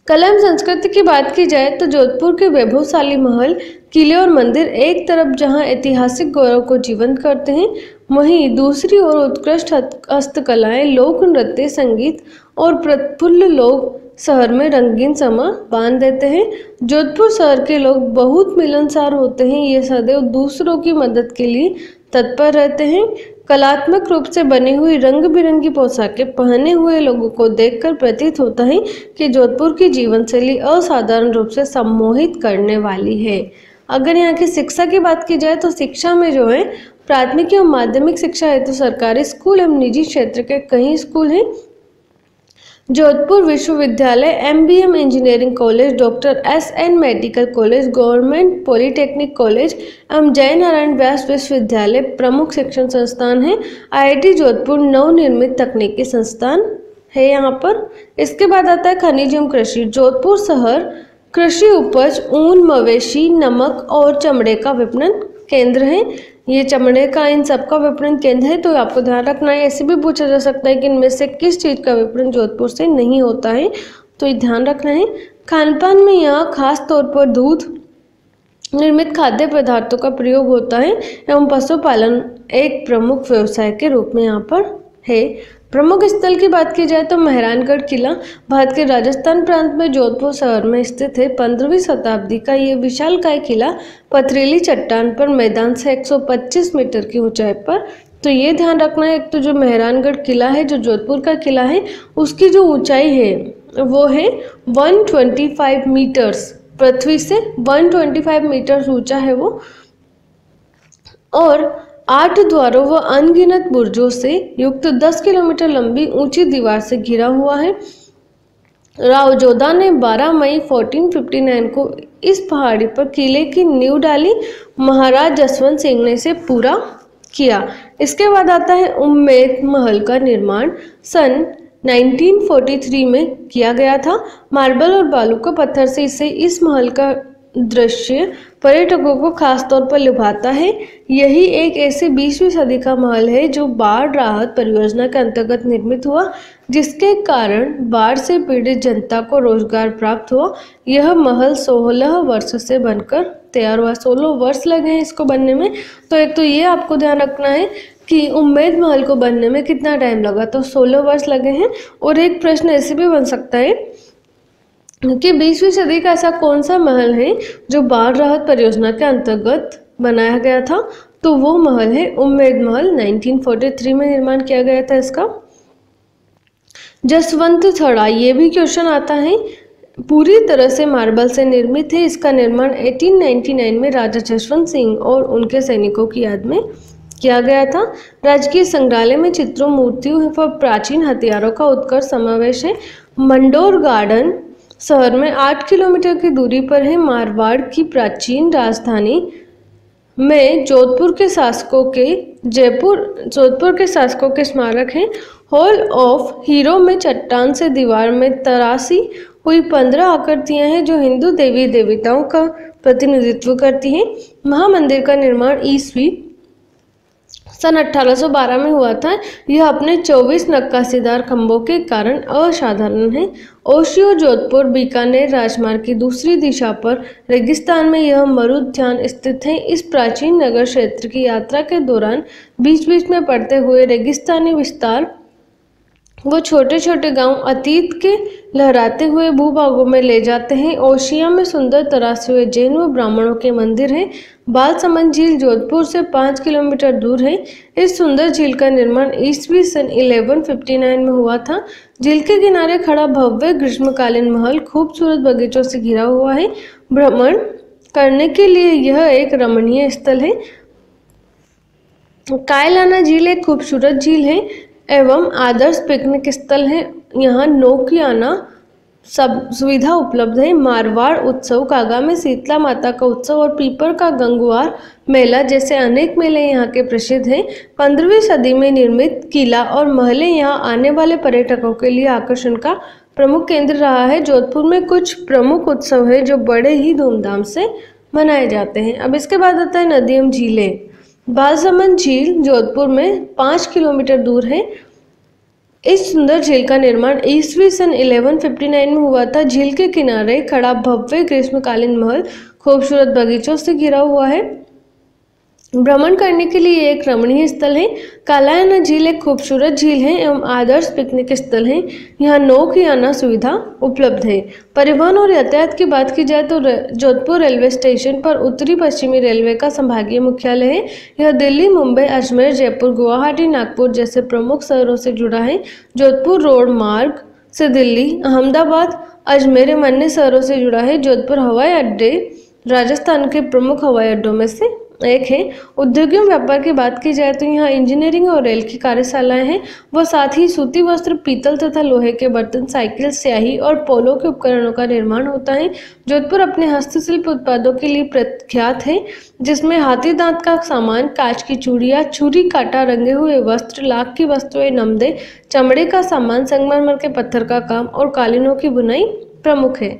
कला एवं संस्कृति की बात की जाए तो जोधपुर के वैभवशाली महल, किले और मंदिर एक तरफ़ जहाँ ऐतिहासिक गौरव को जीवंत करते हैं, वहीं दूसरी ओर उत्कृष्ट हस्तकलाएँ, लोक नृत्य, संगीत और प्रफुल्ल लोग शहर में रंगीन समा बाँध देते हैं। जोधपुर शहर के लोग बहुत मिलनसार होते हैं, ये सदैव दूसरों की मदद के लिए तत्पर रहते हैं। कलात्मक रूप से बनी हुई रंग बिरंगी पोशाकें पहने हुए लोगों को देखकर प्रतीत होता है कि जोधपुर की जीवन शैली असाधारण रूप से सम्मोहित करने वाली है। अगर यहाँ की शिक्षा की बात की जाए तो शिक्षा में जो है, प्राथमिक एवं माध्यमिक शिक्षा हेतु तो सरकारी स्कूल एवं निजी क्षेत्र के कई स्कूल हैं जोधपुर विश्वविद्यालय MBM engineering college doctor S N medical college government polytechnic college एवं जय नारायण व्यास विश्वविद्यालय प्रमुख शिक्षण संस्थान है। आईआईटी जोधपुर नवनिर्मित तकनीकी संस्थान है यहाँ पर। इसके बाद आता है खनिज एवं कृषि। जोधपुर शहर कृषि उपज, ऊन, मवेशी, नमक और चमड़े का विपणन केंद्र है। ये चमड़े का इन सबका विपणन केंद्र है तो आपको ध्यान रखना है, ऐसे भी पूछा जा सकता है कि इनमें से किस चीज़ का विपणन जोधपुर से नहीं होता है। तो ये ध्यान रखना है, खानपान में यहाँ खास तौर पर दूध निर्मित खाद्य पदार्थों का प्रयोग होता है, एवं पशुपालन एक प्रमुख व्यवसाय के रूप में यहाँ पर है। प्रमुख स्थल की बात की जाए तो मेहरानगढ़ किला भारत के राजस्थान प्रांत में जोधपुर शहर में स्थित है। पंद्रहवीं शताब्दी का ये विशाल काय किला पथरीली चट्टान पर मैदान से 125 मीटर की ऊंचाई पर। तो ये ध्यान रखना है, एक तो जो मेहरानगढ़ किला है, जो जोधपुर का किला है, उसकी जो ऊंचाई है, वो है 125 मीटर्स। पृथ्वी से 125 मीटर ऊँचा है वो। और आठ द्वारों व अनगिनत बुर्जों से युक्त 10 किलोमीटर लंबी ऊँची दीवार से घिरा हुआ है। राव जोधा ने 12 मई 1459 को इस पहाड़ी पर किले की नींव डाली महाराज जसवंत सिंह ने इसे पूरा किया। इसके बाद आता है उम्मेद महल का निर्माण। सन 1943 में किया गया था। मार्बल और बालू का पत्थर से इसे इस महल का दृश्य पर्यटकों को खास तौर पर लुभाता है। यही एक ऐसे बीसवीं सदी का महल है जो बाढ़ राहत परियोजना के अंतर्गत निर्मित हुआ, जिसके कारण बाढ़ से पीड़ित जनता को रोज़गार प्राप्त हुआ। यह महल 16 वर्ष से बनकर तैयार हुआ। 16 वर्ष लगे हैं इसको बनने में। तो एक तो ये आपको ध्यान रखना है कि उम्मेद महल को बनने में कितना टाइम लगा। तो 16 वर्ष लगे हैं और एक प्रश्न ऐसे भी बन सकता है कि बीसवीं सदी का ऐसा कौन सा महल है जो बाढ़ राहत परियोजना के अंतर्गत बनाया गया था? तो वो महल है उम्मेद महल 1943 में निर्माण किया गया था इसका। जसवंत थड़ा, ये भी क्वेश्चन आता है, पूरी तरह से मार्बल से निर्मित है। इसका निर्माण 1899 में राजा जसवंत सिंह और उनके सैनिकों की याद में किया गया था। राजकीय संग्रहालय में चित्रों, मूर्तियों व प्राचीन हथियारों का उत्कर्ष समावेश है। मंडोर गार्डन शहर में आठ किलोमीटर की दूरी पर है मारवाड़ की प्राचीन राजधानी। में जोधपुर के शासकों के जयपुर, जोधपुर के शासकों के स्मारक हैं। हॉल ऑफ़ हीरो में चट्टान से दीवार में तरासी हुई पंद्रह आकृतियाँ हैं जो हिंदू देवी देवताओं का प्रतिनिधित्व करती हैं। महामंदिर का निर्माण ईस्वी सन 1812 में हुआ था। यह अपने 24 नक्काशीदार खंभों के कारण असाधारण है। ओशियो जोधपुर बीकानेर राजमार्ग की दूसरी दिशा पर रेगिस्तान में यह मरुद्यान स्थित है। इस प्राचीन नगर क्षेत्र की यात्रा के दौरान बीच बीच में पड़ते हुए रेगिस्तानी विस्तार वो छोटे छोटे गाँव अतीत के लहराते हुए भूभागों में ले जाते हैं। ओशिया में सुंदर तरासे हुए जैन व ब्राह्मणों के मंदिर हैं। बाल समन झील जोधपुर से पाँच किलोमीटर दूर है। इस सुंदर झील का निर्माण ईस्वी सन 1159 में हुआ था। झील के किनारे खड़ा भव्य ग्रीष्मकालीन महल खूबसूरत बगीचों से घिरा हुआ है। भ्रमण करने के लिए यह एक रमणीय स्थल है। कायलाना झील एक खूबसूरत झील है। एवं आदर्श पिकनिक स्थल है। यहाँ नौकियाना सब सुविधा उपलब्ध है। मारवाड़ उत्सव कागा में शीतला माता का उत्सव और पीपर का गंगवार मेला जैसे अनेक मेले यहाँ के प्रसिद्ध हैं। पंद्रहवीं सदी में निर्मित किला और महले यहाँ आने वाले पर्यटकों के लिए आकर्षण का प्रमुख केंद्र रहा है। जोधपुर में कुछ प्रमुख उत्सव है जो बड़े ही धूमधाम से मनाए जाते हैं। अब इसके बाद आता है नदी एवं झीलें। बालसमंद झील जोधपुर में पाँच किलोमीटर दूर है। इस सुंदर झील का निर्माण ईस्वी सन 1159 में हुआ था। झील के किनारे खड़ा भव्य ग्रीष्मकालीन महल खूबसूरत बगीचों से घिरा हुआ है। भ्रमण करने के लिए एक रमणीय स्थल है। कालायना झील एक खूबसूरत झील है एवं आदर्श पिकनिक स्थल है। यहाँ नौकियाना सुविधा उपलब्ध है। परिवहन और यातायात की बात की जाए तो जोधपुर रेलवे स्टेशन पर उत्तरी पश्चिमी रेलवे का संभागीय मुख्यालय है। यह दिल्ली, मुंबई, अजमेर, जयपुर, गुवाहाटी, नागपुर जैसे प्रमुख शहरों से जुड़ा है। जोधपुर रोड मार्ग से दिल्ली, अहमदाबाद, अजमेर एवं अन्य शहरों से जुड़ा है। जोधपुर हवाई अड्डे राजस्थान के प्रमुख हवाई अड्डों में से एक है। उद्योग एवं व्यापार की बात की जाए तो यहाँ इंजीनियरिंग और रेल की कार्यशालाएँ हैं। व साथ ही सूती वस्त्र, पीतल तथा लोहे के बर्तन, साइकिल, स्याही और पोलो के उपकरणों का निर्माण होता है। जोधपुर अपने हस्तशिल्प उत्पादों के लिए प्रख्यात है, जिसमें हाथी दांत का सामान, कांच की चूड़िया, छुरी, काटा, रंगे हुए वस्त्र, लाख की वस्तुएँ, नमदे, चमड़े का सामान, संगमरमर के पत्थर का काम और कालीनों की बुनाई प्रमुख है।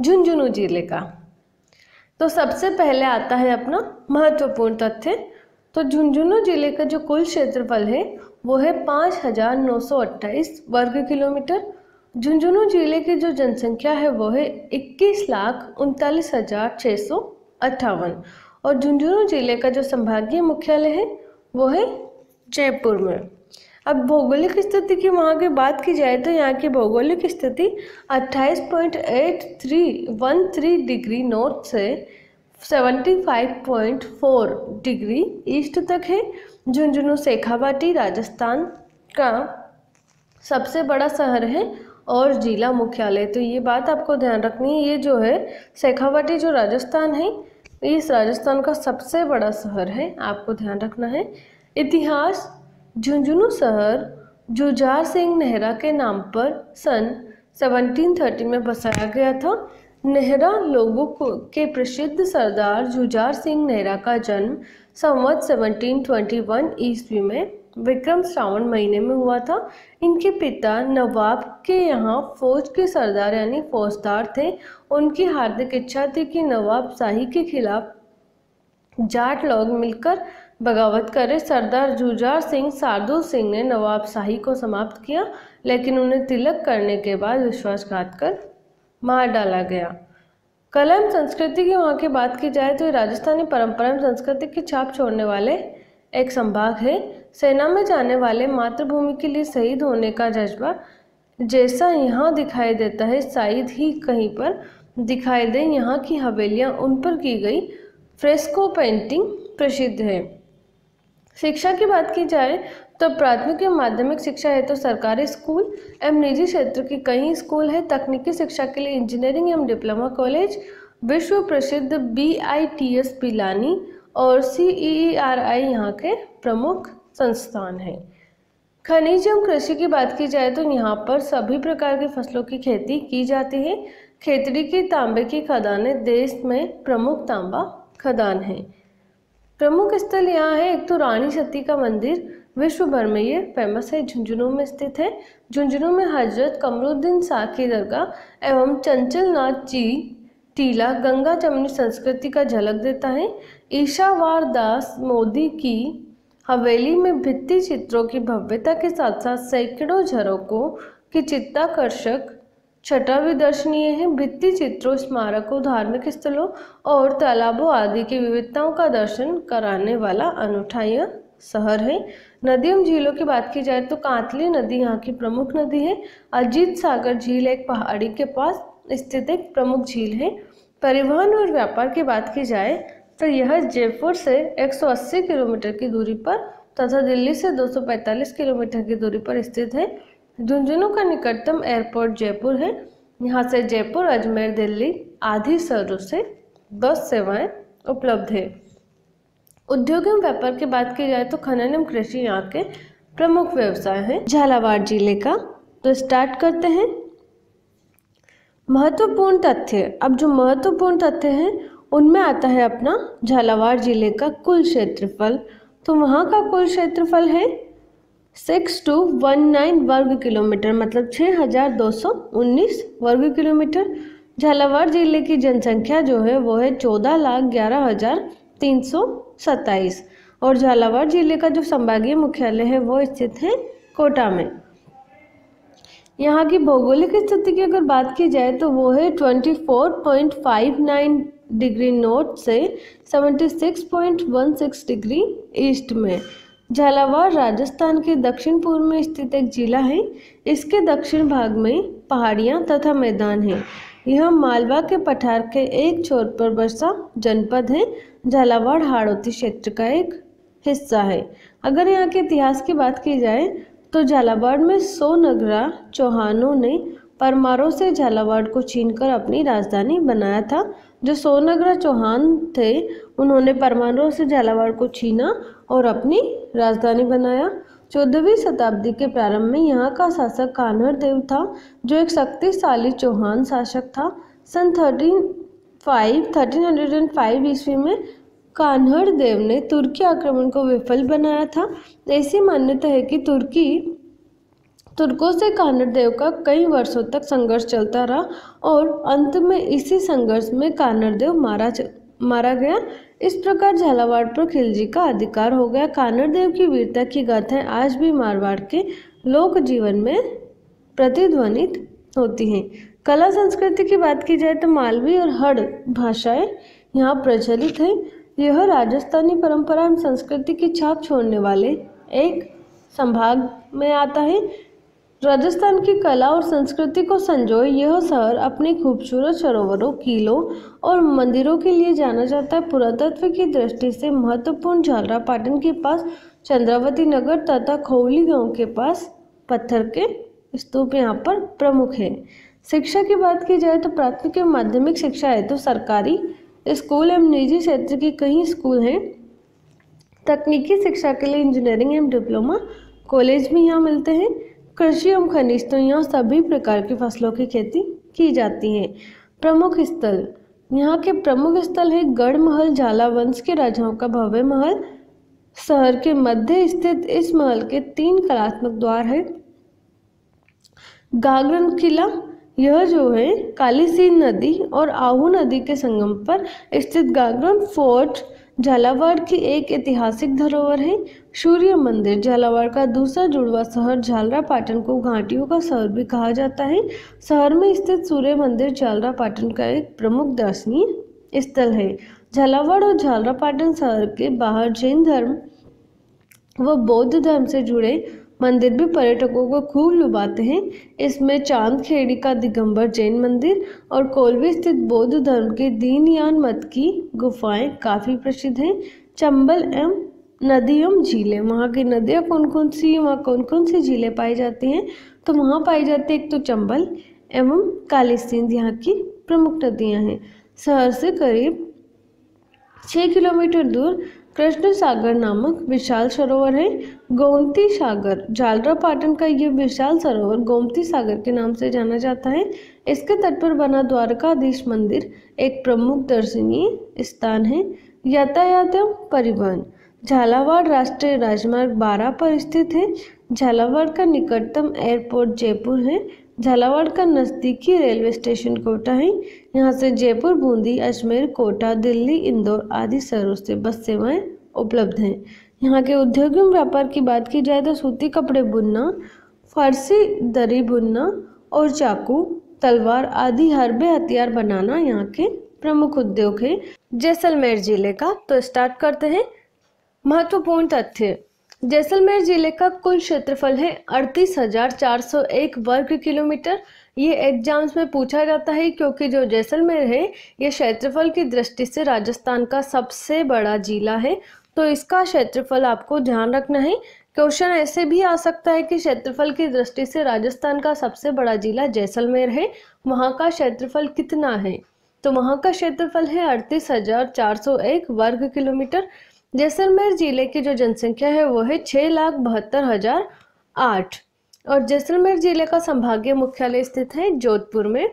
झुंझुनू ज़िले का तो सबसे पहले आता है अपना महत्वपूर्ण तथ्य। तो झुंझुनू ज़िले का जो कुल क्षेत्रफल है, वो है पाँच हज़ार नौ सौ अट्ठाईस वर्ग किलोमीटर। झुंझुनू ज़िले की जो जनसंख्या है, वो है इक्कीस लाख उनतालीस हज़ार छः सौ अट्ठावन। और झुंझुनू ज़िले का जो संभागीय मुख्यालय है, वो है जयपुर में। अब भौगोलिक स्थिति की वहाँ की बात की जाए तो यहाँ की भौगोलिक स्थिति 28.8313 डिग्री नॉर्थ से 75.4 डिग्री ईस्ट तक है। झुंझुनू शेखावाटी राजस्थान का सबसे बड़ा शहर है और जिला मुख्यालय। तो ये बात आपको ध्यान रखनी है। ये जो है शेखावाटी जो राजस्थान है, इस राजस्थान का सबसे बड़ा शहर है। आपको ध्यान रखना है। इतिहास झुंझुनू शहर, जुझार सिंह नेहरा के नाम पर सन 1730 में बसाया गया था। नेहरा लोगों को, के प्रसिद्ध सरदार जुझार सिंह नेहरा का जन्म संवत 1721 ईस्वी में विक्रम श्रावण महीने में हुआ था। इनके पिता नवाब के यहाँ फौज के सरदार यानी फौजदार थे। उनकी हार्दिक इच्छा थी कि नवाब शाही के खिलाफ जाट लोग मिलकर बगावत करे सरदार जुजार सिंह शार्दुल सिंह ने नवाब शाही को समाप्त किया, लेकिन उन्हें तिलक करने के बाद विश्वासघात कर मार डाला गया। कला एवं संस्कृति की वहाँ की बात की जाए तो राजस्थानी परंपरा संस्कृति की छाप छोड़ने वाले एक संभाग है। सेना में जाने वाले मातृभूमि के लिए शहीद होने का जज्बा जैसा यहाँ दिखाई देता है, शायद ही कहीं पर दिखाई दे, यहाँ की हवेलियाँ उन पर की गई। फ्रेस्को पेंटिंग प्रसिद्ध है। शिक्षा की बात की जाए तो प्राथमिक एवं माध्यमिक शिक्षा है तो सरकारी स्कूल एवं निजी क्षेत्र के कई स्कूल है। तकनीकी शिक्षा के लिए इंजीनियरिंग एवं डिप्लोमा कॉलेज, विश्व प्रसिद्ध B I T S Pilani और सी ई आर आई यहाँ के प्रमुख संस्थान हैं। खनिज एवं कृषि की बात की जाए तो यहाँ पर सभी प्रकार की फ़सलों की खेती की जाती है। खेतड़ी की तांबे की खदानें देश में प्रमुख तांबा खदान है। प्रमुख स्थल यहाँ है। एक तो रानी सती का मंदिर, विश्व भर में ये फ़ेमस है। झुंझुनू में स्थित है। झुंझुनू में हज़रत कमरुद्दीन शाह की दरगाह एवं चंचल नाथ जी टीला गंगा चमनी संस्कृति का झलक देता है। ईशावार दास मोदी की हवेली में भित्ति चित्रों की भव्यता के साथ साथ सैकड़ों झरोकों की चित्ताकर्षक छठा भी दर्शनीय है भित्ति चित्रों, स्मारकों, धार्मिक स्थलों और तालाबों आदि की विविधताओं का दर्शन कराने वाला अनूठा यह शहर है। नदियों झीलों की बात की जाए तो कांतली नदी यहाँ की प्रमुख नदी है। अजीत सागर झील एक पहाड़ी के पास स्थित एक प्रमुख झील है। परिवहन और व्यापार की बात की जाए तो यह जयपुर से 180 किलोमीटर की दूरी पर तथा दिल्ली से 245 किलोमीटर की दूरी पर स्थित है। झुंझुनू का निकटतम एयरपोर्ट जयपुर है। यहाँ से जयपुर, अजमेर, दिल्ली आदि शहरों से बस सेवाएँ उपलब्ध है। उद्योग एवं व्यापार की बात की जाए तो खनन एवं कृषि यहाँ के प्रमुख व्यवसाय हैं। झालावाड़ ज़िले का। तो स्टार्ट करते हैं। महत्वपूर्ण तथ्य। अब जो महत्वपूर्ण तथ्य हैं, उनमें आता है अपना झालावाड़ ज़िले का कुल क्षेत्रफल। तो वहाँ का कुल क्षेत्रफल है सिक्स टू वन नाइन वर्ग किलोमीटर मतलब छः हज़ार दो सौ उन्नीस वर्ग किलोमीटर। झालावाड़ ज़िले की जनसंख्या जो है, वो है चौदह लाख ग्यारह हज़ार तीन सौ सत्ताईस। और झालावाड़ ज़िले का जो संभागीय मुख्यालय है, वो स्थित है कोटा में। यहाँ की भौगोलिक स्थिति की अगर बात की जाए तो वो है twenty four point five nine degree north से seventy six point one six degree east में। झालावाड़ राजस्थान के दक्षिण पूर्व में स्थित एक जिला है। इसके दक्षिण भाग में पहाड़ियाँ तथा मैदान हैं। यह मालवा के पठार के एक छोर पर बसा जनपद है। झालावाड़ हाड़ौती क्षेत्र का एक हिस्सा है। अगर यहाँ के इतिहास की बात की जाए तो झालावाड़ में सोनगरा चौहानों ने परमारों से झालावाड़ को छीनकर अपनी राजधानी बनाया था। जो सोनगरा चौहान थे, उन्होंने परमाणु से झालावाड़ को छीना और अपनी राजधानी बनाया। चौदहवीं शताब्दी के प्रारंभ में यहाँ का शासक कान्हर देव था, जो एक शक्तिशाली चौहान शासक था। सन thirteen five thirteen hundred and five ईस्वी में कान्हड़ देव ने तुर्की आक्रमण को विफल बनाया था। ऐसी मान्यता है कि तुर्की, तुर्कों से कान्हड़ देव का कई वर्षों तक संघर्ष चलता रहा और अंत में इसी संघर्ष में कान्हड़ देव मारा मारा गया। इस प्रकार झालावाड़ पर खिलजी का अधिकार हो गया। कान्हड़ देव की वीरता की गाथाएँ आज भी मारवाड़ के लोक जीवन में प्रतिध्वनित होती हैं। कला संस्कृति की बात की जाए तो मालवी और हड़ भाषाएँ यहाँ प्रचलित हैं। यह राजस्थानी परंपरा एवं संस्कृति की छाप छोड़ने वाले एक संभाग में आता है। राजस्थान की कला और संस्कृति को संजोए यह शहर अपने खूबसूरत सरोवरों, किलों और मंदिरों के लिए जाना जाता है। पुरातत्व की दृष्टि से महत्वपूर्ण झालरा पाटन के पास, चंद्रावती नगर तथा खौली गाँव के पास पत्थर के स्तूप यहाँ पर प्रमुख है। शिक्षा की बात की जाए तो प्राथमिक एवं माध्यमिक शिक्षा है तो सरकारी स्कूल एवं निजी क्षेत्र के कई स्कूल हैं। तकनीकी शिक्षा के लिए इंजीनियरिंग एवं डिप्लोमा कॉलेज भी यहाँ मिलते हैं। कृषि एवं खनिज तो यहाँ सभी प्रकार की फ़सलों की खेती की जाती है। प्रमुख स्थल। यहाँ के प्रमुख स्थल है गढ़ महल झाला वंश के राजाओं का भव्य महल। शहर के मध्य स्थित इस महल के तीन कलात्मक द्वार है। गागरन किला, यह जो है काली सीन नदी और आहू नदी के संगम पर स्थित गागरन फोर्ट झालावाड़ की एक ऐतिहासिक धरोहर है। सूर्य मंदिर झालावाड़ का दूसरा जुड़वा शहर झालरा पाटन को घाटियों का शहर भी कहा जाता है। शहर में स्थित सूर्य मंदिर झालरा पाटन का एक प्रमुख दर्शनीय स्थल है। झालावाड़ और झालरा पाटन शहर के बाहर जैन धर्म व बौद्ध धर्म से जुड़े मंदिर भी पर्यटकों को खूब लुभाते हैं। इसमें चाँद खेड़ी का दिगंबर जैन मंदिर और कोलवी स्थित बौद्ध धर्म के दीनयान मत की गुफाएँ काफ़ी प्रसिद्ध हैं। चंबल एवं नदी एवं झीलें, वहाँ की नदियाँ कौन कौन सी वहाँ कौन कौन सी झीलें पाई जाती हैं? तो वहाँ पाई जाती है एक तो चंबल एवं काली सिंध, यहाँ की प्रमुख नदियाँ हैं। शहर से करीब छः किलोमीटर दूर कृष्ण सागर नामक विशाल सरोवर है। गोमती सागर जालरा पाटन का यह विशाल सरोवर गोमती सागर के नाम से जाना जाता है। इसके तट पर बना द्वारकाधीश मंदिर एक प्रमुख दर्शनीय स्थान है। यातायात एवं परिवहन, झालावाड़ राष्ट्रीय राजमार्ग 12 पर स्थित है। झालावाड़ का निकटतम एयरपोर्ट जयपुर है। झालावाड़ का नज़दीकी रेलवे स्टेशन कोटा है। यहाँ से जयपुर, बूंदी, अजमेर, कोटा, दिल्ली, इंदौर आदि शहरों से बस सेवाएँ उपलब्ध हैं। यहाँ के उद्योग व्यापार की बात की जाए तो सूती कपड़े बुनना, फारसी दरी बुनना और चाकू, तलवार आदि हरबे हथियार बनाना यहाँ के प्रमुख उद्योग है। जैसलमेर ज़िले का तो स्टार्ट करते हैं। महत्वपूर्ण तथ्य जैसलमेर ज़िले का कुल क्षेत्रफल है अड़तीस हज़ार चार सौ एक वर्ग किलोमीटर। ये एग्ज़ाम्स में पूछा जाता है क्योंकि जो जैसलमेर है, ये क्षेत्रफल की दृष्टि से राजस्थान का सबसे बड़ा जिला है। तो इसका क्षेत्रफल आपको ध्यान रखना है। क्वेश्चन ऐसे भी आ सकता है कि क्षेत्रफल की दृष्टि से राजस्थान का सबसे बड़ा जिला जैसलमेर है। वहाँ का क्षेत्रफल कितना है? तो वहाँ का क्षेत्रफल है अड़तीस हज़ार चार सौ एक वर्ग किलोमीटर। जैसलमेर ज़िले की जो जनसंख्या है वो है छः लाख बहत्तर हज़ार आठ। और जैसलमेर ज़िले का संभागीय मुख्यालय स्थित है जोधपुर में।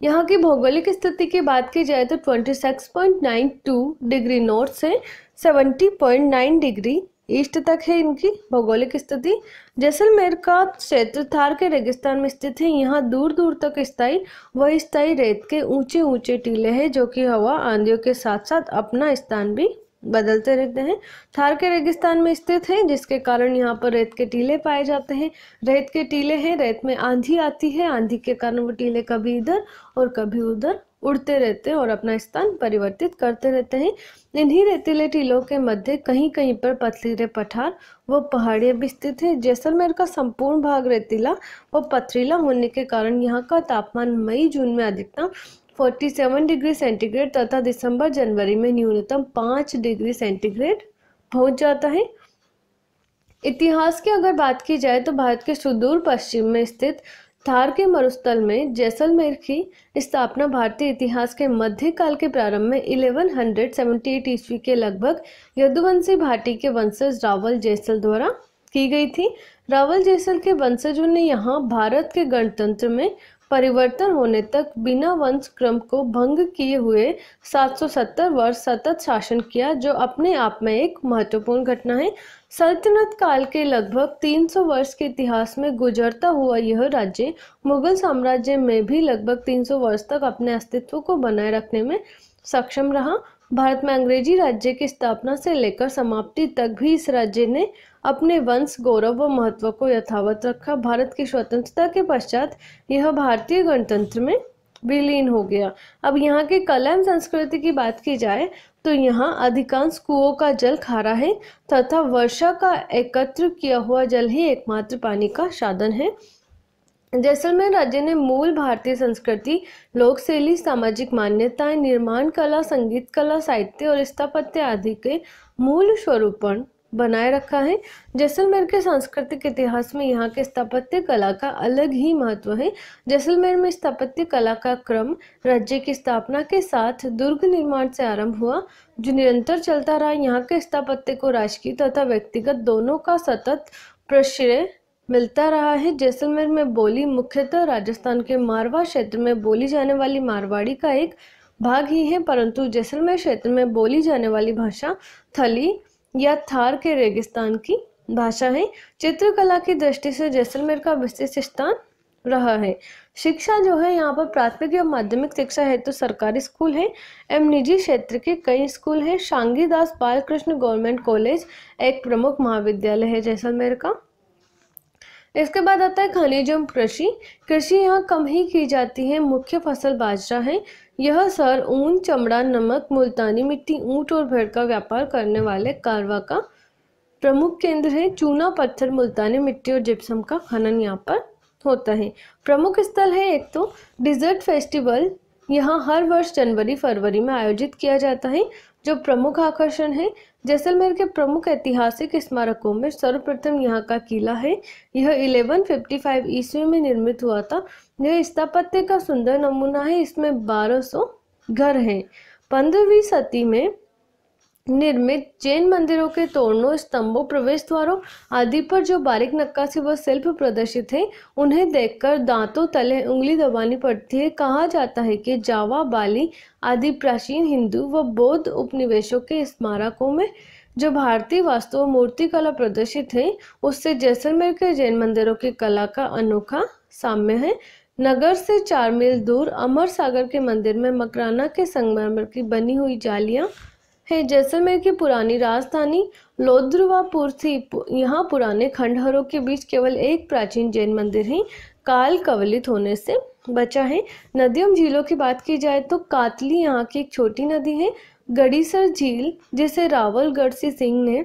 यहाँ की भौगोलिक स्थिति की बात की जाए तो 26.92 डिग्री नॉर्थ से 70.9 डिग्री ईस्ट तक है इनकी भौगोलिक स्थिति। जैसलमेर का क्षेत्र थार के रेगिस्तान में स्थित है। यहाँ दूर दूर तक स्थायी व स्थायी रेत के ऊँचे ऊँचे टीले हैं जो कि हवा आंधियों के साथ साथ अपना स्थान भी बदलते रहते हैं। थार के रेगिस्तान में स्थित है, जिसके कारण यहाँ पर रेत के टीले पाए जाते हैं। रेत के टीले हैं, रेत में आंधी आती है, आंधी के कारण वो टीले कभी इधर और कभी उधर उड़ते रहते हैं और अपना स्थान परिवर्तित करते रहते हैं। इन्हीं रेतीले टीलों के मध्य कहीं कहीं पर पथरीले पठार व पहाड़ियाँ भी स्थित है। जैसलमेर का संपूर्ण भाग रेतीला व पथरीला होने के कारण यहाँ का तापमान मई जून में अधिकतम 47 डिग्री सेंटीग्रेड तथा दिसंबर जनवरी में न्यूनतम 5 डिग्री सेंटीग्रेड पहुँच जाता है। इतिहास की अगर बात की जाए तो भारत के सुदूर पश्चिम में स्थित थार के मरुस्थल में जैसलमेर की स्थापना भारतीय इतिहास के मध्यकाल के प्रारंभ में 1178 ईस्वी के लगभग यदुवंशी भाटी के वंशज रावल जैसल द्वारा की गई थी। रावल जैसल के वंशजों ने यहाँ भारत के गणतंत्र में परिवर्तन होने तक बिना वंश क्रम को भंग किए हुए 770 वर्ष सतत शासन किया, जो अपने आप में एक महत्वपूर्ण घटना है। सल्तनत काल के लगभग 300 वर्ष के इतिहास में गुजरता हुआ यह राज्य, मुगल साम्राज्य में भी लगभग 300 वर्ष तक अपने अस्तित्व को बनाए रखने में सक्षम रहा। भारत में अंग्रेज़ी राज्य की स्थापना से लेकर समाप्ति तक भी इस राज्य ने अपने वंश, गौरव व महत्व को यथावत रखा। भारत की स्वतंत्रता के पश्चात यह भारतीय गणतंत्र में विलीन हो गया। अब यहाँ के कला एवं संस्कृति की बात की जाए तो यहाँ अधिकांश कुओं का जल खारा है तथा वर्षा का एकत्र किया हुआ जल ही एकमात्र पानी का साधन है। जैसलमेर राज्य ने मूल भारतीय संस्कृति लोक शैली सामाजिक मान्यताएँ, निर्माण कला, संगीत कला, साहित्य और स्थापत्य आदि के मूल स्वरूपण बनाए रखा है। जैसलमेर के सांस्कृतिक इतिहास में यहाँ के स्थापत्य कला का अलग ही महत्व है। जैसलमेर में स्थापत्य कला का क्रम राज्य की स्थापना के साथ दुर्ग निर्माण से आरंभ हुआ, जो निरंतर चलता रहा। यहाँ के स्थापत्य को राजकीय तथा व्यक्तिगत दोनों का सतत प्रश्रय मिलता रहा है। जैसलमेर में बोली मुख्यतः राजस्थान के मारवा क्षेत्र में बोली जाने वाली मारवाड़ी का एक भाग ही है, परंतु जैसलमेर क्षेत्र में बोली जाने वाली भाषा थली या थार के रेगिस्तान की भाषा है। चित्रकला की दृष्टि से जैसलमेर का विशिष्ट स्थान रहा है। शिक्षा जो है, यहाँ पर प्राथमिक या माध्यमिक शिक्षा है तो सरकारी स्कूल है एवं निजी क्षेत्र के कई स्कूल हैं। शांगी दास बाल कृष्ण गवर्नमेंट कॉलेज एक प्रमुख महाविद्यालय है जैसलमेर का। इसके बाद आता है खनिज एवं कृषि। कृषि यहाँ कम ही की जाती है। मुख्य फ़सल बाजरा है। यह सर ऊन, चमड़ा, नमक, मुल्तानी मिट्टी, ऊँट और भेड़ का व्यापार करने वाले कारवा का प्रमुख केंद्र है। चूना, पत्थर, मुल्तानी मिट्टी और जिप्सम का खनन यहाँ पर होता है। प्रमुख स्थल है एक तो डिजर्ट फेस्टिवल। यहाँ हर वर्ष जनवरी, फरवरी में आयोजित किया जाता है, जो प्रमुख आकर्षण है। जैसलमेर के प्रमुख ऐतिहासिक स्मारकों में सर्वप्रथम यहाँ का किला है। यह 1155 ईस्वी में निर्मित हुआ था। यह स्थापत्य का सुंदर नमूना है, इसमें 1200 घर हैं। पंद्रहवीं सदी में निर्मित जैन मंदिरों के तोरणों, स्तंभों, प्रवेश द्वारों आदि पर जो बारीक नक्काशी व शिल्प प्रदर्शित है, उन्हें देखकर दांतों, तले, उंगली दबानी पड़ती है। कहा जाता है कि जावा, बाली आदि प्राचीन हिंदू व बौद्ध उपनिवेशों के स्मारकों में जो भारतीय वास्तु व मूर्ति कला प्रदर्शित है, उससे जैसलमेर के जैन मंदिरों की कला का अनोखा साम्य है। नगर से चार मील दूर अमर सागर के मंदिर में मकराना के संगमरमर की बनी हुई जालियाँ है। जैसलमेर की पुरानी राजधानी लोद्रवापुर थी। यहाँ पुराने खंडहरों के बीच केवल एक प्राचीन जैन मंदिर ही काल कवलित होने से बचा है। नदियों, झीलों की बात की जाए तो कातली यहाँ की एक छोटी नदी है गड़ीसर झील, जिसे रावल गढ़सी सिंह ने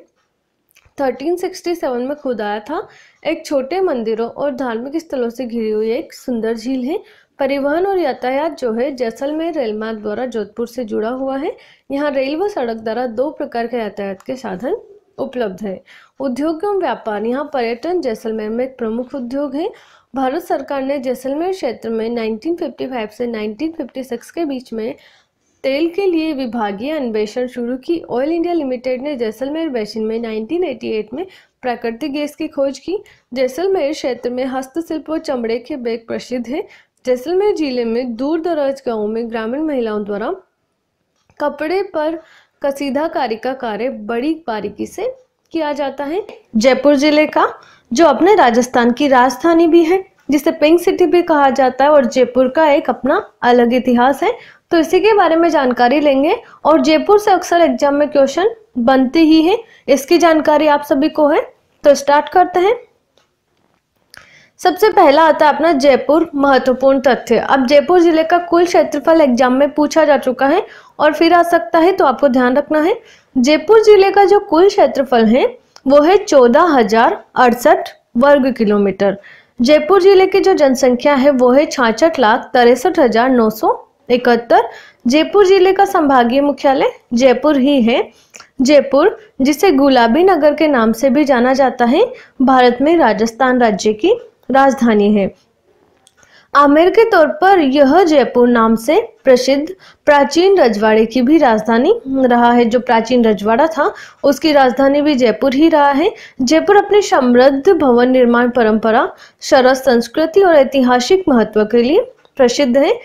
1367 में खुदाया था। एक छोटे मंदिरों और धार्मिक स्थलों से घिरी हुई एक सुंदर झील है। परिवहन और यातायात जो है, जैसलमेर रेल मार्ग द्वारा जोधपुर से जुड़ा हुआ है। यहाँ रेल व सड़क द्वारा दो प्रकार के यातायात के साधन उपलब्ध है। उद्योग एवं व्यापार, यहाँ पर्यटन जैसलमेर में एक प्रमुख उद्योग है। भारत सरकार ने जैसलमेर क्षेत्र में 1955 से 1956 के बीच में तेल के लिए विभागीय अन्वेषण शुरू की। ऑयल इंडिया लिमिटेड ने जैसलमेर बेसिन में 1988 में प्राकृतिक गैस की खोज की। जैसलमेर क्षेत्र में हस्तशिल्प व चमड़े के बैग प्रसिद्ध है। जैसलमेर ज़िले में दूर दराज गाँव में ग्रामीण महिलाओं द्वारा कपड़े पर कसीदाकारी का कार्य बड़ी बारीकी से किया जाता है। जयपुर ज़िले का, जो अपने राजस्थान की राजधानी भी है, जिसे पिंक सिटी भी कहा जाता है और जयपुर का एक अपना अलग इतिहास है। तो इसी के बारे में जानकारी लेंगे और जयपुर से अक्सर एग्ज़ाम में क्वेश्चन बनते ही है। इसकी जानकारी आप सभी को है। तो स्टार्ट करते हैं। सबसे पहला आता है अपना जयपुर महत्वपूर्ण तथ्य। अब जयपुर ज़िले का कुल क्षेत्रफल एग्ज़ाम में पूछा जा चुका है और फिर आ सकता है तो आपको ध्यान रखना है। जयपुर ज़िले का जो कुल क्षेत्रफल है, वो है चौदह हज़ार अड़सठ वर्ग किलोमीटर। जयपुर ज़िले की जो जनसंख्या है, वो है छाछठ लाख तिरसठ हज़ार नौ सौ इकहत्तर। जयपुर ज़िले का संभागीय मुख्यालय जयपुर ही है। जयपुर, जिसे गुलाबी नगर के नाम से भी जाना जाता है, भारत में राजस्थान राज्य की राजधानी है। आमेर के तौर पर यह जयपुर नाम से प्रसिद्ध प्राचीन रजवाड़े की भी राजधानी रहा है। जो प्राचीन रजवाड़ा था, उसकी राजधानी भी जयपुर ही रहा है। जयपुर अपनी समृद्ध भवन निर्माण परंपरा सरस संस्कृति और ऐतिहासिक महत्व के लिए प्रसिद्ध है।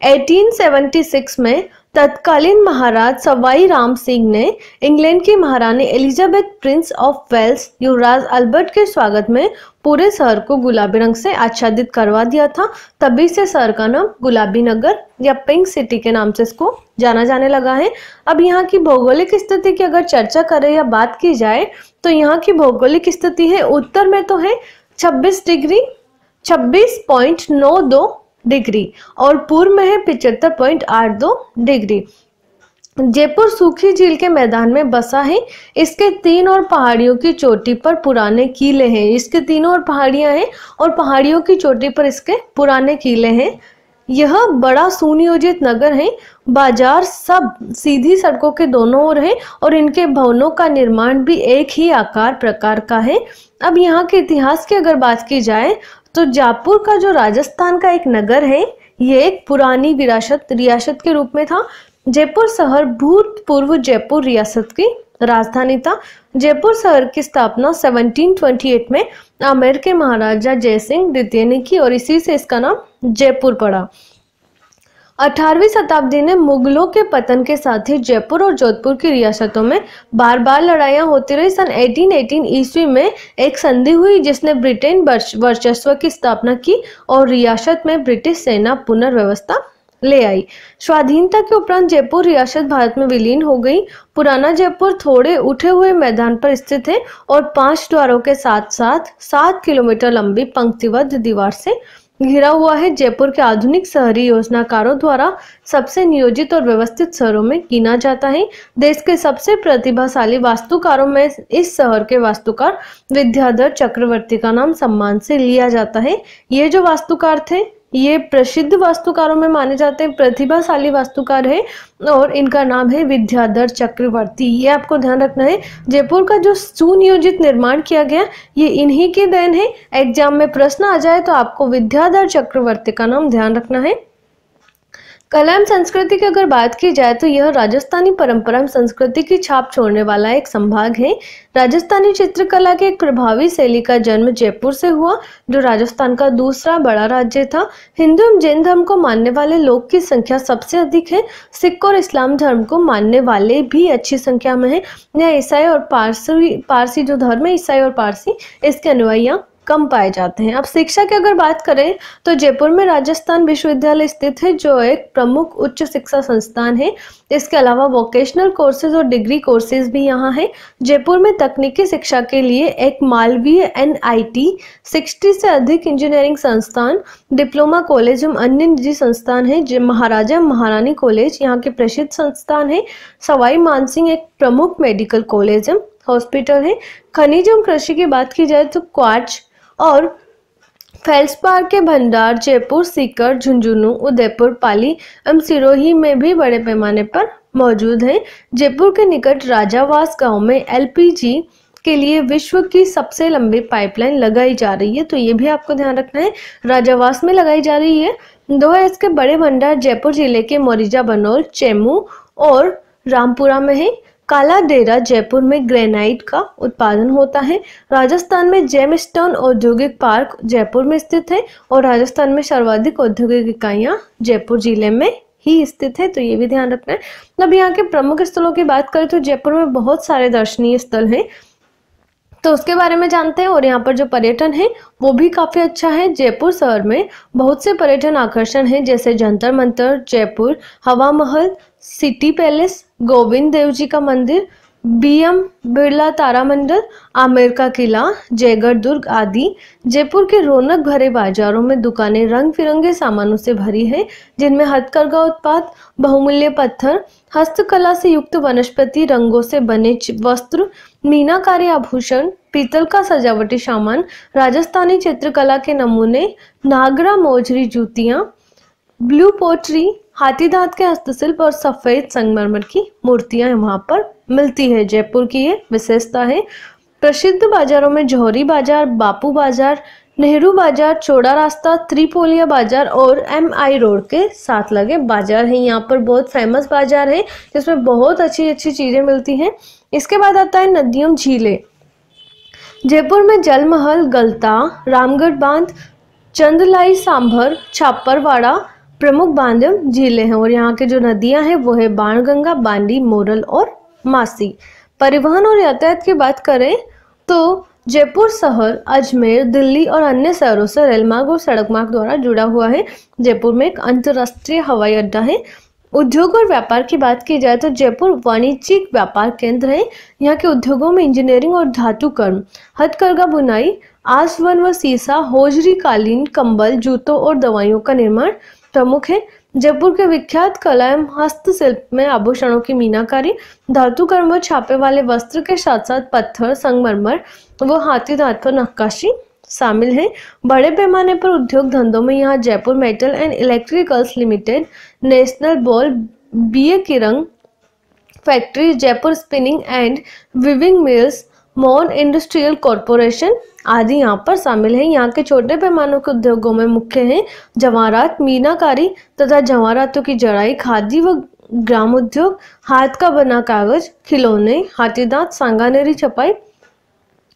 1876 में तत्कालीन महाराज सवाई राम सिंह ने इंग्लैंड की महारानी एलिजाबेथ, प्रिंस ऑफ़ वेल्स, युवराज अल्बर्ट के स्वागत में पूरे शहर को गुलाबी रंग से आच्छादित करवा दिया था। तभी से शहर का नाम गुलाबी नगर या पिंक सिटी के नाम से इसको जाना जाने लगा है। अब यहाँ की भौगोलिक स्थिति की अगर चर्चा करें या बात की जाए तो यहाँ की भौगोलिक स्थिति है, उत्तर में तो है 26 डिग्री 26.92 डिग्री और पूर्व में है पिचहत्तर पॉइंट आठ दो डिग्री। जयपुर सूखी झील के मैदान में बसा है। इसके तीन और पहाड़ियों की चोटी पर पुराने किले हैं। इसके तीनों और पहाड़ियाँ हैं और पहाड़ियों की चोटी पर इसके पुराने किले हैं। यह बड़ा सुनियोजित नगर है। बाज़ार सब सीधी सड़कों के दोनों ओर है और इनके भवनों का निर्माण भी एक ही आकार प्रकार का है। अब यहाँ के इतिहास की अगर बात की जाए तो जयपुर का जो राजस्थान का एक नगर है, ये एक पुरानी विरासत, रियासत के रूप में था। जयपुर शहर भूतपूर्व जयपुर रियासत की राजधानी था। जयपुर शहर की स्थापना 1728 में आमेर के महाराजा जयसिंह द्वितीय ने की और इसी से इसका नाम जयपुर पड़ा। 18वीं शताब्दी ने मुगलों के पतन के साथ ही जयपुर और जोधपुर की रियासतों में बार बार लड़ाइयाँ होती रही। सन 1818 ईस्वी में एक संधि हुई, जिसने ब्रिटेन वर्चस्व की स्थापना की और रियासत में ब्रिटिश सेना पुनर्व्यवस्था ले आई। स्वाधीनता के उपरांत जयपुर रियासत भारत में विलीन हो गई। पुराना जयपुर थोड़े उठे हुए मैदान पर स्थित है और पाँच द्वारों के साथ साथ सात किलोमीटर लंबी पंक्तिबद्ध दीवार से घिरा हुआ है जयपुर के आधुनिक शहरी योजनाकारों द्वारा सबसे नियोजित और व्यवस्थित शहरों में गिना जाता है। देश के सबसे प्रतिभाशाली वास्तुकारों में इस शहर के वास्तुकार विद्याधर चक्रवर्ती का नाम सम्मान से लिया जाता है। ये जो वास्तुकार थे ये प्रसिद्ध वास्तुकारों में माने जाते हैं, प्रतिभाशाली वास्तुकार है और इनका नाम है विद्याधर चक्रवर्ती। ये आपको ध्यान रखना है, जयपुर का जो सुनियोजित निर्माण किया गया, ये इन्हीं के देन है। एग्ज़ाम में प्रश्न आ जाए तो आपको विद्याधर चक्रवर्ती का नाम ध्यान रखना है। कला एवं संस्कृति की अगर बात की जाए तो यह राजस्थानी परंपरा संस्कृति की छाप छोड़ने वाला एक संभाग है। राजस्थानी चित्रकला के एक प्रभावी शैली का जन्म जयपुर से हुआ, जो राजस्थान का दूसरा बड़ा राज्य था। हिंदू एवं जैन धर्म को मानने वाले लोग की संख्या सबसे अधिक है। सिख और इस्लाम धर्म को मानने वाले भी अच्छी संख्या में है। यह ईसाई और पारसी पारसी जो धर्म है, ईसाई और पारसी, इसके अनुयायियाँ कम पाए जाते हैं। अब शिक्षा की अगर बात करें तो जयपुर में राजस्थान विश्वविद्यालय स्थित है, जो एक प्रमुख उच्च शिक्षा संस्थान है। इसके अलावा वोकेशनल कोर्सेज और डिग्री कोर्सेज भी यहाँ है। जयपुर में तकनीकी शिक्षा के लिए एक Malaviya N I T sixty से अधिक इंजीनियरिंग संस्थान डिप्लोमा कॉलेज एवं अन्य निजी संस्थान है महाराजा महारानी कॉलेज यहाँ के प्रसिद्ध संस्थान है। सवाई मानसिंह एक प्रमुख मेडिकल कॉलेज एवं हॉस्पिटल है। खनिज एवं कृषि की बात की जाए तो क्वार्च और फेल्सपार के भंडार जयपुर, सीकर, झुंझुनू, उदयपुर, पाली एवं सिरोही में भी बड़े पैमाने पर मौजूद हैं। जयपुर के निकट राजावास गाँव में एलपीजी के लिए विश्व की सबसे लंबी पाइपलाइन लगाई जा रही है। तो ये भी आपको ध्यान रखना है, राजावास में लगाई जा रही है। दो है, इसके बड़े भंडार जयपुर ज़िले के मोरिजा बनोल चेमू और रामपुरा में है। काला डेरा जयपुर में ग्रेनाइट का उत्पादन होता है। राजस्थान में जेम जेमस्टोन औद्योगिक पार्क जयपुर में स्थित है और राजस्थान में सर्वाधिक औद्योगिक इकाइयाँ जयपुर ज़िले में ही स्थित है तो ये भी ध्यान रखना है। अब यहाँ के प्रमुख स्थलों की बात करें तो जयपुर में बहुत सारे दर्शनीय स्थल हैं। तो उसके बारे में जानते हैं और यहाँ पर जो पर्यटन है, वो भी काफ़ी अच्छा है। जयपुर शहर में बहुत से पर्यटन आकर्षण हैं, जैसे जंतर मंतर, जयपुर हवा महल सिटी पैलेस, गोविंद देव जी का मंदिर, बीएम बिरला तारा मंडल आमेर का किला, जयगढ़ दुर्ग आदि। जयपुर के रौनक भरे बाजारों में दुकानें रंग बिरंगे सामानों से भरी है, जिनमें हथकरघा उत्पाद, बहुमूल्य पत्थर, हस्तकला से युक्त वनस्पति रंगों से बने वस्त्र मीनाकारी आभूषण, पीतल का सजावटी सामान, राजस्थानी चित्रकला के नमूने, नागरा मोजरी जूतियाँ, ब्लू पोट्री हाथी दांत के हस्तशिल्प और सफ़ेद संगमरमर की मूर्तियाँ वहाँ पर मिलती है। जयपुर की ये विशेषता है। प्रसिद्ध बाजारों में जौहरी बाज़ार, बापू बाज़ार, नेहरू बाज़ार, चौड़ा रास्ता, त्रिपोलिया बाज़ार और एम आई रोड के साथ लगे बाज़ार है। यहाँ पर बहुत फ़ेमस बाज़ार है, जिसमें बहुत अच्छी अच्छी चीज़ें मिलती हैं। इसके बाद आता है नदियों झीलें। जयपुर में जल महल गलता, रामगढ़ बाँध, चंदलाई सांभर, छापरवाड़ा प्रमुख बाँध झीलें हैं और यहाँ के जो नदियाँ हैं, वो है बाणगंगा, बांडी, मोरल और मासी। परिवहन और यातायात की बात करें तो जयपुर शहर, अजमेर, दिल्ली और अन्य शहरों से रेल मार्ग और सड़क मार्ग द्वारा जुड़ा हुआ है। जयपुर में एक अंतर्राष्ट्रीय हवाई अड्डा है। उद्योग और व्यापार की बात की जाए तो जयपुर वाणिज्यिक व्यापार केंद्र है। यहाँ के उद्योगों में इंजीनियरिंग और धातु कर्म, हथकरघा बुनाई, आसवन व सीसा, होजरी, कालीन, कंबल, जूतों और दवाइयों का निर्माण प्रमुख है। जयपुर के विख्यात कला एवं हस्तशिल्प में आभूषणों की मीनाकारी धातु कर्म छापे वाले वस्त्र के साथ साथ पत्थर, संगमरमर व हाथी पर नक्काशी शामिल है। बड़े पैमाने पर उद्योग धंधों में यहाँ Jaipur metal and electricals limited, national ball bearing factory, Jaipur spinning and weaving mills, Man industrial corporation आदि यहाँ पर शामिल है। यहाँ के छोटे पैमानों के उद्योगों में मुख्य हैं जवाहरात, मीनाकारी तथा जवाहरातों की जड़ाई, खादी व ग्राम उद्योग हाथ का बना कागज़, खिलौने हाथीदांत सांगानेरी छपाई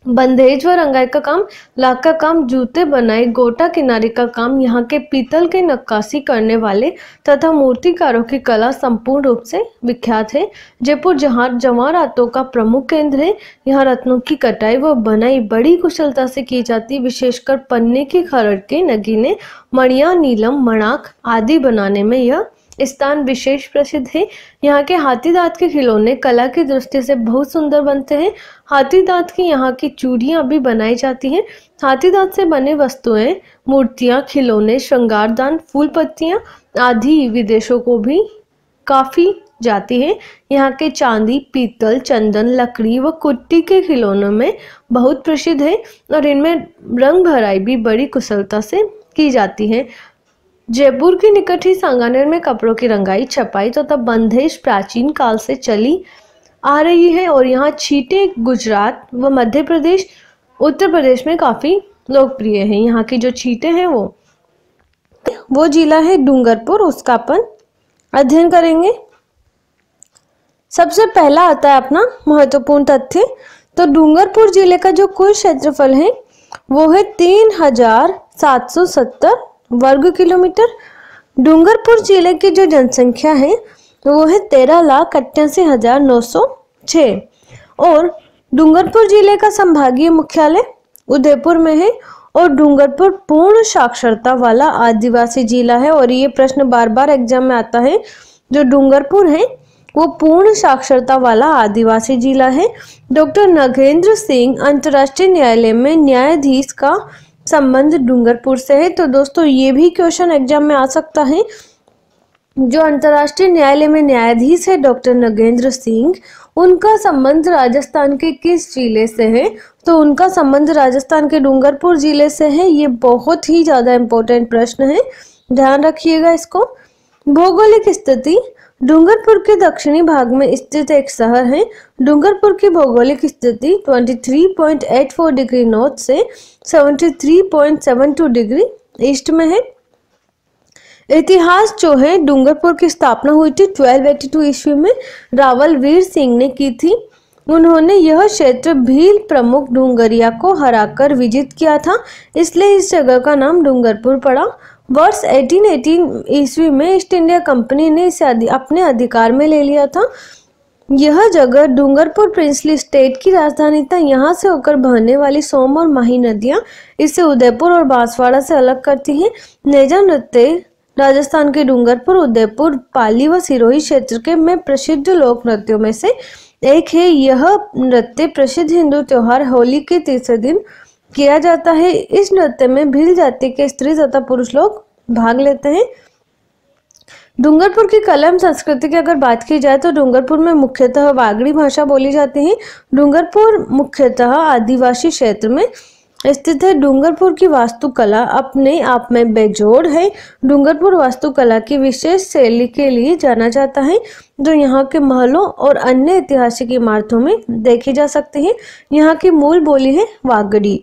बंदेज व रंगाई का काम, लाख का काम, जूते बनाए गोटा किनारे का काम, यहाँ के पीतल के नक्काशी करने वाले तथा मूर्तिकारों की कला संपूर्ण रूप से विख्यात है। जयपुर जहाँ जवाहरातों का प्रमुख केंद्र है, यहाँ रत्नों की कटाई व बनाई बड़ी कुशलता से की जाती, विशेषकर पन्ने की खरड़ के नगीने, मणिया, नीलम मणाक आदि बनाने में यह स्थान विशेष प्रसिद्ध है। यहाँ के हाथी दांत के खिलौने कला की दृष्टि से बहुत सुंदर बनते हैं। हाथी दांत की यहाँ की चूड़ियाँ भी बनाई जाती हैं। हाथी दांत से बने वस्तुएँ, मूर्तियाँ, खिलौने, श्रृंगारदान फूल पत्तियाँ आदि विदेशों को भी काफ़ी जाती है। यहाँ के चांदी, पीतल, चंदन, लकड़ी व कुट्टी के खिलौनों में बहुत प्रसिद्ध है और इनमें रंग भराई भी बड़ी कुशलता से की जाती है। जयपुर के निकट ही सांगानेर में कपड़ों की रंगाई छपाई तो तब बंदेश प्राचीन काल से चली आ रही है और यहाँ छीटे गुजरात व मध्य प्रदेश, उत्तर प्रदेश में काफ़ी लोकप्रिय है। यहाँ की जो छीटे हैं वो वो जिला है डूंगरपुर, उसका अपन अध्ययन करेंगे। सबसे पहला आता है अपना महत्वपूर्ण तथ्य तो डूंगरपुर ज़िले का जो कुल क्षेत्रफल है, वो है तीन हज़ार सात सौ सत्तर वर्ग किलोमीटर, डूंगरपुर ज़िले की जो जनसंख्या है, वो है तेरह लाख अट्ठासी हज़ार नौ सौ छ और डूंगरपुर ज़िले का संभागीय मुख्यालय उदयपुर में है और डूंगरपुर पूर्ण साक्षरता वाला आदिवासी जिला है। और ये प्रश्न बार बार एग्ज़ाम में आता है, जो डूंगरपुर है, वो पूर्ण साक्षरता वाला आदिवासी जिला है। डॉक्टर नगेंद्र सिंह अंतर्राष्ट्रीय न्यायालय में न्यायाधीश का संबंध डूंगरपुर से है। तो दोस्तों, ये भी क्वेश्चन एग्ज़ाम में आ सकता है, जो अंतर्राष्ट्रीय न्यायालय में न्यायाधीश है डॉक्टर नगेंद्र सिंह। उनका संबंध राजस्थान के किस ज़िले से है? तो उनका संबंध राजस्थान के डूंगरपुर ज़िले से है। ये बहुत ही ज़्यादा इम्पोर्टेंट प्रश्न है। ध्यान रखिएगा इसको। भौगोलिक स्थिति डूंगरपुर के दक्षिणी भाग में स्थित एक शहर है। डूंगरपुर की भौगोलिक स्थिति 23.84 डिग्री नॉर्थ से 73.72 डिग्री ईस्ट में है। इतिहास जो है, डूंगरपुर की स्थापना हुई थी 1282 ईस्वी में। रावल वीर सिंह ने की थी। उन्होंने यह क्षेत्र भील प्रमुख डूंगरिया को हराकर विजित किया था, इसलिए इस जगह का नाम डूंगरपुर पड़ा। वर्ष 1818 ईस्वी में ईस्ट इंडिया कंपनी ने इसे अपने अधिकार में ले लिया था। यह जगह डूंगरपुर प्रिंसली स्टेट की राजधानी था। यहाँ से होकर बहने वाली सोम और माही नदियाँ इसे उदयपुर और बांसवाड़ा से अलग करती हैं। नेजा नृत्य राजस्थान के डूंगरपुर, उदयपुर, पाली व सिरोही क्षेत्र के में प्रसिद्ध लोक नृत्यों में से एक है। यह नृत्य प्रसिद्ध हिंदू त्योहार होली के तीसरे दिन किया जाता है। इस नृत्य में भील जाति के स्त्री तथा पुरुष लोग भाग लेते हैं। डूंगरपुर की कलम संस्कृति की अगर बात की जाए तो डूंगरपुर में मुख्यतः वागड़ी भाषा बोली जाती है। डूंगरपुर मुख्यतः आदिवासी क्षेत्र में स्थित है। डूंगरपुर की वास्तुकला अपने आप में बेजोड़ है। डूंगरपुर वास्तुकला की विशेष शैली के लिए जाना जाता है, जो यहाँ के महलों और अन्य ऐतिहासिक इमारतों में देखी जा सकती है। यहाँ की मूल बोली है वागड़ी।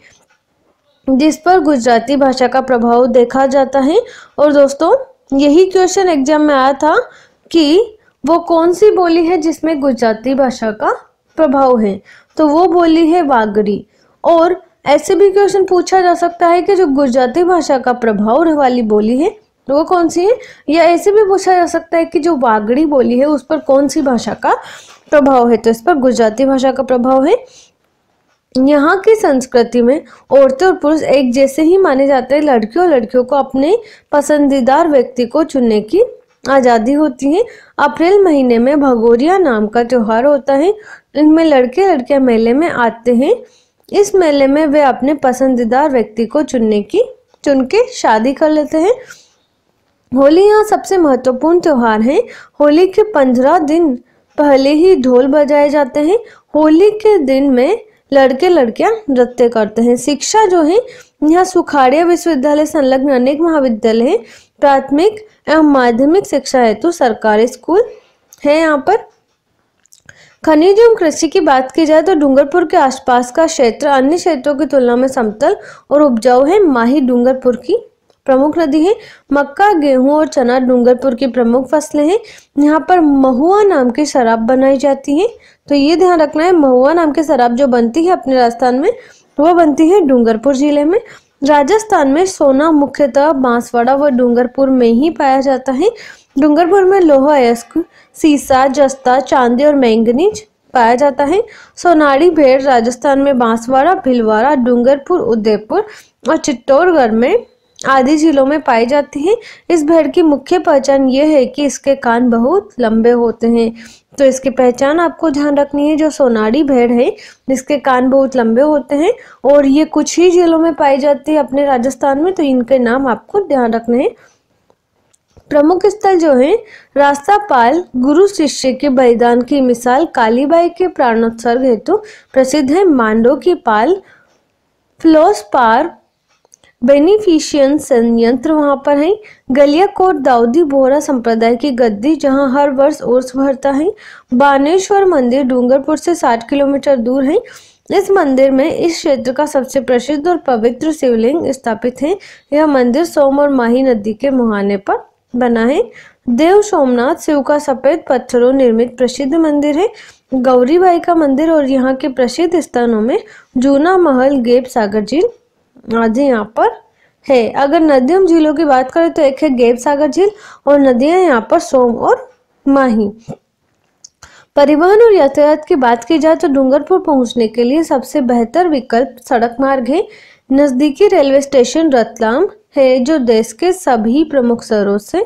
जिस पर गुजराती भाषा का प्रभाव देखा जाता है। और दोस्तों, यही क्वेश्चन एग्ज़ाम में आया था कि वो कौन सी बोली है जिसमें गुजराती भाषा का प्रभाव है? तो वो बोली है वागड़ी। और ऐसे भी क्वेश्चन पूछा जा सकता है कि जो गुजराती भाषा का प्रभाव वाली बोली है, वो कौन सी है? या ऐसे भी पूछा जा सकता है कि जो वागड़ी बोली है, उस पर कौन सी भाषा का प्रभाव है? तो इस पर गुजराती भाषा का प्रभाव है। यहाँ की संस्कृति में औरतें और पुरुष एक जैसे ही माने जाते हैं। लड़कियों और लड़कियों को अपने पसंदीदार व्यक्ति को चुनने की आज़ादी होती है। अप्रैल महीने में भगोरिया नाम का त्योहार होता है। इनमें लड़के लड़कियाँ मेले में आते हैं। इस मेले में वे अपने पसंदीदार व्यक्ति को चुनने की, चुन के शादी कर लेते हैं। होली यहाँ सबसे महत्वपूर्ण त्योहार है। होली के पंद्रह दिन पहले ही ढोल बजाए जाते हैं। होली के दिन में लड़के लड़कियाँ नृत्य करते हैं। शिक्षा जो है, यहाँ सुखाड़िया विश्वविद्यालय संलग्न अनेक महाविद्यालय है। प्राथमिक एवं माध्यमिक शिक्षा हेतु सरकारी स्कूल है यहाँ पर। खनिज एवं कृषि की बात की जाए तो डूंगरपुर के आसपास का क्षेत्र अन्य क्षेत्रों की तुलना में समतल और उपजाऊ है। माही डूंगरपुर की प्रमुख नदी है। मक्का, गेहूँ और चना डूंगरपुर की प्रमुख फ़सलें हैं। यहाँ पर महुआ नाम की शराब बनाई जाती है। तो ये ध्यान रखना है, महुआ नाम की शराब जो बनती है अपने राजस्थान में, वो बनती है डूंगरपुर ज़िले में। राजस्थान में सोना मुख्यतः बांसवाड़ा व डूंगरपुर में ही पाया जाता है। डूंगरपुर में लोहा अयस्क सीसा, जस्ता, चांदी और मैंगनीज पाया जाता है। सोनाड़ी भेड़ राजस्थान में बांसवाड़ा, भिलवाड़ा, डूंगरपुर, उदयपुर और चित्तौड़गढ़ में आदि जिलों में पाई जाती है। इस भेड़ की मुख्य पहचान ये है कि इसके कान बहुत लंबे होते हैं। तो इसकी पहचान आपको ध्यान रखनी है, जो सोनाड़ी भेड़ है, जिसके कान बहुत लंबे होते हैं और ये कुछ ही जिलों में पाई जाती है अपने राजस्थान में तो इनके नाम आपको ध्यान रखने हैं। प्रमुख स्थल जो है, रास्ता पाल गुरु शिष्य के बलिदान की मिसाल कालीबाई के प्राणोत्सर्ग हेतु तो प्रसिद्ध है। मांडो की पाल फ्लोस पार बेनिफिशियन संयंत्र वहाँ पर है। गलियाकोट दाऊदी बोहरा संप्रदाय की गद्दी, जहाँ हर वर्ष उर्स भरता है। बानेश्वर मंदिर डूंगरपुर से 60 किलोमीटर दूर है। इस मंदिर में इस क्षेत्र का सबसे प्रसिद्ध और पवित्र शिवलिंग स्थापित है। यह मंदिर सोम और माही नदी के मुहाने पर बना है। देव सोमनाथ शिव का सफ़ेद पत्थरों निर्मित प्रसिद्ध मंदिर है। गौरीबाई का मंदिर और यहाँ के प्रसिद्ध स्थानों में जूना महल गेप सागर झील आदि यहाँ पर है। अगर नदियों झीलों की बात करें तो एक है गेप सागर झील और नदियाँ यहाँ पर सोम और माही। परिवहन और यातायात की बात की जाए तो डूंगरपुर पहुँचने के लिए सबसे बेहतर विकल्प सड़क मार्ग है। नजदीकी रेलवे स्टेशन रतलाम है, जो देश के सभी प्रमुख शहरों से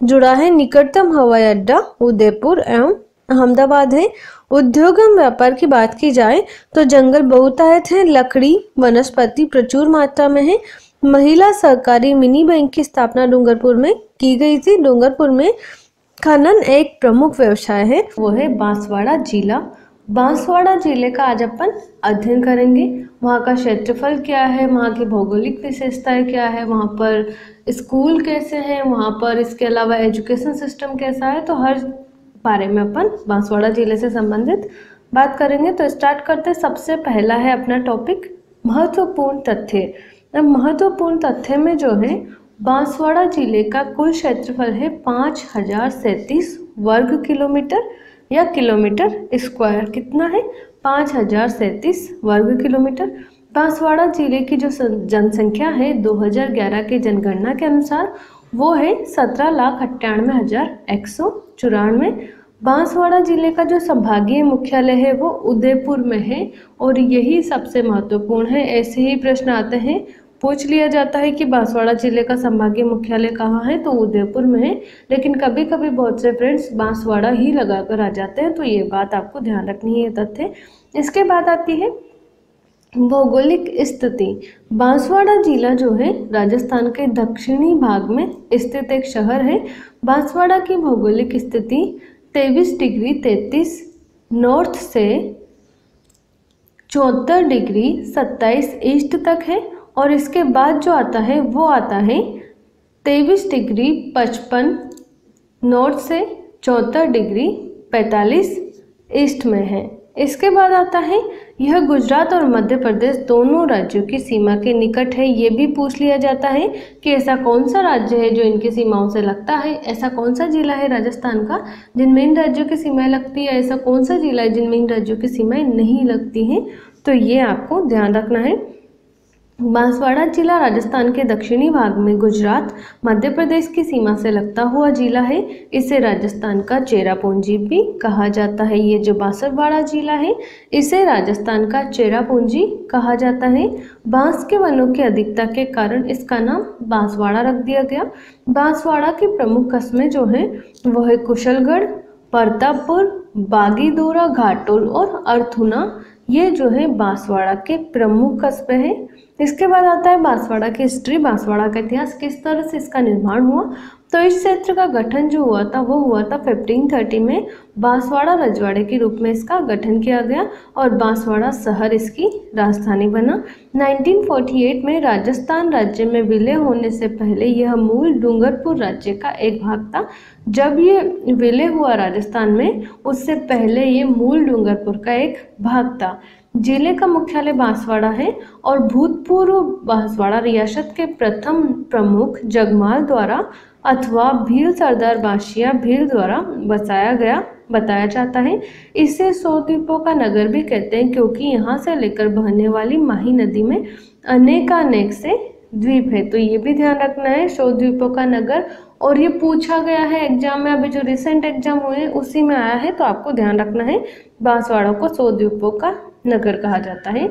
जुड़ा है। निकटतम हवाई अड्डा उदयपुर एवं अहमदाबाद है। उद्योग एवं व्यापार की बात की जाए तो जंगल बहुतायत है। लकड़ी, वनस्पति प्रचुर मात्रा में है। महिला सहकारी मिनी बैंक की स्थापना डूंगरपुर में की गई थी। डूंगरपुर में खनन एक प्रमुख व्यवसाय है। वो है बांसवाड़ा जिला। बांसवाड़ा ज़िले का आज अपन अध्ययन करेंगे। वहाँ का क्षेत्रफल क्या है? वहाँ की भौगोलिक विशेषताएँ क्या है? वहाँ पर स्कूल कैसे हैं? वहाँ पर इसके अलावा एजुकेशन सिस्टम कैसा है? तो हर बारे में अपन बांसवाड़ा ज़िले से संबंधित बात करेंगे। तो स्टार्ट करते सबसे पहला है अपना टॉपिक महत्वपूर्ण तथ्य। महत्वपूर्ण तथ्य में जो है, बांसवाड़ा ज़िले का कुल क्षेत्रफल है पाँच हज़ार सैंतीस वर्ग किलोमीटर या किलोमीटर स्क्वायर कितना है? पाँच हज़ार सैंतीस वर्ग किलोमीटर। बांसवाड़ा ज़िले की जो जनसंख्या है 2011 के जनगणना के अनुसार, वो है सत्रह लाख अट्ठानवे हज़ार एक सौ चौरानवे। बांसवाड़ा ज़िले का जो संभागीय मुख्यालय है, वो उदयपुर में है और यही सबसे महत्वपूर्ण है। ऐसे ही प्रश्न आते हैं, पूछ लिया जाता है कि बांसवाड़ा ज़िले का संभागीय मुख्यालय कहाँ है तो उदयपुर में है। लेकिन कभी कभी बहुत से फ्रेंड्स बांसवाड़ा ही लगाकर आ जाते हैं तो ये बात आपको ध्यान रखनी है तथ्य। इसके बाद आती है, भौगोलिक स्थिति। बांसवाड़ा जिला जो है, राजस्थान के दक्षिणी भाग में स्थित एक शहर है। बांसवाड़ा की भौगोलिक स्थिति तेईस डिग्री तैतीस नॉर्थ से चौहत्तर डिग्री सत्ताईस ईस्ट तक है और इसके बाद जो आता है वो आता है तेईस डिग्री पचपन नॉर्थ से चौहत्तर डिग्री पैंतालीस ईस्ट में है। इसके बाद आता है यह गुजरात और मध्य प्रदेश दोनों राज्यों की सीमा के निकट है। ये भी पूछ लिया जाता है कि ऐसा कौन सा राज्य है जो इनकी सीमाओं से लगता है? ऐसा कौन सा जिला है राजस्थान का जिनमें इन राज्यों की सीमाएँ लगती है? ऐसा कौन सा जिला है जिनमें इन राज्यों की सीमाएँ नहीं लगती हैं? तो ये आपको ध्यान रखना है। बांसवाड़ा जिला राजस्थान के दक्षिणी भाग में गुजरात, मध्य प्रदेश की सीमा से लगता हुआ जिला है। इसे राजस्थान का चेरापूंजी भी कहा जाता है। ये जो बांसवाड़ा जिला है, इसे राजस्थान का चेरापूंजी कहा जाता है। बाँस के वनों की अधिकता के कारण इसका नाम बांसवाड़ा रख दिया गया। बांसवाड़ा की प्रमुख कस्में जो हैं, वह है कुशलगढ़, प्रतापपुर, बागीदोरा, घाटोल और अर्थुना ये जो है बांसवाड़ा के प्रमुख कस्बे हैं। इसके बाद आता है बांसवाड़ा की हिस्ट्री बांसवाड़ा का इतिहास किस तरह से इसका निर्माण हुआ? तो इस क्षेत्र का गठन जो हुआ था, वो हुआ था 1530 में बांसवाड़ा रजवाड़े के रूप में इसका गठन किया गया और बांसवाड़ा शहर इसकी राजधानी बना। 1948 में राजस्थान राज्य में विलय होने से पहले यह मूल डूंगरपुर राज्य का एक भाग था। जब ये विलय हुआ राजस्थान में, उससे पहले ये मूल डूंगरपुर का एक भाग था। ज़िले का मुख्यालय बांसवाड़ा है और भूतपूर्व बांसवाड़ा रियासत के प्रथम प्रमुख जगमाल द्वारा अथवा भील सरदार बाशिया भील द्वारा बसाया गया, बताया जाता है। इसे सौ द्वीपों का नगर भी कहते हैं क्योंकि यहाँ से लेकर बहने वाली माही नदी में अनेकानेक से द्वीप है। तो ये भी ध्यान रखना है सौ द्वीपों का नगर और ये पूछा गया है एग्ज़ाम में, अभी जो रिसेंट एग्ज़ाम हुए उसी में आया है तो आपको ध्यान रखना है, बांसवाड़ा को सौ द्वीपों का नगर कहा जाता है।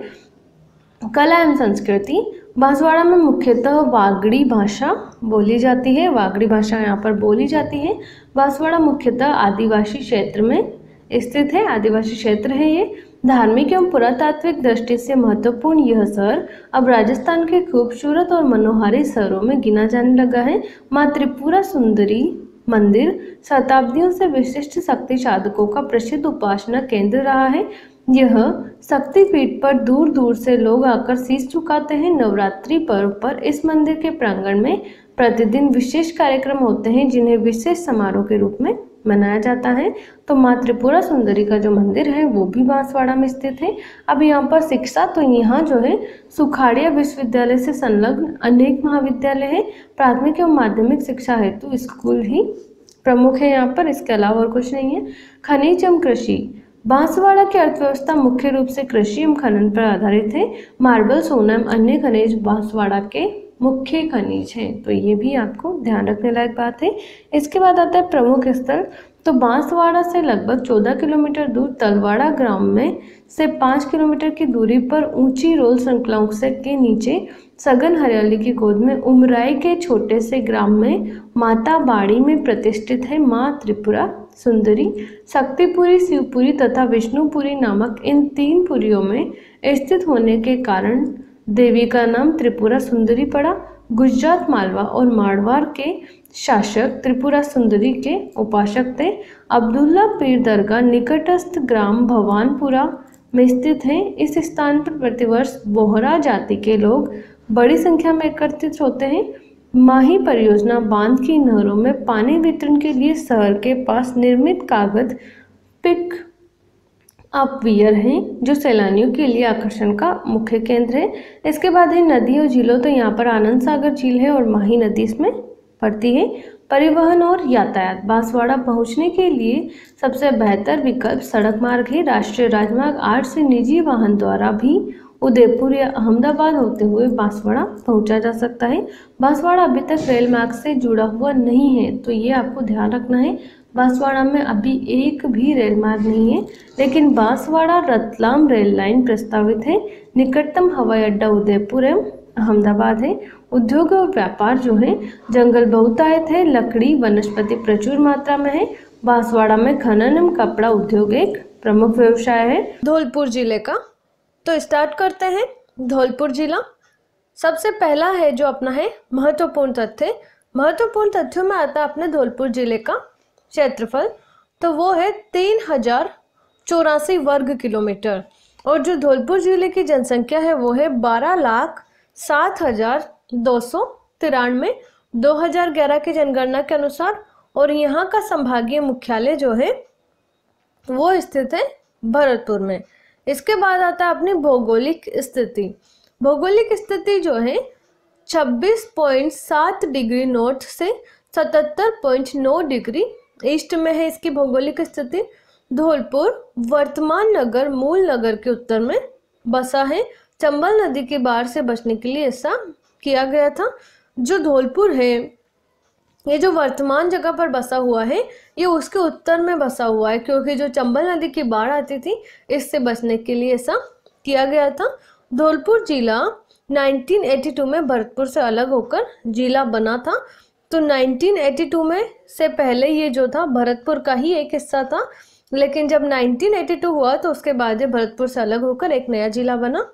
कला एवं संस्कृति, बांसवाड़ा में मुख्यतः वागड़ी भाषा बोली जाती है, वागड़ी भाषा यहाँ पर बोली जाती है। बांसवाड़ा मुख्यतः आदिवासी क्षेत्र में स्थित है, आदिवासी क्षेत्र है ये। धार्मिक एवं पुरातात्विक दृष्टि से महत्वपूर्ण यह शहर अब राजस्थान के खूबसूरत और मनोहारी शहरों में गिना जाने लगा है। माँ त्रिपुरा सुंदरी मंदिर शताब्दियों से विशिष्ट शक्ति साधकों का प्रसिद्ध उपासना केंद्र रहा है। यह शक्तिपीठ पर दूर दूर से लोग आकर शीश चुकाते हैं। नवरात्रि पर्व पर इस मंदिर के प्रांगण में प्रतिदिन विशेष कार्यक्रम होते हैं, जिन्हें विशेष समारोह के रूप में मनाया जाता है। तो माँ त्रिपुरा सुंदरी का जो मंदिर है, वो भी बांसवाड़ा में स्थित है। अब यहाँ पर शिक्षा तो यहाँ जो है, सुखाड़िया विश्वविद्यालय से संलग्न अनेक महाविद्यालय है। प्राथमिक एवं माध्यमिक शिक्षा हेतु स्कूल ही प्रमुख है यहाँ पर, इसके अलावा और कुछ नहीं है। खनिज एवं कृषि। बांसवाड़ा की अर्थव्यवस्था मुख्य रूप से कृषि एवं खनन पर आधारित है। मार्बल, सोना एवं अन्य खनिज बांसवाड़ा के मुख्य खनिज है। तो ये भी आपको ध्यान रखने लायक बात है। इसके बाद आता है प्रमुख स्थल। तो बांसवाड़ा से लगभग 14 किलोमीटर दूर तलवाड़ा ग्राम में से 5 किलोमीटर की दूरी पर ऊँची रोल श्रृंखलाओं से के नीचे सघन हरियाली की गोद में उमराई के छोटे से ग्राम में माता बाड़ी में प्रतिष्ठित है माँ त्रिपुरा सुंदरी। शक्तिपुरी, शिवपुरी तथा विष्णुपुरी नामक इन तीन पुरियों में स्थित होने के कारण देवी का नाम त्रिपुरा सुंदरी पड़ा। गुजरात मालवा और मारवाड़ के शासक त्रिपुरा सुंदरी के उपासक थे। अब्दुल्ला पीर दरगाह निकटस्थ ग्राम भवानपुरा में स्थित है। इस स्थान पर प्रतिवर्ष बोहरा जाति के लोग बड़ी संख्या में एकत्रित होते हैं। माही परियोजना बाँध की नहरों में पानी वितरण के लिए शहर के पास निर्मित कागज़, पिक अप वियर हैं, जो सैलानियों के लिए आकर्षण का मुख्य केंद्र है। इसके बाद है नदी और झीलों तो यहाँ पर आनंद सागर झील है और माही नदी इसमें पड़ती है। परिवहन और यातायात, बांसवाड़ा पहुँचने के लिए सबसे बेहतर विकल्प सड़क मार्ग है। राष्ट्रीय राजमार्ग आठ से निजी वाहन द्वारा भी उदयपुर या अहमदाबाद होते हुए बांसवाड़ा पहुँचा जा सकता है। बांसवाड़ा अभी तक रेल मार्ग से जुड़ा हुआ नहीं है तो ये आपको ध्यान रखना है। बांसवाड़ा में अभी एक भी रेल मार्ग नहीं है, लेकिन बांसवाड़ा रतलाम रेल लाइन प्रस्तावित है। निकटतम हवाई अड्डा उदयपुर एवं अहमदाबाद है। उद्योग और व्यापार जो है, जंगल बहुतायत है, लकड़ी, वनस्पति प्रचुर मात्रा में है। बांसवाड़ा में खनन एवं कपड़ा उद्योग एक प्रमुख व्यवसाय है। धौलपुर ज़िले का। तो स्टार्ट करते हैं धौलपुर जिला। सबसे पहला है जो अपना है, महत्वपूर्ण तथ्य। महत्वपूर्ण तथ्यों में आता है अपने धौलपुर ज़िले का। क्षेत्रफल तो वो है तीन हज़ार चौरासी वर्ग किलोमीटर। और जो धौलपुर ज़िले की जनसंख्या है, वो है बारह लाख सात हज़ार दो सौ तिरानवे। दो हज़ार ग्यारह की जनगणना के अनुसार, और यहाँ का संभागीय मुख्यालय जो है, वो स्थित है भरतपुर में। इसके बाद आता है अपनी भौगोलिक स्थिति। भौगोलिक स्थिति जो है 26.7 डिग्री नॉर्थ से 77.9 डिग्री ईस्ट में है इसकी भौगोलिक स्थिति। धौलपुर, वर्तमान नगर, मूल नगर के उत्तर में बसा है। चंबल नदी के बाढ़ से बचने के लिए ऐसा किया गया था। जो धौलपुर है, ये जो वर्तमान जगह पर बसा हुआ है, ये उसके उत्तर में बसा हुआ है, क्योंकि जो चंबल नदी की बाढ़ आती थी, इससे बचने के लिए ऐसा किया गया था। धौलपुर जिला 1982 में भरतपुर से अलग होकर जिला बना था। तो 1982 में से पहले ये जो था, भरतपुर का ही एक हिस्सा था। लेकिन जब 1982 हुआ तो उसके बाद ये भरतपुर से अलग होकर एक नया जिला बना।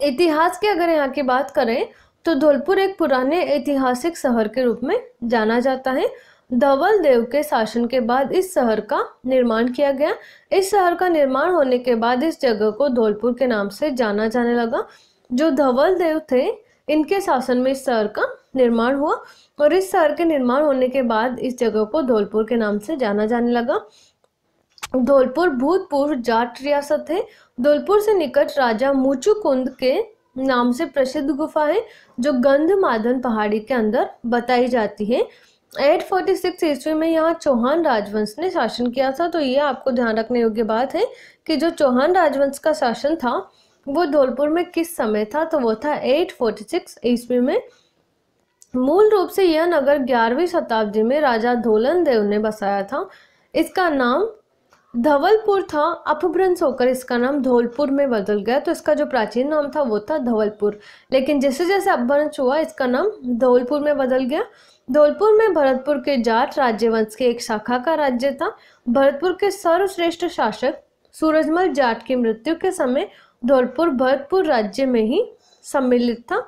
इतिहास की अगर यहाँ की बात करें तो धौलपुर एक पुराने ऐतिहासिक शहर के रूप में जाना जाता है। धवल देव के शासन के बाद इस शहर का निर्माण किया गया। इस शहर का निर्माण होने के बाद इस जगह को धौलपुर के नाम से जाना जाने लगा। जो धवल देव थे, इनके शासन में इस शहर का निर्माण हुआ। और इस शहर के निर्माण होने के बाद इस जगह को धौलपुर के नाम से जाना जाने लगा। धौलपुर भूतपूर्व जाट रियासत है। धौलपुर से निकट राजा मुचुकुंद के नाम से प्रसिद्ध गुफा है, जो गंध माधन पहाड़ी के अंदर बताई जाती है। 846 ईस्वी में यहाँ चौहान राजवंश ने शासन किया था। तो ये आपको ध्यान रखने योग्य बात है कि जो चौहान राजवंश का शासन था, वो धौलपुर में किस समय था? तो वो था 846 ईस्वी में। मूल रूप से यह नगर ग्यारहवीं शताब्दी में राजा धोलन देव ने बसाया था। इसका नाम धवलपुर था। अपभ्रंश होकर इसका नाम धौलपुर में बदल गया। तो इसका जो प्राचीन नाम था, वो था धवलपुर। लेकिन जैसे जैसे अपभ्रंश हुआ, इसका नाम धौलपुर में बदल गया। धौलपुर में भरतपुर के जाट राज्यवंश के एक शाखा का राज्य था। भरतपुर के सर्वश्रेष्ठ शासक सूरजमल जाट की मृत्यु के समय धौलपुर भरतपुर राज्य में ही सम्मिलित था।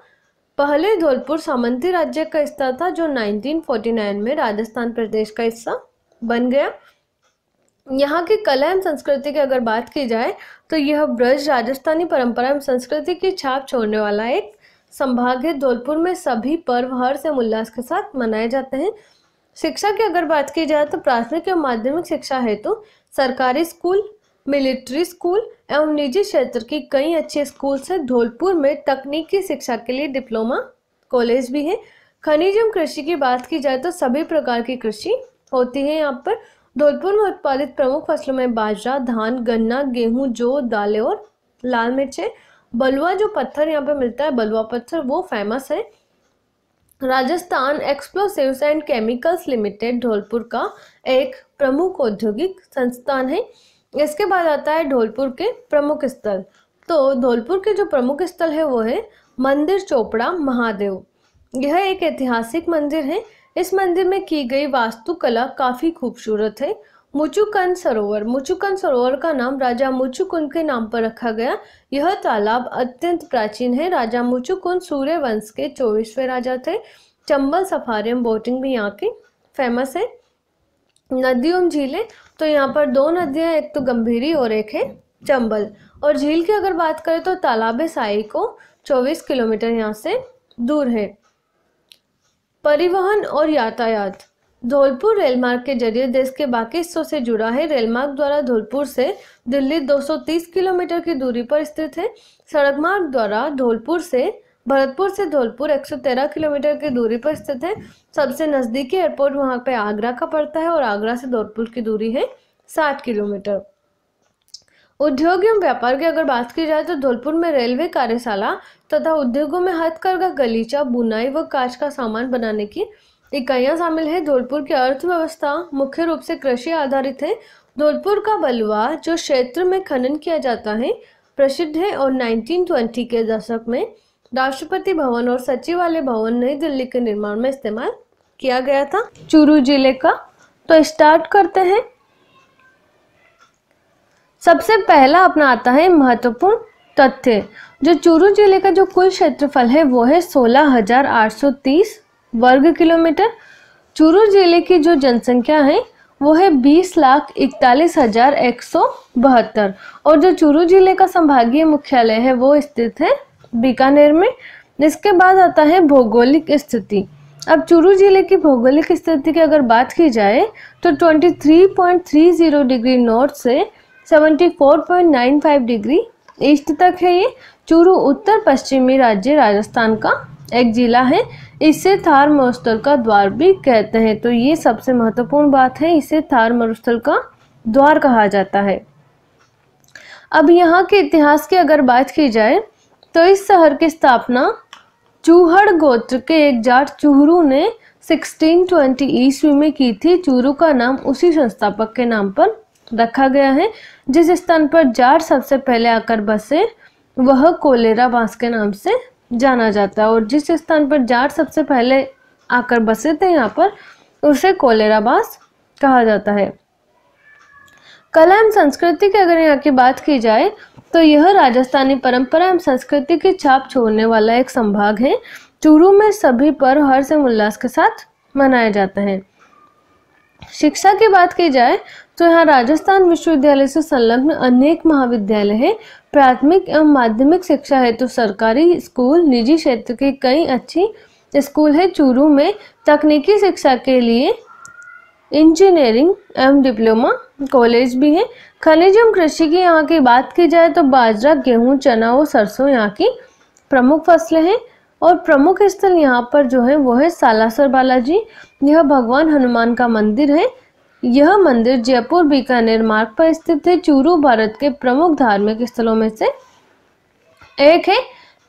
पहले धौलपुर सामंती राज्य का हिस्सा था, जो 1949 में राजस्थान प्रदेश का हिस्सा बन गया। यहाँ की कला एवं संस्कृति की अगर बात की जाए तो यह ब्रज राजस्थानी परंपरा एवं संस्कृति की छाप छोड़ने वाला एक संभाग है। धौलपुर में सभी पर्व हर से उल्लास के साथ मनाए जाते हैं। शिक्षा की अगर बात की जाए तो प्राथमिक एवं माध्यमिक शिक्षा हेतु तो सरकारी स्कूल मिलिट्री स्कूल एवं निजी क्षेत्र की कई अच्छे स्कूल से धौलपुर में तकनीकी शिक्षा के लिए डिप्लोमा कॉलेज भी है। खनिज एवं कृषि की बात की जाए तो सभी प्रकार की कृषि होती है यहाँ पर। धौलपुर में उत्पादित प्रमुख फ़सलों में बाजरा, धान, गन्ना, गेहूँ, जौ, दालें और लाल मिर्चें बलुआ जो पत्थर यहाँ पे मिलता है, बलुआ पत्थर वो फ़ेमस है। Rajasthan explosives and chemicals limited Dholpur का एक प्रमुख औद्योगिक संस्थान है। इसके बाद आता है धौलपुर के प्रमुख स्थल। तो धौलपुर के जो प्रमुख स्थल है वो है मंदिर चोपड़ा महादेव। यह एक ऐतिहासिक मंदिर है। इस मंदिर में की गई वास्तुकला काफ़ी खूबसूरत है। मुचुकन सरोवर। मुचुकन सरोवर का नाम राजा मुचुकुंद के नाम पर रखा गया। यह तालाब अत्यंत प्राचीन है। राजा मुचुकुंद सूर्य वंश के चौबीसवें राजा थे। चंबल सफारी बोटिंग भी यहाँ की फ़ेमस है। नदियों, झीलें तो यहाँ पर दो नदियाँ, एक तो गंभीरी और एक है चंबल। और झील की अगर बात करें तो तालाब साई को 24 किलोमीटर यहाँ से दूर है। परिवहन और यातायात। धौलपुर रेलमार्ग के ज़रिए देश के बाकी हिस्सों से जुड़ा है रेलमार्ग द्वारा धौलपुर से दिल्ली 230 किलोमीटर की दूरी पर स्थित है। सड़क मार्ग द्वारा धौलपुर से भरतपुर से धौलपुर 113 किलोमीटर की दूरी पर स्थित है। सबसे नज़दीकी एयरपोर्ट वहाँ पे आगरा का पड़ता है और आगरा से धौलपुर की दूरी है 60 किलोमीटर। उद्योग एवं व्यापार की अगर बात की जाए तो धौलपुर में रेलवे कार्यशाला तथा उद्योगों में हथकरघा गलीचा, बुनाई व कांच का सामान बनाने की इकाइयाँ शामिल है। धौलपुर की अर्थव्यवस्था मुख्य रूप से कृषि आधारित है। धौलपुर का बलुआ जो क्षेत्र में खनन किया जाता है, प्रसिद्ध है और 1920 के दशक में राष्ट्रपति भवन और सचिवालय भवन नई दिल्ली के निर्माण में इस्तेमाल किया गया था। चूरू ज़िले का। तो स्टार्ट करते हैं। सबसे पहला अपना आता है महत्वपूर्ण तथ्य। जो चूरू ज़िले का जो कुल क्षेत्रफल है, वो है सोलह हज़ार आठ सौ तीस वर्ग किलोमीटर। चूरू ज़िले की जो जनसंख्या है, वो है बीस लाख इकतालीस हज़ार एक सौ बहत्तर। और जो चूरू ज़िले का संभागीय मुख्यालय है, वो स्थित है बीकानेर में इसके बाद आता है भौगोलिक स्थिति। अब चूरू ज़िले की भौगोलिक स्थिति की अगर बात की जाए तो 23.30 डिग्री नॉर्थ से 74.95 डिग्री ईस्ट तक है ये। चूरू उत्तर पश्चिमी राज्य राजस्थान का एक जिला है। इसे थार मरुस्थल का द्वार भी कहते हैं। तो ये सबसे महत्वपूर्ण बात है, इसे थार मरुस्थल का द्वार कहा जाता है। अब यहाँ के इतिहास की अगर बात की जाए तो इस शहर की स्थापना चूहड़ गोत्र के एक जाट चूहरू ने 1620 ईस्वी में की थी। चूरू का नाम उसी संस्थापक के नाम पर रखा गया है, जिस स्थान पर जाट सबसे पहले आकर बसे, वह कोलेरा बाँस के नाम से जाना जाता है। और जिस स्थान पर जाट सबसे पहले आकर बसे थे, यहाँ पर उसे कोलेरा बाँस कहा जाता है। कला एवं संस्कृति की अगर यहाँ की बात की जाए तो यह राजस्थानी परंपरा एवं संस्कृति की छाप छोड़ने वाला एक संभाग है। चूरू में सभी पर्व हर्ष एवं उल्लास के साथ मनाए जाते हैं। शिक्षा की बात की जाए तो यहाँ राजस्थान विश्वविद्यालय से संलग्न अनेक महाविद्यालय हैं। प्राथमिक एवं माध्यमिक शिक्षा हेतु तो सरकारी स्कूल, निजी क्षेत्र के कई अच्छी स्कूल है चूरू में। तकनीकी शिक्षा के लिए इंजीनियरिंग एवं डिप्लोमा, कॉलेज भी है। खनिज एवं कृषि की यहाँ की बात की जाए तो बाजरा, गेहूँ, चना और सरसों यहाँ की प्रमुख फ़सलें हैं। और प्रमुख स्थल यहाँ पर जो है वो है सालासर बालाजी। यह भगवान हनुमान का मंदिर है। यह मंदिर जयपुर बीकानेर मार्ग पर स्थित है। चूरू भारत के प्रमुख धार्मिक स्थलों में से एक है।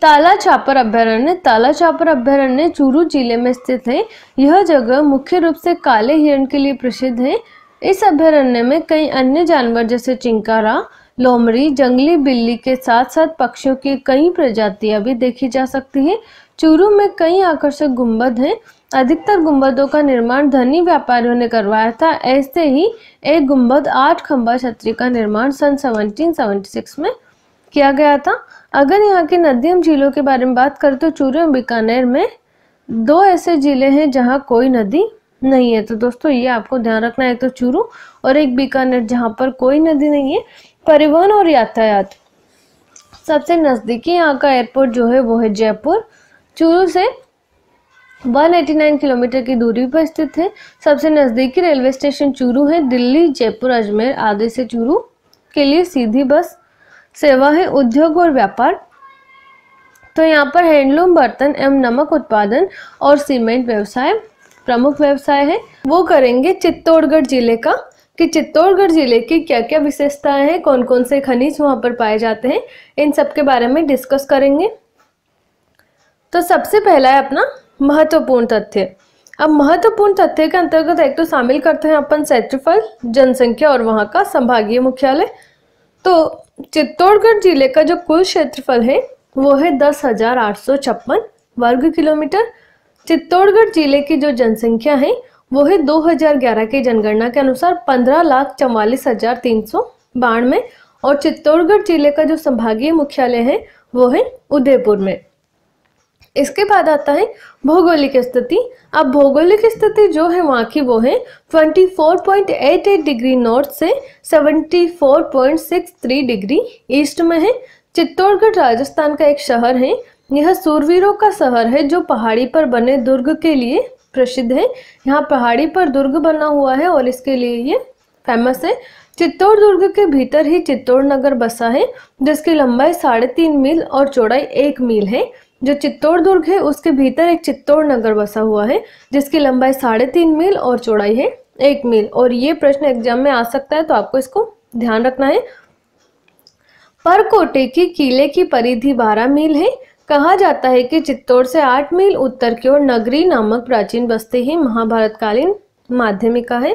ताला छापर अभ्यारण्य, ताला छापर अभ्यारण्य चूरू ज़िले में स्थित है। यह जगह मुख्य रूप से काले हिरण के लिए प्रसिद्ध है। इस अभ्यारण्य में कई अन्य जानवर जैसे चिंकारा, लोमड़ी, जंगली बिल्ली के साथ साथ पक्षियों की कई प्रजातियाँ भी देखी जा सकती हैं। चूरू में कई आकर्षक गुंबद हैं। अधिकतर गुंबदों का निर्माण धनी व्यापारियों ने करवाया था। ऐसे ही एक गुंबद आठ खंबा छतरी का निर्माण सन 1776 में किया गया था। अगर यहाँ की नदियों झीलों के बारे में बात करें तो चूरू और बीकानेर में दो ऐसे ज़िले हैं जहाँ कोई नदी नहीं है। तो दोस्तों, ये आपको ध्यान रखना है तो चूरू और एक बीकानेर, जहाँ पर कोई नदी नहीं है। परिवहन और यातायात। सबसे नज़दीकी यहाँ का एयरपोर्ट जो है, वो है जयपुर। चूरू से 189 किलोमीटर की दूरी पर स्थित है। सबसे नज़दीकी रेलवे स्टेशन चूरू है, दिल्ली, जयपुर, अजमेर आदि से चूरू के लिए सीधी बस। सेवा है उद्योग और व्यापार। तो यहाँ पर हैंडलूम, बर्तन एवं नमक उत्पादन और सीमेंट व्यवसाय प्रमुख व्यवसाय है। वो करेंगे चित्तौड़गढ़ ज़िले का कि चित्तौड़गढ़ ज़िले की क्या क्या विशेषताएँ हैं कौन कौन से खनिज वहाँ पर पाए जाते हैं, इन सब के बारे में डिस्कस करेंगे। तो सबसे पहला है अपना महत्वपूर्ण तथ्य। अब महत्वपूर्ण तथ्य के अंतर्गत एक तो शामिल करते हैं अपन क्षेत्रफल जनसंख्या और वहाँ का संभागीय मुख्यालय। तो चित्तौड़गढ़ ज़िले का जो कुल क्षेत्रफल है, वो है दस हज़ार आठ सौ छप्पन वर्ग किलोमीटर। चित्तौड़गढ़ ज़िले की जो जनसंख्या है, वो है 2011 की जनगणना के अनुसार पंद्रह लाख चौवालीस हज़ार तीन सौ बानवे। और चित्तौड़गढ़ ज़िले का जो संभागीय मुख्यालय है, वो है उदयपुर में। इसके बाद आता है भौगोलिक स्थिति। अब भौगोलिक स्थिति जो है वहाँ की वो है 24.88 डिग्री नॉर्थ से 74.63 डिग्री ईस्ट में है। चित्तौड़गढ़ राजस्थान का एक शहर है। यह सूरवीरों का शहर है जो पहाड़ी पर बने दुर्ग के लिए प्रसिद्ध है। यहाँ पहाड़ी पर दुर्ग बना हुआ है और इसके लिए ये फ़ेमस है। चित्तौड़ दुर्ग के भीतर ही चित्तौड़ नगर बसा है, जिसकी लंबाई साढ़े तीन मील और चौड़ाई एक मील है। जो चित्तौड़ दुर्ग है, उसके भीतर एक चित्तौड़ नगर बसा हुआ है, जिसकी लंबाई साढ़े तीन मील और चौड़ाई है एक मील। और ये प्रश्न एग्ज़ाम में आ सकता है तो आपको इसको ध्यान रखना है। परकोटे की किले की परिधि बारह मील है। कहा जाता है कि चित्तौड़ से आठ मील उत्तर की ओर नगरी नामक प्राचीन बस्ती ही महाभारतकालीन माध्यमिका है।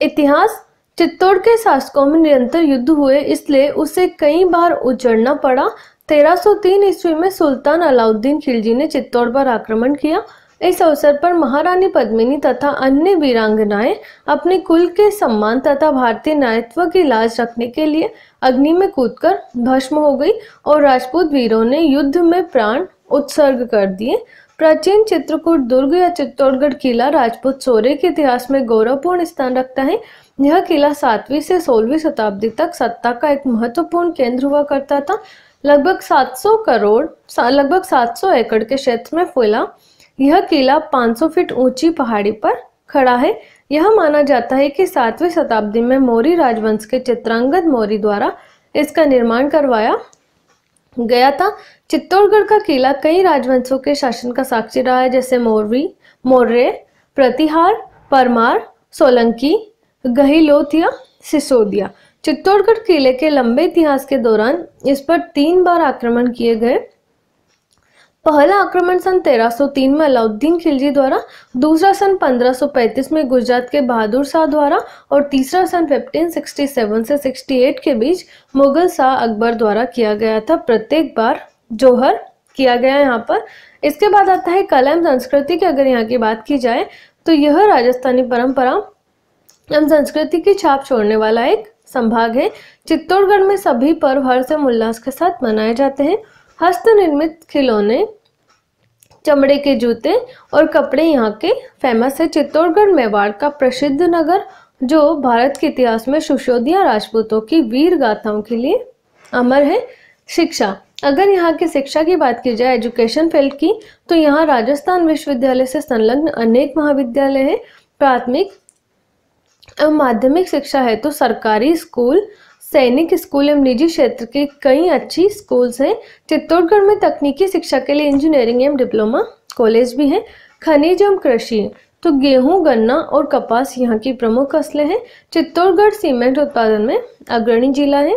इतिहास, चित्तौड़ के शासकों में निरंतर युद्ध हुए, इसलिए उसे कई बार उजड़ना पड़ा। 1303 ईस्वी में सुल्तान अलाउद्दीन खिलजी ने चित्तौड़ पर आक्रमण किया। इस अवसर पर महारानी पद्मिनी तथा अन्य वीरांगनाएँ अपने कुल के सम्मान तथा भारतीय नायत्व की लाज रखने के लिए अग्नि में कूदकर भस्म हो गई और राजपूत वीरों ने युद्ध में प्राण उत्सर्ग कर दिए। प्राचीन चित्रकूट दुर्ग या चित्तौड़गढ़ किला राजपूत सोरे के इतिहास में गौरवपूर्ण स्थान रखता है। यह किला सातवीं से सोलहवीं शताब्दी तक सत्ता का एक महत्वपूर्ण केंद्र हुआ करता था। लगभग 700 करोड़ लगभग 700 एकड़ के क्षेत्र में फैला। यह किला 500 फीट ऊँची पहाड़ी पर खड़ा है। यह माना जाता है कि सातवीं शताब्दी में मौर्य राजवंश के चित्रांगद मौर्य द्वारा इसका निर्माण करवाया गया था। चित्तौड़गढ़ का किला कई राजवंशों के शासन का साक्षी रहा है, जैसे मौर्य मौर्य, प्रतिहार, परमार, सोलंकी गहिलोथिया सिसोदिया। चित्तौड़गढ़ किले के लंबे इतिहास के दौरान इस पर तीन बार आक्रमण किए गए। पहला आक्रमण सन 1303 में अलाउद्दीन खिलजी द्वारा, दूसरा सन 1535 में गुजरात के बहादुर शाह द्वारा और तीसरा सन 1567 से 68 के बीच मुगल शाह अकबर द्वारा किया गया था। प्रत्येक बार जोहर किया गया यहाँ पर। इसके बाद आता है कला एवं संस्कृति की। अगर यहाँ की बात की जाए तो यह राजस्थानी परंपरा एवं संस्कृति की छाप छोड़ने वाला एक संभाग है। चित्तौड़गढ़ में सभी पर्व हर्ष एवं उल्लास के साथ मनाए जाते हैं। हस्त निर्मित खिलौने, चमड़े के जूते और कपड़े यहाँ के फ़ेमस है। चित्तौड़गढ़ मेवाड़ का प्रसिद्ध नगर, जो भारत के इतिहास में सुशोधिया राजपूतों की वीर गाथाओं के लिए अमर है। शिक्षा, अगर यहाँ की शिक्षा की बात की जाए एजुकेशन फ़ील्ड की तो यहाँ राजस्थान विश्वविद्यालय से संलग्न अनेक महाविद्यालय हैं। प्राथमिक एवं माध्यमिक शिक्षा है तो सरकारी स्कूल, सैनिक स्कूल एवं निजी क्षेत्र के कई अच्छी स्कूल्स हैं। चित्तौड़गढ़ में तकनीकी शिक्षा के लिए इंजीनियरिंग एवं डिप्लोमा कॉलेज भी हैं। खनिज एवं कृषि तो गेहूँ, गन्ना और कपास यहाँ की प्रमुख फ़सलें हैं। चित्तौड़गढ़ सीमेंट उत्पादन में अग्रणी जिला है।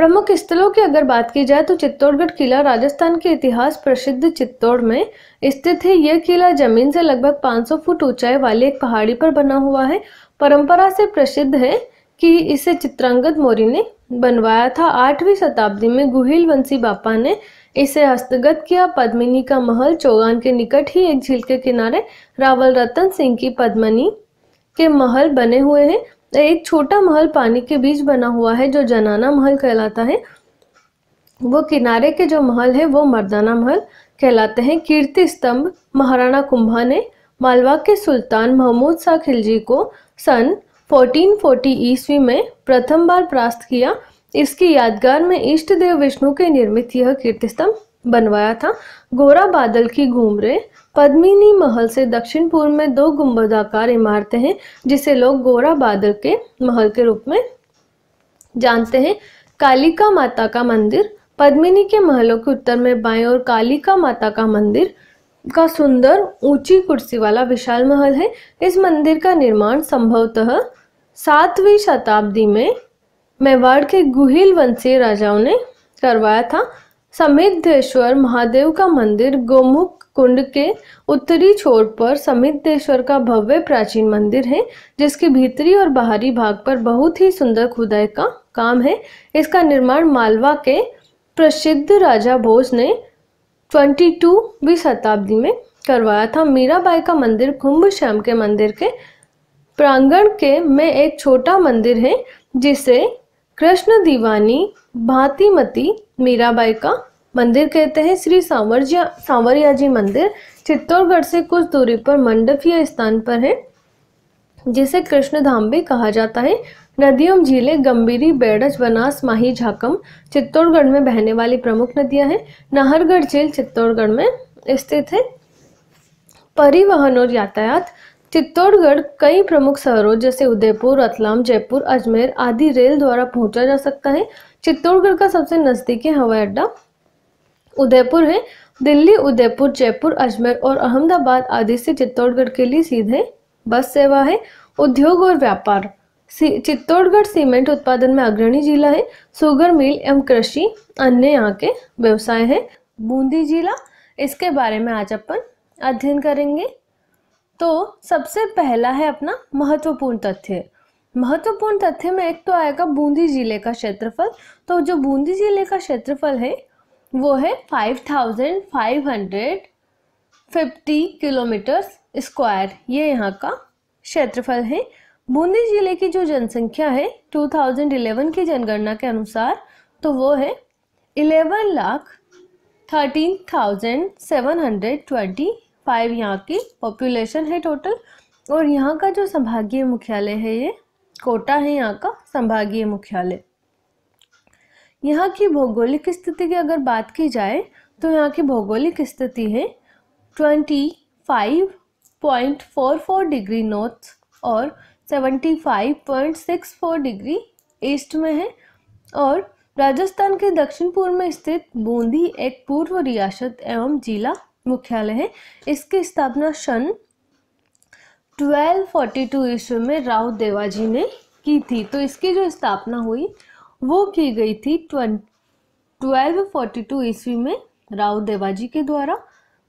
प्रमुख स्थलों की अगर बात की जाए तो चित्तौड़गढ़ किला राजस्थान के इतिहास प्रसिद्ध चित्तौड़ में स्थित है। यह किला ज़मीन से लगभग 500 फुट ऊंचाई वाली एक पहाड़ी पर बना हुआ है। परंपरा से प्रसिद्ध है कि इसे चित्रांगद मौर्य ने बनवाया था। आठवीं शताब्दी में गुहिल वंशी बापा ने इसे हस्तगत किया। पद्मिनी का महल चौगान के निकट ही एक झील के किनारे रावल रतन सिंह की पद्मनी के महल बने हुए हैं। एक छोटा महल पानी के बीच बना हुआ है, जो जनाना महल कहलाता है। वो किनारे के जो महल है, वो मर्दाना महल कहलाते हैं। कीर्ति स्तंभ महाराणा कुंभा ने मालवा के सुल्तान महमूद शाह खिलजी को सन 1440 ईस्वी में प्रथम बार प्रास्त किया। इसकी यादगार में इष्ट देव विष्णु के निर्मित यह कीर्ति स्तंभ बनवाया था। गोरा बादल की घूमरे पद्मिनी महल से दक्षिण पूर्व में दो गुंबदाकार इमारतें हैं, जिसे लोग गोरा बादल के महल के रूप में जानते हैं। कालिका माता का मंदिर पद्मिनी के महलों के उत्तर में बाएँ और कालिका माता का मंदिर का सुंदर ऊँची कुर्सी वाला विशाल महल है। इस मंदिर का निर्माण संभवतः सातवीं शताब्दी में मेवाड़ के गुहिल वंशीय राजाओं ने करवाया था। समिद्धेश्वर महादेव का मंदिर गोमुख कुंड के उत्तरी छोर पर समिद्धेश्वर का भव्य प्राचीन मंदिर है, जिसके भीतरी और बाहरी भाग पर बहुत ही सुंदर खुदाई का काम है। इसका निर्माण मालवा के प्रसिद्ध राजा भोज ने 22वीं शताब्दी में करवाया था। मीराबाई का मंदिर कुंभ श्याम के मंदिर के प्रांगण के में एक छोटा मंदिर है, जिसे कृष्ण दीवानी भातीमती मीराबाई का मंदिर कहते हैं, श्री सांवरिया सांवरिया जी मंदिर, चित्तौड़गढ़ से कुछ दूरी पर मंडपीय स्थान पर है, जिसे कृष्ण धाम भी कहा जाता है। नदियों, झीलें, गंभीरी बेड़च बनास माही, झाकम, चित्तौड़गढ़ में बहने वाली प्रमुख नदियाँ हैं। नाहरगढ़ झील चित्तौड़गढ़ में स्थित है। परिवहन और यातायात, चित्तौड़गढ़ कई प्रमुख शहरों जैसे उदयपुर, रतलाम, जयपुर, अजमेर आदि रेल द्वारा पहुँचा जा सकता है। चित्तौड़गढ़ का सबसे नजदीकी हवाई अड्डा उदयपुर है। दिल्ली, उदयपुर, जयपुर, अजमेर और अहमदाबाद आदि से चित्तौड़गढ़ के लिए सीधे बस सेवा है। उद्योग और व्यापार। चित्तौड़गढ़ सीमेंट उत्पादन में अग्रणी जिला है। सुगर मिल एवं कृषि अन्य यहाँ के व्यवसाय है। बूंदी जिला, इसके बारे में आज अपन अध्ययन करेंगे। तो सबसे पहला है अपना महत्वपूर्ण तथ्य। महत्वपूर्ण तथ्य में एक तो आएगा बूंदी ज़िले का क्षेत्रफल। तो जो बूंदी ज़िले का क्षेत्रफल है वो है five thousand five hundred fifty kilometre square ये यहाँ का क्षेत्रफल है। बूंदी ज़िले की जो जनसंख्या है 2011 की जनगणना के अनुसार तो वो है 11 lakh thirteen thousand seven hundred twenty five यहाँ की पॉपुलेशन है टोटल और यहाँ का जो संभागीय मुख्यालय है ये, कोटा है यहाँ का संभागीय मुख्यालय। यहाँ की भौगोलिक स्थिति की अगर बात की जाए तो यहाँ की भौगोलिक स्थिति है ट्वेंटी फाइव 6.44 डिग्री नॉर्थ और 75.64 डिग्री ईस्ट में है और राजस्थान के दक्षिण पूर्व में स्थित बूंदी एक पूर्व रियासत एवं जिला मुख्यालय है। इसकी स्थापना सन 1242 ईस्वी में राव देवाजी ने की थी। तो इसकी जो स्थापना हुई वो की गई थी 1242 ईस्वी में राव देवाजी के द्वारा।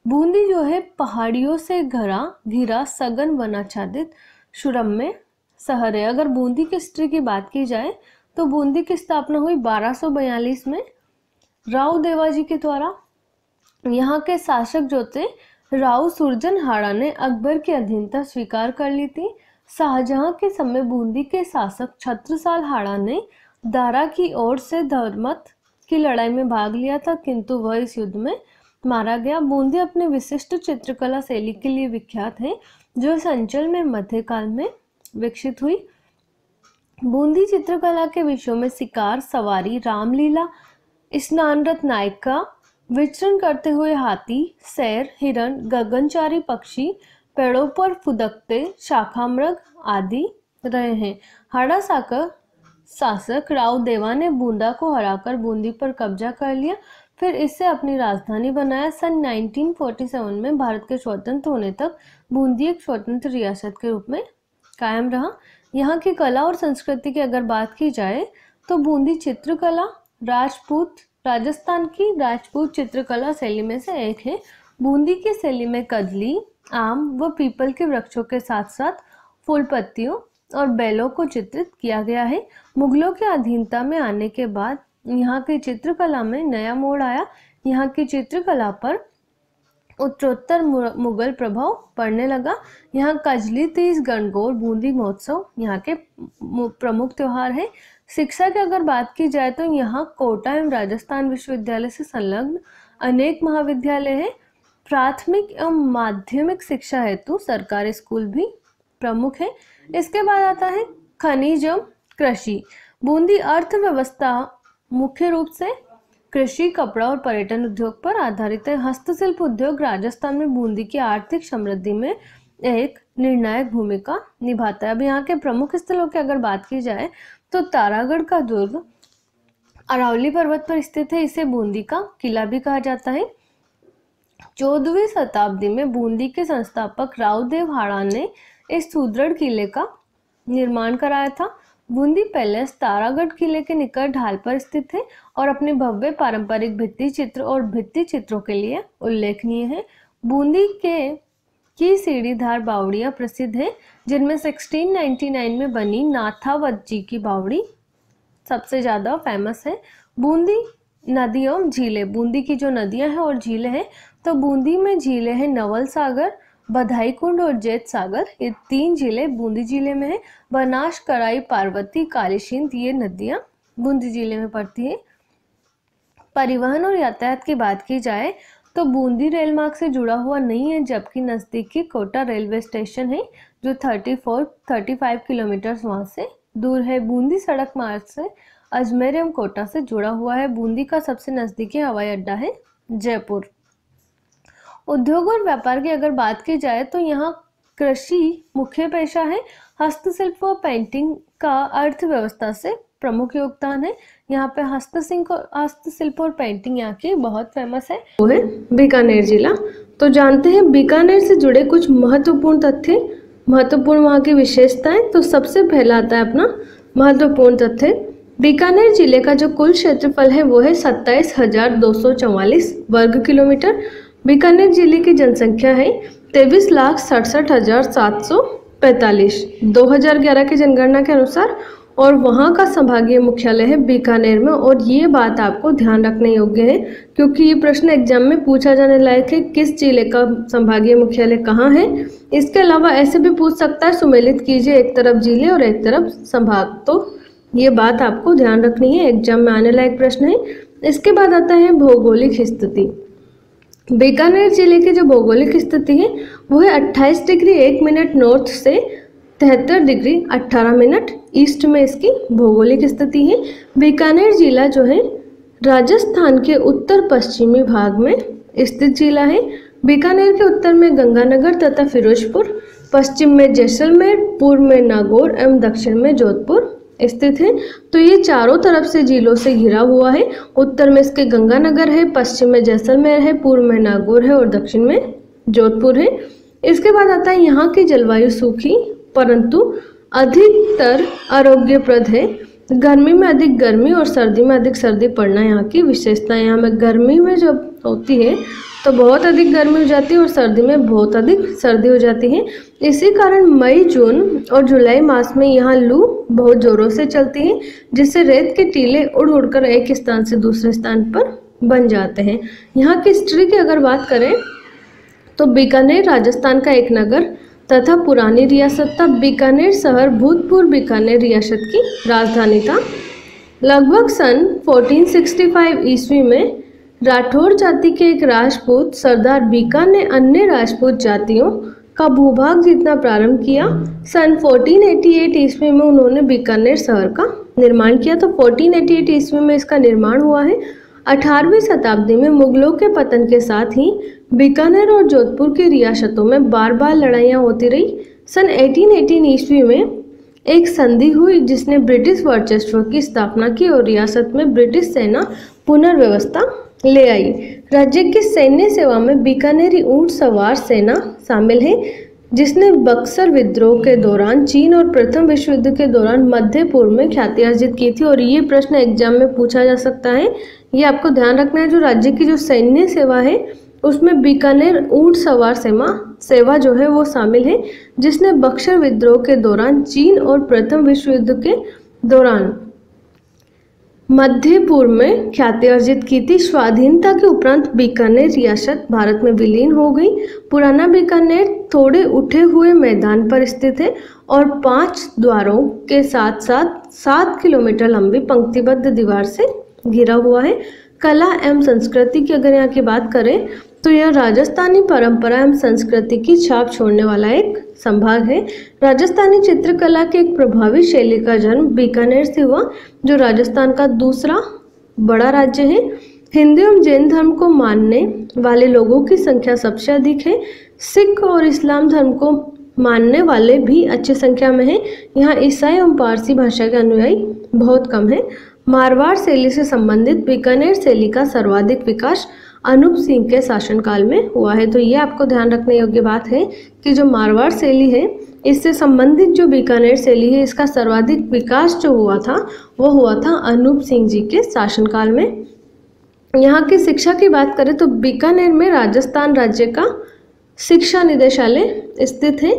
बूंदी जो है, पहाड़ियों से घरा, घिरा, सघन वनाच्छादित सुरम्य शहर है। अगर बूंदी की हिस्ट्री की बात की जाए तो बूंदी की स्थापना हुई 1242 में राव देवाजी के द्वारा। यहाँ के शासक जो थे, राव सुरजन हाड़ा ने अकबर की अधीनता स्वीकार कर ली थी। शाहजहां के समय बूंदी के शासक छत्रसाल हाड़ा ने दारा की ओर से धर्मत की लड़ाई में भाग लिया था, किंतु वह इस युद्ध में मारा गया। बूंदी अपने विशिष्ट चित्रकला शैली के लिए विख्यात है, जो इस अंचल में मध्यकाल में विकसित हुई। बूंदी चित्रकला के विषयों में शिकार, सवारी, रामलीला, स्नानरत नायिका, विचरण करते हुए हाथी, सैर, हिरण, गगनचारी पक्षी, पेड़ों पर फुदकते शाखामृग आदि रहे हैं। हाड़ा साकर शासक राव देवा ने बूंदा को हराकर बूंदी पर कब्जा कर लिया। फिर इससे अपनी राजधानी बनाया। सन 1947 में भारत के स्वतंत्र होने तक बूंदी एक स्वतंत्र रियासत के रूप में कायम रहा। यहाँ की कला और संस्कृति की अगर बात की जाए तो बूंदी चित्रकला, राजपूत, राजस्थान की राजपूत चित्रकला शैली में से एक है। बूंदी की शैली में कदली, आम व पीपल के वृक्षों के साथ साथ फूल पत्तियों और बैलों को चित्रित किया गया है। मुगलों के अधीनता में आने के बाद यहाँ की चित्रकला में नया मोड़ आया। यहाँ की चित्रकला पर उत्तरोत्तर मुगल प्रभाव पड़ने लगा। यहाँ कजली, तीज, गणगौर, बूंदी महोत्सव यहाँ के प्रमुख त्योहार है। शिक्षा की अगर बात की जाए तो यहाँ कोटा एवं राजस्थान विश्वविद्यालय से संलग्न अनेक महाविद्यालय हैं। प्राथमिक एवं माध्यमिक शिक्षा हेतु सरकारी स्कूल भी प्रमुख है। इसके बाद आता है खनिज कृषि। बूंदी अर्थव्यवस्था मुख्य रूप से कृषि, कपड़ा और पर्यटन उद्योग पर आधारित है। हस्तशिल्प उद्योग राजस्थान में बूंदी की आर्थिक समृद्धि में एक निर्णायक भूमिका निभाता है। अब यहाँ के प्रमुख स्थलों की अगर बात की जाए तो तारागढ़ का दुर्ग अरावली पर्वत पर स्थित है। इसे बूंदी का किला भी कहा जाता है। चौदहवीं शताब्दी में बूंदी के संस्थापक रावदेव हाड़ा ने इस सुदृढ़ किले का निर्माण कराया था। बूंदी पैलेस तारागढ़ किले के निकट ढाल पर स्थित है और अपने भव्य पारंपरिक भित्ति चित्र और भित्ति चित्रों के लिए उल्लेखनीय है। बूंदी के की सीढ़ीधार बावड़ियाँ प्रसिद्ध है, जिनमें 1699 में बनी नाथावत जी की बावड़ी सबसे ज़्यादा फ़ेमस है। बूंदी नदियों, झीलें, बूंदी की जो नदियाँ हैं और झीलें हैं तो बूंदी में झीलें हैं नवल सागर बधाई कुंड और जैत सागर, ये तीन ज़िले बूंदी ज़िले में है। बनास, कराई, पार्वती कालीसिंध ये नदियाँ बूंदी ज़िले में पड़ती है। परिवहन और यातायात की बात की जाए तो बूंदी रेल मार्ग से जुड़ा हुआ नहीं है, जबकि नज़दीकी कोटा रेलवे स्टेशन है, जो 34 35 किलोमीटर वहाँ से दूर है। बूंदी सड़क मार्ग से अजमेर एवं कोटा से जुड़ा हुआ है। बूंदी का सबसे नज़दीकी हवाई अड्डा है जयपुर। उद्योग और व्यापार की अगर बात की जाए तो यहाँ कृषि मुख्य पेशा है। हस्तशिल्प व पेंटिंग का अर्थव्यवस्था से प्रमुख योगदान है। यहाँ पे हस्तशिल्प हस्तशिल्प और पेंटिंग यहाँ की बहुत फ़ेमस है। वो है बीकानेर जिला। तो जानते हैं, बीकानेर से जुड़े कुछ महत्वपूर्ण तथ्य, महत्वपूर्ण वहाँ की विशेषताएँ। तो सबसे पहला आता है अपना महत्वपूर्ण तथ्य। बीकानेर ज़िले का जो कुल क्षेत्रफल है, वो है सत्ताईस हज़ार दो सौ चौवालीस वर्ग किलोमीटर। बीकानेर ज़िले की जनसंख्या है तेईस लाख सड़सठ हज़ार सात सौ पैंतालीस। दो हज़ार ग्यारह की जनगणना के अनुसार और वहाँ का संभागीय मुख्यालय है बीकानेर में और ये बात आपको ध्यान रखने योग्य है क्योंकि ये प्रश्न एग्ज़ाम में पूछा जाने लायक है किस ज़िले का संभागीय मुख्यालय कहाँ है। इसके अलावा ऐसे भी पूछ सकता है, सुमेलित कीजिए एक तरफ़ ज़िले और एक तरफ़ संभाग। तो ये बात आपको ध्यान रखनी है, एग्ज़ाम में आने लायक प्रश्न है। इसके बाद आता है भौगोलिक स्थिति। बीकानेर ज़िले की जो भौगोलिक स्थिति है, वो है 28 डिग्री एक मिनट नॉर्थ से तिहत्तर डिग्री 18 मिनट ईस्ट में इसकी भौगोलिक स्थिति है। बीकानेर जिला जो है, राजस्थान के उत्तर पश्चिमी भाग में स्थित जिला है। बीकानेर के उत्तर में गंगानगर तथा फिरोजपुर, पश्चिम में जैसलमेर, पूर्व में नागौर एवं दक्षिण में जोधपुर। स्थित है। तो ये चारों तरफ़ से झीलों से घिरा हुआ है। उत्तर में इसके गंगानगर है, पश्चिम में जैसलमेर है, पूर्व में नागौर है और दक्षिण में जोधपुर है। इसके बाद आता है यहाँ की जलवायु सूखी, परंतु अधिकतर आरोग्यप्रद है। गर्मी में अधिक गर्मी और सर्दी में अधिक सर्दी पड़ना यहाँ की विशेषता है। यहाँ में गर्मी में जब होती है तो बहुत अधिक गर्मी हो जाती है और सर्दी में बहुत अधिक सर्दी हो जाती है। इसी कारण मई, जून और जुलाई मास में यहाँ लू बहुत ज़ोरों से चलती है, जिससे रेत के टीले उड़ उड़कर एक स्थान से दूसरे स्थान पर बन जाते हैं। यहाँ की हिस्ट्री की अगर बात करें तो बीकानेर राजस्थान का एक नगर तथा पुरानी रियासत था। बीकानेर शहर भूतपूर्व बीकानेर रियासत की राजधानी था। लगभग सन 1465 ईस्वी में राठौर जाति के एक राजपूत सरदार बीका ने अन्य राजपूत जातियों का भूभाग जीतना प्रारंभ किया, सन 1488 ईस्वी में उन्होंने बीकानेर शहर का निर्माण किया। तो 1488 ईस्वी में इसका निर्माण हुआ है। 18वीं शताब्दी में मुगलों के पतन के साथ ही बीकानेर और जोधपुर की रियासतों में बार बार लड़ाइयाँ होती रही। सन 1818 ईस्वी में एक संधि हुई, जिसने ब्रिटिश वर्चस्व की स्थापना की और रियासत में ब्रिटिश सेना पुनर्व्यवस्था ले आई। राज्य की सैन्य सेवा में बीकानेरी ऊँट सवार सेना शामिल है, जिसने बक्सर विद्रोह के दौरान, चीन और प्रथम विश्व युद्ध के दौरान मध्य पूर्व में ख्याति अर्जित की थी। और ये प्रश्न एग्ज़ाम में पूछा जा सकता है। ये आपको ध्यान रखना है, जो राज्य की जो सैन्य सेवा है, उसमें बीकानेर ऊँट सवार सेवा सेवा जो है वो शामिल है, जिसने बक्सर विद्रोह के दौरान, चीन और प्रथम विश्व युद्ध के दौरान मध्य पूर्व में ख्याति अर्जित की थी। स्वाधीनता के उपरांत बीकानेर रियासत भारत में विलीन हो गई। पुराना बीकानेर थोड़े उठे हुए मैदान पर स्थित है और पाँच द्वारों के साथ साथ सात किलोमीटर लंबी पंक्तिबद्ध दीवार से घिरा हुआ है। कला एवं संस्कृति की अगर यहाँ की बात करें तो यह राजस्थानी परंपरा एवं संस्कृति की छाप छोड़ने वाला एक संभाग है। राजस्थानी चित्रकला के एक प्रभावी शैली का जन्म बीकानेर से हुआ, जो राजस्थान का दूसरा बड़ा राज्य है। हिंदू एवं जैन धर्म को मानने वाले लोगों की संख्या सबसे अधिक है। सिख और इस्लाम धर्म को मानने वाले भी अच्छी संख्या में हैं। यहाँ ईसाई एवं पारसी भाषा के अनुयायी बहुत कम है। मारवाड़ शैली से संबंधित बीकानेर शैली का सर्वाधिक विकास अनूप सिंह के शासनकाल में हुआ है। तो ये आपको ध्यान रखने योग्य बात है कि जो मारवाड़ शैली है, इससे संबंधित जो बीकानेर शैली है, इसका सर्वाधिक विकास जो हुआ था, वो हुआ था अनूप सिंह जी के शासनकाल में। यहाँ की शिक्षा की बात करें तो बीकानेर में राजस्थान राज्य का शिक्षा निदेशालय स्थित है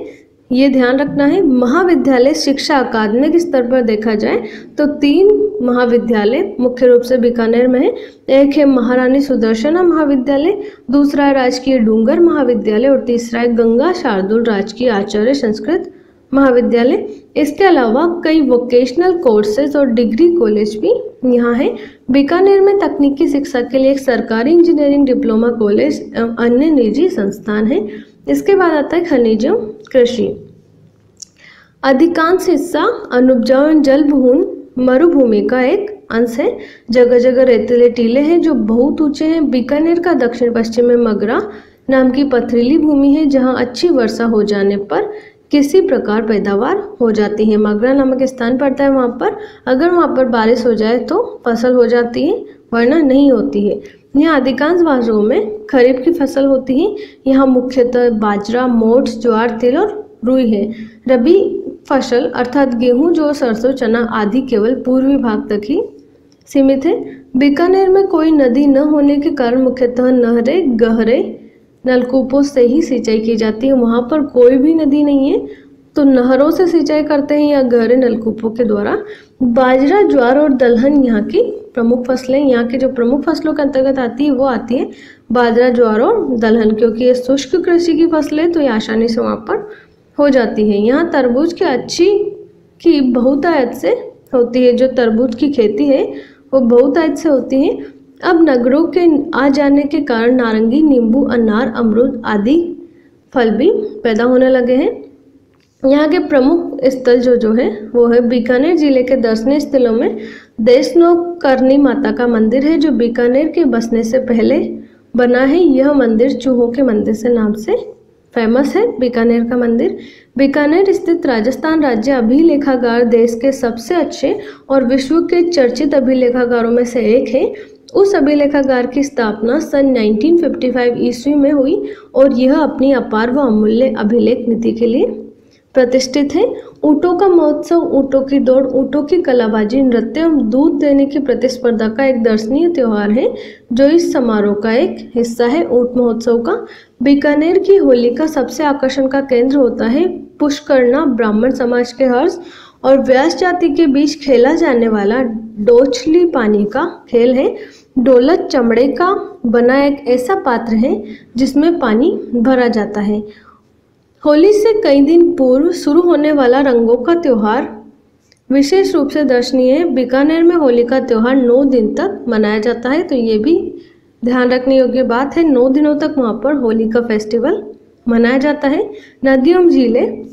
ये ध्यान रखना है, महाविद्यालय शिक्षा अकादमिक स्तर पर देखा जाए तो तीन महाविद्यालय मुख्य रूप से बीकानेर में है। एक है महारानी सुदर्शना महाविद्यालय, दूसरा है राजकीय डूंगर महाविद्यालय और तीसरा है गंगा शार्दुल राजकीय आचार्य संस्कृत महाविद्यालय। इसके अलावा कई वोकेशनल कोर्सेज और डिग्री कॉलेज भी यहाँ है। बीकानेर में तकनीकी शिक्षा के लिए एक सरकारी इंजीनियरिंग डिप्लोमा कॉलेज अन्य निजी संस्थान है। इसके बाद आता है खनिज कृषि। अधिकांश हिस्सा अनुपजाऊ जलभून मरुभूमि का एक अंश है। जगह जगह रेतीले टीले हैं जो बहुत ऊँचे हैं। बीकानेर का दक्षिण पश्चिम में मगरा नाम की पथरीली भूमि है, जहाँ अच्छी वर्षा हो जाने पर किसी प्रकार पैदावार हो जाती है। मगरा नामक स्थान पड़ता है वहाँ पर। अगर वहाँ पर बारिश हो जाए तो फ़सल हो जाती है, वरना नहीं होती है। यहाँ अधिकांश भाषाओं में खरीफ की फ़सल होती है। यहाँ मुख्यतः बाजरा, मोठ, ज्वार, तिल और रुई है। रबी फ़सल अर्थात गेहूँ, जो, सरसों, चना आदि केवल पूर्वी भाग तक ही सीमित है। बीकानेर में कोई नदी न होने के कारण मुख्यतः नहरे, गहरे नलकूपों से ही सिंचाई की जाती है। वहाँ पर कोई भी नदी नहीं है तो नहरों से सिंचाई करते हैं या गहरे नलकूपों के द्वारा बाजरा, ज्वार और दलहन यहाँ की प्रमुख फ़सलें। यहाँ की जो प्रमुख फ़सलों के अंतर्गत आती है, वो आती है बाजरा, ज्वार और दलहन, क्योंकि ये शुष्क कृषि की फ़सलें तो ये आसानी से वहाँ पर हो जाती है। यहाँ तरबूज की अच्छी की बहुतायत से होती है। जो तरबूज की खेती है, वो बहुतायत से होती है। अब नगरों के आ जाने के कारण नारंगी, नींबू, अनार, अमरूद आदि फल भी पैदा होने लगे हैं। यहाँ के प्रमुख स्थल जो जो है, वो है बीकानेर ज़िले के दर्शनीय स्थलों में देशनोक करनी माता का मंदिर है, जो बीकानेर के बसने से पहले बना है। यह मंदिर चूहों के मंदिर से नाम से फ़ेमस है, बीकानेर का मंदिर। बीकानेर स्थित राजस्थान राज्य अभिलेखागार देश के सबसे अच्छे और विश्व के चर्चित अभिलेखागारों में से एक है। उस अभिलेखागार की स्थापना सन 1955 ईस्वी में हुई और यह अपनी अपार व अमूल्य अभिलेख नीति के लिए प्रतिष्ठित है। ऊँटों का महोत्सव, ऊँटों की दौड़, ऊँटों की कलाबाजी, नृत्य एवं दूध देने की प्रतिस्पर्धा का एक दर्शनीय त्यौहार है, जो इस समारोह का एक हिस्सा है। ऊँट महोत्सव का बीकानेर की होली का सबसे आकर्षण का केंद्र होता है। पुष्करना ब्राह्मण समाज के हर्ष और व्यास जाति के बीच खेला जाने वाला डोचली पानी का खेल है। डोलत चमड़े का बना एक ऐसा पात्र है, जिसमें पानी भरा जाता है। होली से कई दिन पूर्व शुरू होने वाला रंगों का त्यौहार, विशेष रूप से दर्शनीय है बीकानेर में होली का त्यौहार नौ दिन तक मनाया जाता है तो ये भी ध्यान रखने योग्य बात है। नौ दिनों तक वहाँ पर होली का फेस्टिवल मनाया जाता है। नदियों एवं झीलें,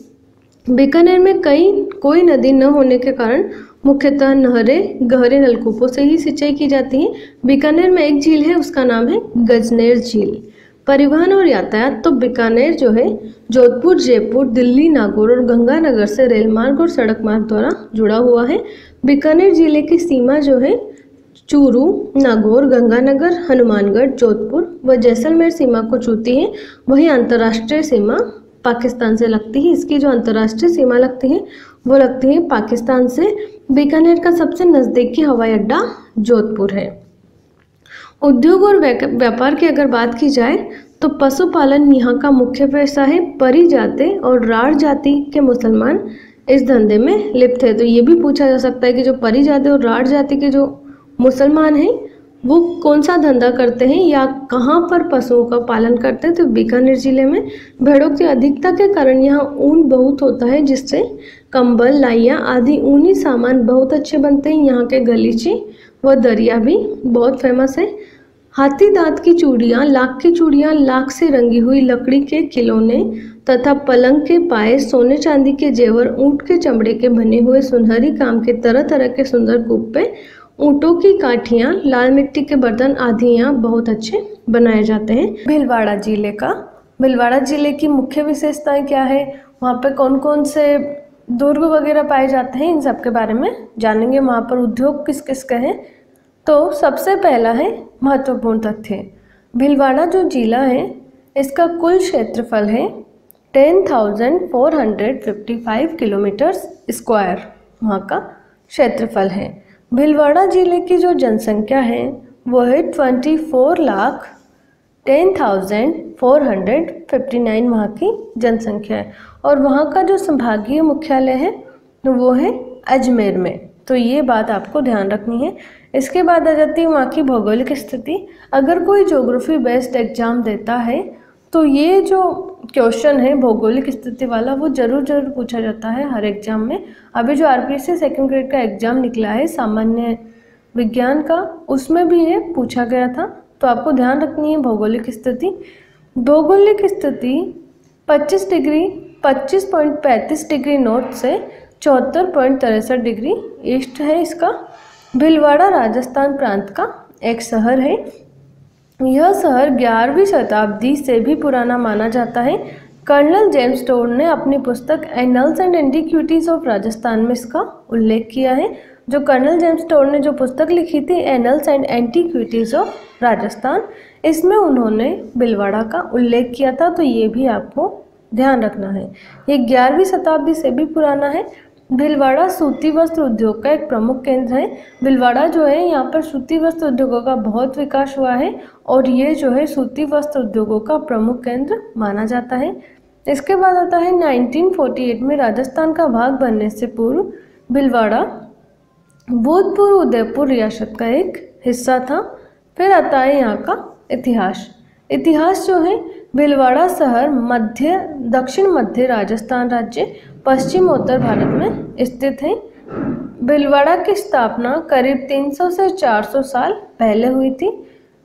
बीकानेर में कई, कोई नदी न होने के कारण मुख्यतः नहरें, गहरे नलकूपों से ही सिंचाई की जाती है। बीकानेर में एक झील है, उसका नाम है गजनेर झील। परिवहन और यातायात तो बीकानेर जो है, जोधपुर, जयपुर, दिल्ली, नागौर और गंगानगर से रेल मार्ग और सड़क मार्ग द्वारा जुड़ा हुआ है। बीकानेर ज़िले की सीमा जो है, चूरू, नागौर, गंगानगर, हनुमानगढ़, जोधपुर व जैसलमेर सीमा को छूती है। वही अंतर्राष्ट्रीय सीमा पाकिस्तान से लगती है। इसकी जो अंतर्राष्ट्रीय सीमा लगती है, वो लगती है पाकिस्तान से। बीकानेर का सबसे नज़दीकी हवाई अड्डा जोधपुर है। उद्योग और व्यापार की अगर बात की जाए तो पशुपालन यहाँ का मुख्य व्यवसाय है। परी जाति और राढ़ जाति के मुसलमान इस धंधे में लिप्त है। तो ये भी पूछा जा सकता है कि जो परी जाति और राढ़ जाति के जो मुसलमान हैं, वो कौन सा धंधा करते हैं या कहाँ पर पशुओं का पालन करते हैं? तो बीकानेर ज़िले में भेड़ों की अधिकता के कारण यहाँ ऊन बहुत होता है, जिससे कंबल, लाइया आदि ऊनी सामान बहुत अच्छे बनते हैं। यहाँ के गलीचे व दरिया भी बहुत फ़ेमस है। हाथी दांत की चूड़ियाँ, लाख की चूड़ियाँ, लाख से रंगी हुई लकड़ी के खिलौने तथा पलंग के पाए सोने चांदी के जेवर, ऊँट के चमड़े के बने हुए सुनहरी काम के तरह तरह के सुंदर कुप्पे ऊँटों की काठियाँ, लाल मिट्टी के बर्तन आदि यहाँ बहुत अच्छे बनाए जाते हैं। भीलवाड़ा ज़िले का, भीलवाड़ा ज़िले की मुख्य विशेषताएँ क्या है? वहाँ पे कौन कौन से दुर्ग वगैरह पाए जाते हैं, इन सब के बारे में जानेंगे। वहाँ पर उद्योग किस किस के हैं? तो सबसे पहला है महत्वपूर्ण तथ्य। भिलवाड़ा जो जिला है, इसका कुल क्षेत्रफल है ten thousand four hundred fifty five kilometre square. वहाँ का क्षेत्रफल है। भिलवाड़ा ज़िले की जो जनसंख्या है, वो है twenty four lakh ten thousand four hundred fifty nine वहाँ की जनसंख्या है। और वहाँ का जो संभागीय मुख्यालय है, वो है अजमेर में। तो ये बात आपको ध्यान रखनी है। इसके बाद आ जाती है वहाँ की भौगोलिक स्थिति। अगर कोई ज्योग्राफी बेस्ड एग्ज़ाम देता है तो ये जो क्वेश्चन है, भौगोलिक स्थिति वाला, वो ज़रूर ज़रूर पूछा जाता है हर एग्ज़ाम में। अभी जो आर पी सेकेंड ग्रेड का एग्ज़ाम निकला है, सामान्य विज्ञान का, उसमें भी ये पूछा गया था। तो आपको ध्यान रखनी है भौगोलिक स्थिति। भौगोलिक स्थिति 25 डिग्री 25.35 डिग्री नॉर्थ से चौहत्तर पॉइंट तिरसठ डिग्री ईस्ट है इसका। भिलवाड़ा राजस्थान प्रांत का एक शहर है। यह शहर ग्यारहवीं शताब्दी से भी पुराना माना जाता है। कर्नल जेम्स टोन ने अपनी पुस्तक annals and antiquities of Rajasthan में इसका उल्लेख किया है। जो कर्नल जेम्स टोर ने जो पुस्तक लिखी थी annals and antiquities of Rajasthan इसमें उन्होंने बिलवाड़ा का उल्लेख किया था तो ये भी आपको ध्यान रखना है। ये ग्यारहवीं शताब्दी से भी पुराना है। भिलवाड़ा सूती वस्त्र उद्योग का एक प्रमुख केंद्र है। भिलवाड़ा जो है, यहाँ पर सूती वस्त्र उद्योगों का बहुत विकास हुआ है, और ये जो है, सूती वस्त्र उद्योगों का प्रमुख केंद्र माना जाता है। इसके बाद आता है 1948 में राजस्थान का भाग बनने से पूर्व भिलवाड़ा भूतपूर्व उदयपुर रियासत का एक हिस्सा था। फिर आता है यहाँ का इतिहास। इतिहास जो है, भिलवाड़ा शहर मध्य, दक्षिण मध्य राजस्थान राज्य, पश्चिम उत्तर भारत में स्थित है। भिलवाड़ा की स्थापना करीब 300 से 400 साल पहले हुई थी।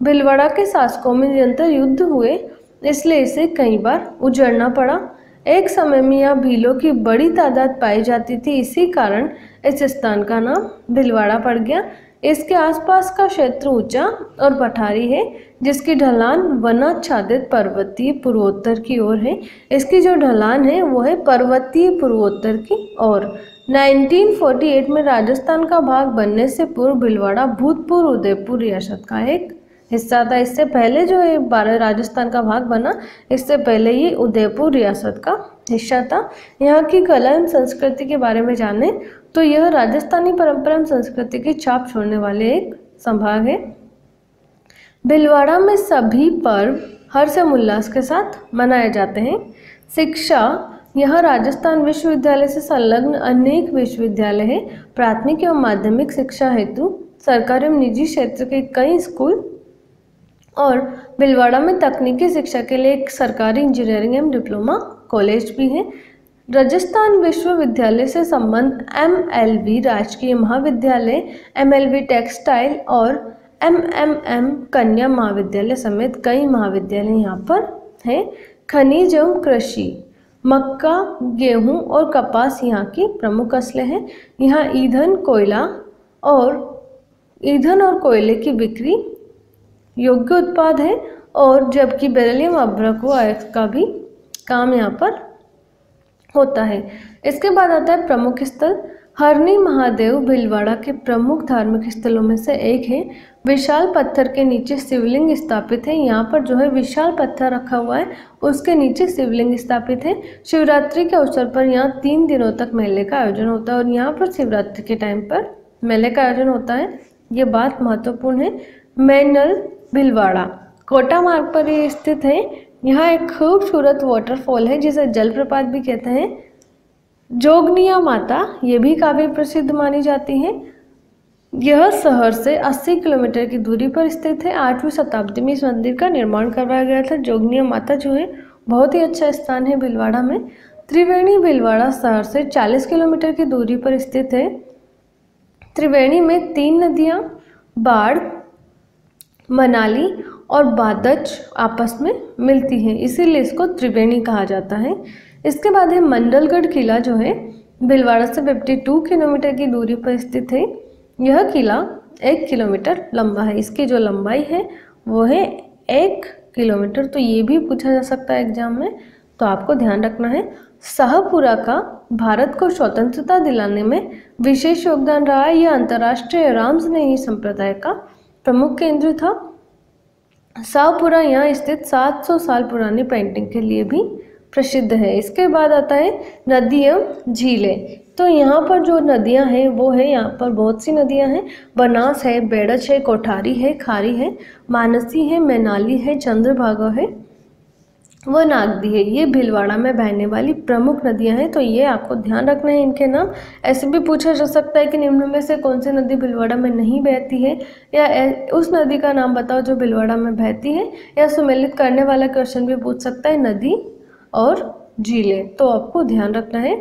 भिलवाड़ा के शासकों में निरंतर युद्ध हुए, इसलिए इसे कई बार उजड़ना पड़ा। एक समय में यहाँ भीलों की बड़ी तादाद पाई जाती थी। इसी कारण इस स्थान का नाम भिलवाड़ा पड़ गया। इसके आसपास का क्षेत्र ऊँचा और पठारी है, जिसकी ढलान वनाच्छादित पर्वतीय पूर्वोत्तर की ओर है। इसकी जो ढलान है वो है पर्वतीय पूर्वोत्तर की ओर। 1948 में राजस्थान का भाग बनने से पूर्व भिलवाड़ा, भूतपूर्व उदयपुर, रियासत का एक हिस्सा था। इससे पहले जो ये बारह राजस्थान का भाग बना, इससे पहले ये उदयपुर रियासत का हिस्सा था। यहाँ की कला एवं संस्कृति के बारे में जाने तो यह राजस्थानी परंपरा एवं संस्कृति की छाप छोड़ने वाले एक संभाग है। भिलवाड़ा में सभी पर्व हर्ष उल्लास के साथ मनाए जाते हैं। शिक्षा, यहाँ राजस्थान विश्वविद्यालय से संलग्न अनेक विश्वविद्यालय हैं। प्राथमिक एवं माध्यमिक शिक्षा हेतु सरकारी एवं निजी क्षेत्र के कई स्कूल और भिलवाड़ा में तकनीकी शिक्षा के लिए एक सरकारी इंजीनियरिंग एवं डिप्लोमा कॉलेज भी है। राजस्थान विश्वविद्यालय से संबंध एम एल वी राजकीय महाविद्यालय एम एल वी टेक्सटाइल और एम एम एम कन्या महाविद्यालय समेत कई महाविद्यालय यहाँ पर हैं। खनिज एवं कृषि, मक्का, गेहूँ और कपास यहाँ की प्रमुख फ़सलें हैं। यहाँ ईंधन, कोयला और ईंधन और कोयले की बिक्री योग्य उत्पाद है और जबकि बेरिलियम अभ्रक व का भी काम यहाँ पर होता है। इसके बाद आता है प्रमुख स्थल। हरनी महादेव भिलवाड़ा के प्रमुख धार्मिक स्थलों में से एक है। विशाल पत्थर के नीचे शिवलिंग स्थापित है। यहाँ पर जो है विशाल पत्थर रखा हुआ है, उसके नीचे शिवलिंग स्थापित है। शिवरात्रि के अवसर पर यहाँ तीन दिनों तक मेले का आयोजन होता है और यहाँ पर शिवरात्रि के टाइम पर मेले का आयोजन होता है। ये बात महत्वपूर्ण है। मैनल भिलवाड़ा। कोटा मार्ग पर ये स्थित है। यहाँ एक खूबसूरत वाटरफॉल है, जिसे जलप्रपात भी कहते हैं। जोगनिया माता, ये भी काफ़ी प्रसिद्ध मानी जाती है। यह शहर से 80 किलोमीटर की दूरी पर स्थित है। आठवीं शताब्दी में इस मंदिर का निर्माण करवाया गया था। जोगनिया माता जो है, बहुत ही अच्छा स्थान है भिलवाड़ा में। त्रिवेणी भिलवाड़ा शहर से 40 किलोमीटर की दूरी पर स्थित है। त्रिवेणी में तीन नदियाँ, बाढ़ मनाली और बादच आपस में मिलती हैं। इसीलिए इसको त्रिवेणी कहा जाता है। इसके बाद है मंडलगढ़ किला, जो है भिलवाड़ा से 52 किलोमीटर की दूरी पर स्थित है। यह किला एक किलोमीटर लंबा है। इसकी जो लंबाई है, वो है एक किलोमीटर। तो ये भी पूछा जा सकता है एग्ज़ाम में। तो आपको ध्यान रखना है, शाहपुरा का भारत को स्वतंत्रता दिलाने में विशेष योगदान रहा है। यह अंतर्राष्ट्रीय रामस्नेही संप्रदाय का प्रमुख केंद्र था। सावपुरा यहाँ स्थित 700 साल पुरानी पेंटिंग के लिए भी प्रसिद्ध है। इसके बाद आता है नदी एवं झीलें। तो यहाँ पर जो नदियाँ हैं, वो है यहाँ पर बहुत सी नदियाँ हैं। बनास है बेड़च है, कोठारी है, खारी है, मानसी है, मैनाली है, चंद्रभागा है। व नागदी है। ये भीलवाड़ा में बहने वाली प्रमुख नदियाँ हैं तो ये आपको ध्यान रखना है इनके नाम। ऐसे भी पूछा जा सकता है कि निम्न में से कौन सी नदी भीलवाड़ा में नहीं बहती है, या उस नदी का नाम बताओ जो भीलवाड़ा में बहती है, या सुमेलित करने वाला क्वेश्चन भी पूछ सकता है नदी और झीलें। तो आपको ध्यान रखना है,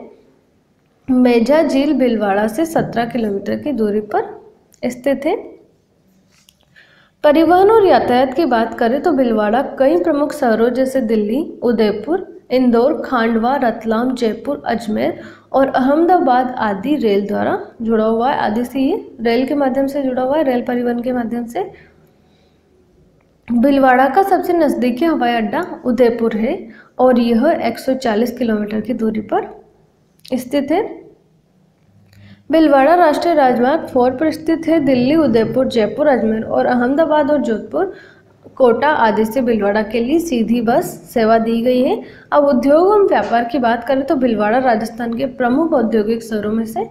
मेजा झील भिलवाड़ा से 17 किलोमीटर की दूरी पर स्थित है। परिवहन और यातायात की बात करें तो भिलवाड़ा कई प्रमुख शहरों जैसे दिल्ली, उदयपुर, इंदौर, खांडवा, रतलाम, जयपुर, अजमेर और अहमदाबाद आदि रेल द्वारा जुड़ा हुआ है। आदि से ये रेल के माध्यम से जुड़ा हुआ है, रेल परिवहन के माध्यम से। भिलवाड़ा का सबसे नज़दीकी हवाई अड्डा उदयपुर है और यह 140 किलोमीटर की दूरी पर स्थित है। भिलवाड़ा राष्ट्रीय राजमार्ग फोर पर स्थित है। दिल्ली, उदयपुर, जयपुर, अजमेर और अहमदाबाद और जोधपुर। कोटा आदि से भिलवाड़ा के लिए सीधी बस सेवा दी गई है। अब उद्योग एवं व्यापार की बात करें तो भिलवाड़ा राजस्थान के प्रमुख औद्योगिक शहरों में से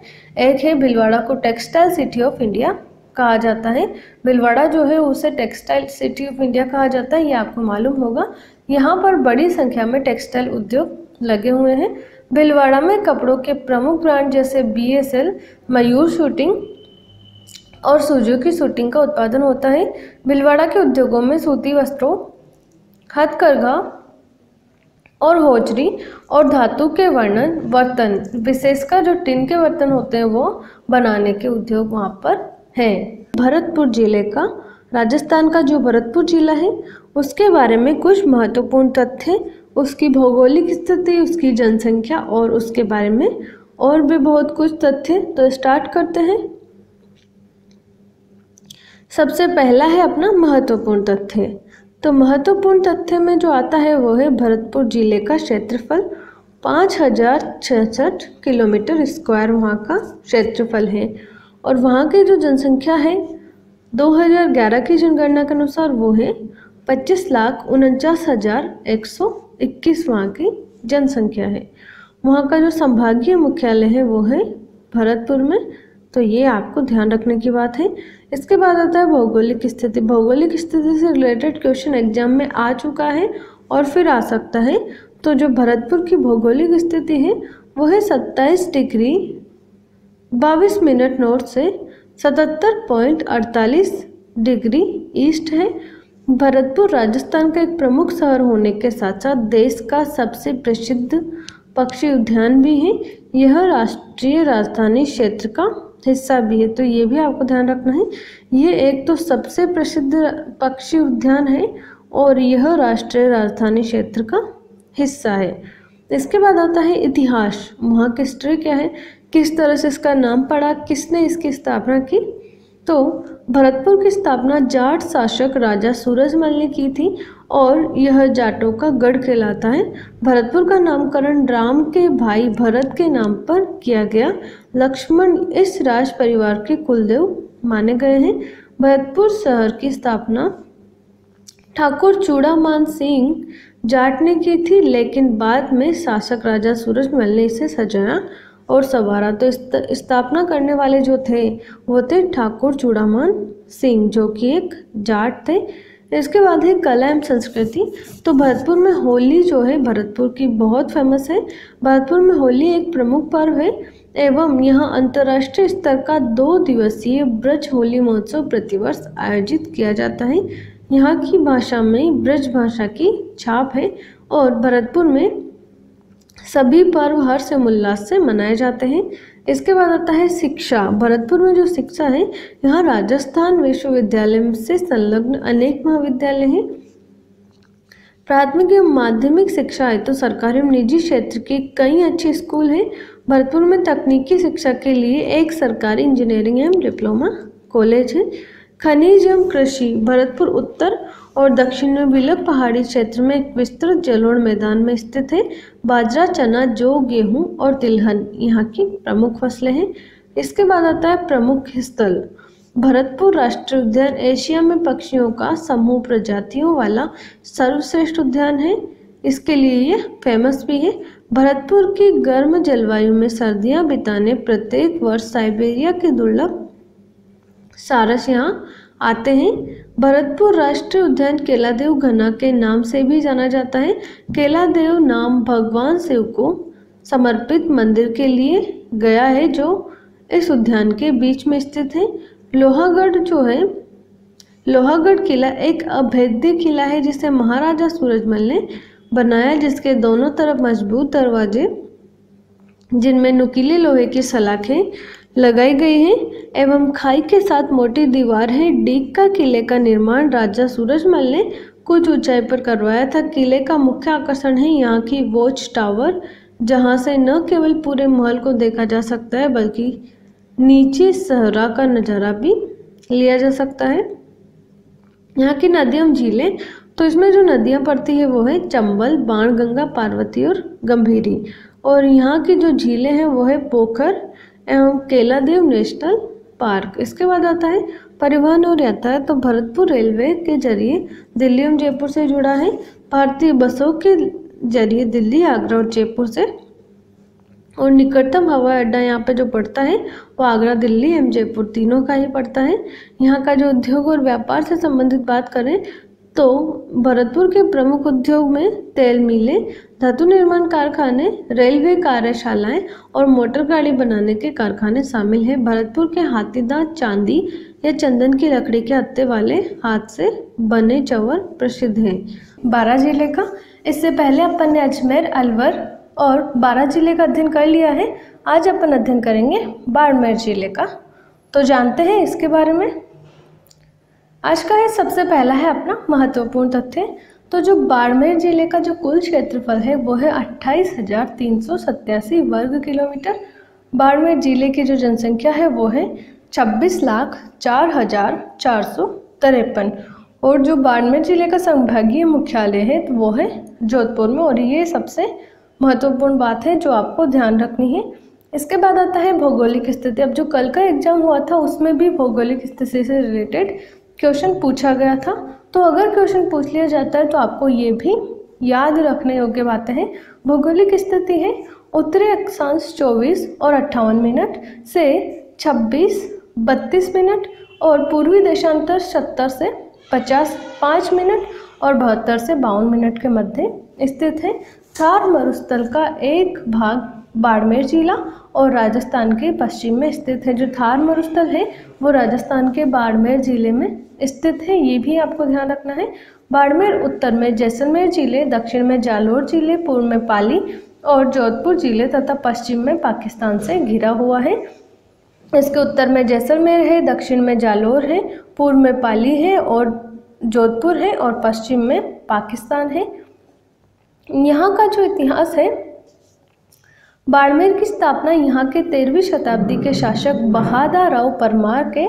एक है। भिलवाड़ा को टेक्सटाइल सिटी ऑफ़ इंडिया कहा जाता है। भिलवाड़ा जो है उसे टेक्सटाइल सिटी ऑफ़ इंडिया कहा जाता है। ये आपको मालूम होगा। यहाँ पर बड़ी संख्या में टेक्सटाइल उद्योग लगे हुए हैं। भिलवाड़ा में कपड़ों के प्रमुख ब्रांड जैसे B S L Mayur suiting और सूजो की शूटिंग का उत्पादन होता है। भिलवाड़ा के उद्योगों में सूती वस्त्रों, हथकरघा और होजरी और धातु के वर्णन बर्तन विशेषकर जो टिन के बर्तन होते हैं, वो बनाने के उद्योग वहाँ पर हैं। भरतपुर ज़िले का, राजस्थान का जो भरतपुर जिला है, उसके बारे में कुछ महत्वपूर्ण तथ्य उसकी भौगोलिक स्थिति, उसकी जनसंख्या और उसके बारे में और भी बहुत कुछ तथ्य तो स्टार्ट करते हैं। सबसे पहला है अपना महत्वपूर्ण तथ्य। तो महत्वपूर्ण तथ्य में जो आता है, वो है भरतपुर ज़िले का क्षेत्रफल। पाँच हज़ार छसठ किलोमीटर स्क्वायर वहाँ का क्षेत्रफल है और वहाँ की जो जनसंख्या है 2011 की जनगणना के अनुसार वो है पच्चीस लाख उनचास हज़ार एक सौ इक्कीस वहाँ की जनसंख्या है। वहाँ का जो संभागीय मुख्यालय है, वो है भरतपुर में। तो ये आपको ध्यान रखने की बात है। इसके बाद आता है भौगोलिक स्थिति। भौगोलिक स्थिति से रिलेटेड क्वेश्चन एग्ज़ाम में आ चुका है और फिर आ सकता है। तो जो भरतपुर की भौगोलिक स्थिति है, वो है सत्ताईस डिग्री बाईस मिनट नॉर्थ से सतहत्तर पॉइंट अड़तालीस डिग्री ईस्ट है। भरतपुर राजस्थान का एक प्रमुख शहर होने के साथ साथ देश का सबसे प्रसिद्ध पक्षी उद्यान भी है। यह राष्ट्रीय राजधानी क्षेत्र का हिस्सा भी है तो ये भी आपको ध्यान रखना है। ये एक तो सबसे प्रसिद्ध पक्षी उद्यान है और यह राष्ट्रीय राजधानी क्षेत्र का हिस्सा है। इसके बाद आता है इतिहास। वहाँ की हिस्ट्री क्या है? किस तरह से इसका नाम पड़ा? किसने इसकी स्थापना की? तो भरतपुर की स्थापना जाट शासक राजा सूरजमल ने की थी और यह जाटों का गढ़ कहलाता है। भरतपुर का नामकरण राम के भाई भरत के नाम पर किया गया। लक्ष्मण इस राज परिवार के कुलदेव माने गए हैं। भरतपुर शहर की स्थापना ठाकुर चूड़ामान सिंह जाट ने की थी, लेकिन बाद में शासक राजा सूरजमल ने इसे सजाया और सवारा तो स्थापना करने वाले जो थे, वो थे ठाकुर चूड़ामान सिंह, जो कि एक जाट थे। इसके बाद है कला एवं संस्कृति। तो भरतपुर में होली जो है, भरतपुर की बहुत फ़ेमस है। भरतपुर में होली एक प्रमुख पर्व है, एवं यहाँ अंतर्राष्ट्रीय स्तर का दो दिवसीय ब्रज होली महोत्सव प्रतिवर्ष आयोजित किया जाता है। यहाँ की भाषा में ब्रज भाषा की छाप है और भरतपुर में सभी पर्व हर्ष उल्लास से मनाए जाते हैं। इसके बाद आता है शिक्षा। भरतपुर में जो शिक्षा है, यहाँ राजस्थान विश्वविद्यालय से संलग्न अनेक महाविद्यालय हैं। प्राथमिक एवं माध्यमिक शिक्षा है तो सरकारी एवं निजी क्षेत्र के कई अच्छे स्कूल हैं। भरतपुर में तकनीकी शिक्षा के लिए एक सरकारी इंजीनियरिंग एवं डिप्लोमा कॉलेज है। खनिज एवं कृषि। भरतपुर उत्तर और दक्षिण में विलक पहाड़ी क्षेत्र में एक विस्तृत जलोढ़ मैदान में स्थित है। बाजरा, चना, जौ, गेहूँ और तिलहन यहाँ की प्रमुख फ़सलें हैं। इसके बाद आता है प्रमुख स्थल। भरतपुर राष्ट्रीय उद्यान एशिया में पक्षियों का समूह प्रजातियों वाला सर्वश्रेष्ठ उद्यान है। इसके लिए ये फ़ेमस भी है। भरतपुर की गर्म जलवायु में सर्दियाँ बिताने प्रत्येक वर्ष साइबेरिया के दुर्लभ सारस यहाँ आते हैं। भरतपुर राष्ट्रीय उद्यान केलादेव घना के नाम से भी जाना जाता है। केलादेव नाम भगवान शिव को समर्पित मंदिर के लिए गया है, जो इस उद्यान के बीच में स्थित है। लोहागढ़ जो है, लोहागढ़ किला एक अभेद्य किला है, जिसे महाराजा सूरजमल ने बनाया, जिसके दोनों तरफ़ मज़बूत दरवाजे, जिनमें नुकीले लोहे की सलाखें लगाई गई है एवं खाई के साथ मोटी दीवार है। डीक किले का निर्माण राजा सूरजमल ने कुछ ऊंचाई पर करवाया था। किले का मुख्य आकर्षण है यहाँ की वॉच टावर, जहाँ से न केवल पूरे महल को देखा जा सकता है, बल्कि नीचे सहरा का नज़ारा भी लिया जा सकता है। यहाँ की नदियाँ झीलें तो इसमें जो नदियाँ पड़ती है वो है चंबल बाण गंगा पार्वती और गंभीरी। और यहाँ की जो झीलें हैं वो है पोखर एवं केलादेव नेशनल पार्क। इसके बाद आता है परिवहन और यातायात तो भरतपुर रेलवे के ज़रिए दिल्ली एवं जयपुर से जुड़ा है। भारतीय बसों के ज़रिए दिल्ली, आगरा और जयपुर से। और निकटतम हवाई अड्डा यहाँ पे जो पड़ता है, वो आगरा, दिल्ली एवं जयपुर तीनों का ही पड़ता है। यहाँ का जो उद्योग और व्यापार से संबंधित बात करें तो भरतपुर के प्रमुख उद्योग में तेल मिलें, धातु निर्माण कारखाने, रेलवे कार्यशालाएँ और मोटर गाड़ी बनाने के कारखाने शामिल हैं। भरतपुर के हाथीदांत चांदी या चंदन की लकड़ी के हत्ते वाले हाथ से बने चवर प्रसिद्ध हैं। बारह ज़िले का, इससे पहले अपन ने अजमेर, अलवर और बारह ज़िले का अध्ययन कर लिया है। आज अपन अध्ययन करेंगे बाड़मेर ज़िले का। तो जानते हैं इसके बारे में? आज का है सबसे पहला है अपना महत्वपूर्ण तथ्य। तो जो बाड़मेर ज़िले का जो कुल क्षेत्रफल है, वो है अट्ठाईस वर्ग किलोमीटर। बाड़मेर ज़िले की जो जनसंख्या है, वो है छब्बीस लाख चार हज़ार चार सौ तिरपन। और जो बाड़मेर ज़िले का संभागीय मुख्यालय है तो वो है जोधपुर में। और ये सबसे महत्वपूर्ण बात है जो आपको ध्यान रखनी है। इसके बाद आता है भौगोलिक स्थिति। अब जो कल का एग्ज़ाम हुआ था, उसमें भी भौगोलिक स्थिति से रिलेटेड क्वेश्चन पूछा गया था तो अगर क्वेश्चन पूछ लिया जाता है तो आपको ये भी याद रखने योग्य बातें हैं। भौगोलिक स्थिति है, उत्तरी अक्षांश 24 और अट्ठावन मिनट से 26 32 मिनट और पूर्वी देशांतर 70 से 50 5 मिनट और बहत्तर से बावन मिनट के मध्य स्थित है। थार मरुस्थल का एक भाग बाड़मेर जिला और राजस्थान के पश्चिम में स्थित है। जो थार मरुस्थल है, वो राजस्थान के बाड़मेर ज़िले में स्थित है। ये भी आपको ध्यान रखना है। बाड़मेर उत्तर में जैसलमेर ज़िले, दक्षिण में जालोर ज़िले, पूर्व में पाली और जोधपुर ज़िले तथा पश्चिम में पाकिस्तान से घिरा हुआ है। इसके उत्तर में जैसलमेर है, दक्षिण में जालोर है, पूर्व में पाली है और जोधपुर है और पश्चिम में पाकिस्तान है। यहाँ का जो इतिहास है बाड़मेर की स्थापना यहाँ के तेरहवीं शताब्दी के शासक बहादा राव परमार के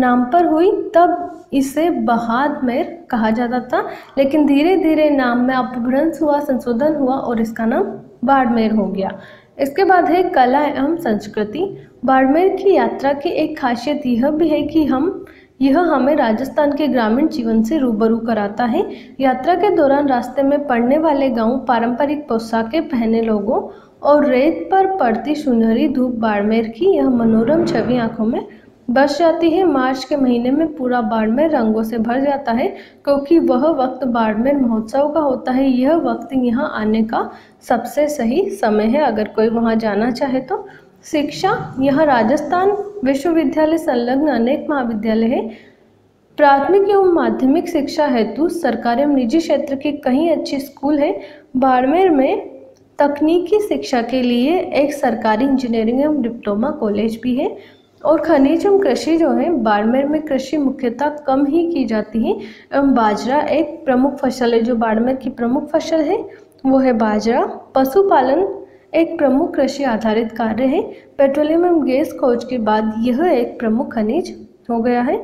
नाम पर हुई, तब इसे बहादमेर कहा जाता था। लेकिन धीरे धीरे नाम में अपभ्रंश हुआ, संशोधन हुआ और इसका नाम बाड़मेर हो गया। इसके बाद है कला एवं संस्कृति। बाड़मेर की यात्रा की एक खासियत यह भी है कि हम, यह हमें राजस्थान के ग्रामीण जीवन से रूबरू कराता है। यात्रा के दौरान रास्ते में पड़ने वाले गाँव पारंपरिक पोशाकें पहने लोगों और रेत पर पड़ती सुनहरी धूप बाड़मेर की यह मनोरम छवि आँखों में बस जाती है। मार्च के महीने में पूरा बाड़मेर रंगों से भर जाता है, क्योंकि वह वक्त बाड़मेर महोत्सव का होता है। यह वक्त यहाँ आने का सबसे सही समय है। अगर कोई वहाँ जाना चाहे तो। शिक्षा, यह राजस्थान विश्वविद्यालय संलग्न अनेक महाविद्यालय है। प्राथमिक एवं माध्यमिक शिक्षा हेतु सरकारी एवं निजी क्षेत्र के कई अच्छे स्कूल हैं। बाड़मेर में तकनीकी शिक्षा के लिए एक सरकारी इंजीनियरिंग एवं डिप्लोमा कॉलेज भी है और खनिज एवं कृषि जो है, बाड़मेर में कृषि मुख्यतः कम ही की जाती है एवं बाजरा एक प्रमुख फ़सल है, जो बाड़मेर की प्रमुख फ़सल है, वो है बाजरा। पशुपालन एक प्रमुख कृषि आधारित कार्य है। पेट्रोलियम एवं गैस खोज के बाद यह एक प्रमुख खनिज हो गया है।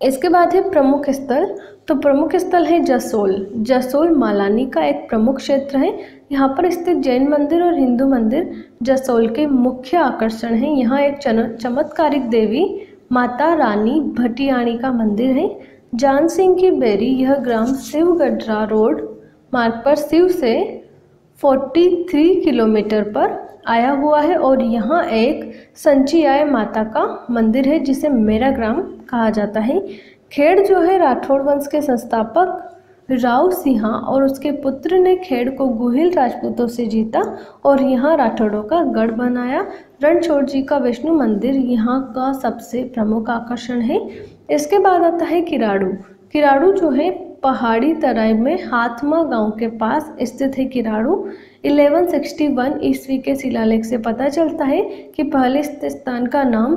इसके बाद है प्रमुख स्थल। तो प्रमुख स्थल है जसोल। जसोल मालानी का एक प्रमुख क्षेत्र है। यहाँ पर स्थित जैन मंदिर और हिंदू मंदिर जसोल के मुख्य आकर्षण हैं। यहाँ एक चमत्कारिक देवी माता रानी भटियाणी का मंदिर है। जान सिंह की बेरी यह ग्राम शिवगढ़ा रोड मार्ग पर शिव से 43 किलोमीटर पर आया हुआ है और यहाँ एक संचियाय माता का मंदिर है, जिसे मेरा ग्राम कहा जाता है। खेड़ जो है, राठौड़ वंश के संस्थापक राव सिंहा और उसके पुत्र ने खेड़ को गुहिल राजपूतों से जीता और यहाँ राठौड़ों का गढ़ बनाया। रणछोड़ जी का विष्णु मंदिर यहाँ का सबसे प्रमुख आकर्षण है। इसके बाद आता है किराड़ू। किराड़ू जो है पहाड़ी तराई में हाथमा गाँव के पास स्थित है किराड़ू। 1161 ईस्वी के शिलालेख से पता चलता है कि पहले स्थान का नाम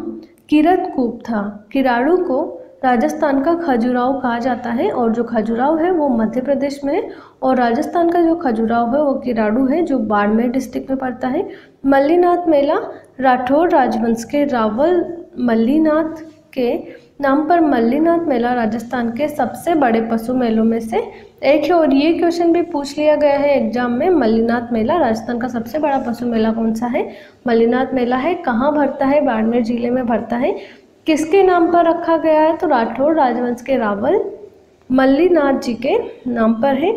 किरत कूप था। किराड़ू को राजस्थान का खजुराव कहा जाता है और जो खजुराव है वो मध्य प्रदेश में है और राजस्थान का जो खजुराव है वो किराड़ू है जो बाड़मेर डिस्ट्रिक्ट में पड़ता है। मल्लीनाथ मेला राठौर राजवंश के रावल मल्लीनाथ के नाम पर मल्लीनाथ मेला राजस्थान के सबसे बड़े पशु मेलों में से एक है और ये क्वेश्चन भी पूछ लिया गया है एग्ज़ाम में, मल्लीनाथ मेला राजस्थान का सबसे बड़ा पशु मेला कौन सा है? मल्लीनाथ मेला है, कहाँ भरता है, बाड़मेर ज़िले में भरता है, किसके नाम पर रखा गया है? तो राठौर राजवंश के रावल मल्लीनाथ जी के नाम पर है।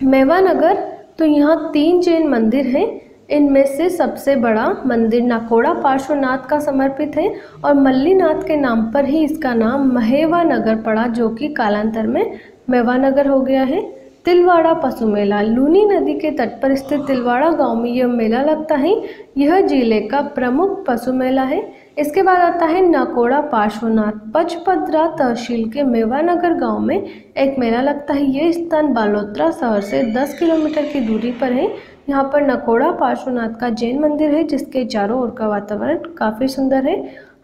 मेवानगर तो यहाँ तीन जैन मंदिर हैं इनमें से सबसे बड़ा मंदिर नाकोड़ा पार्श्वनाथ का समर्पित है और मल्लीनाथ के नाम पर ही इसका नाम महेवा नगर पड़ा, जो कि कालांतर में मेवा नगर हो गया है। तिलवाड़ा पशु मेला, लूनी नदी के तट पर स्थित तिलवाड़ा गाँव में यह मेला लगता है। यह ज़िले का प्रमुख पशु मेला है। इसके बाद आता है नाकोड़ा पार्श्वनाथ, पचपदरा तहसील के मेवानगर गाँव में एक मेला लगता है। यह स्थान बालोत्रा शहर से 10 किलोमीटर की दूरी पर है। यहाँ पर नकोड़ा पार्श्वनाथ का जैन मंदिर है, जिसके चारों ओर का वातावरण काफ़ी सुंदर है।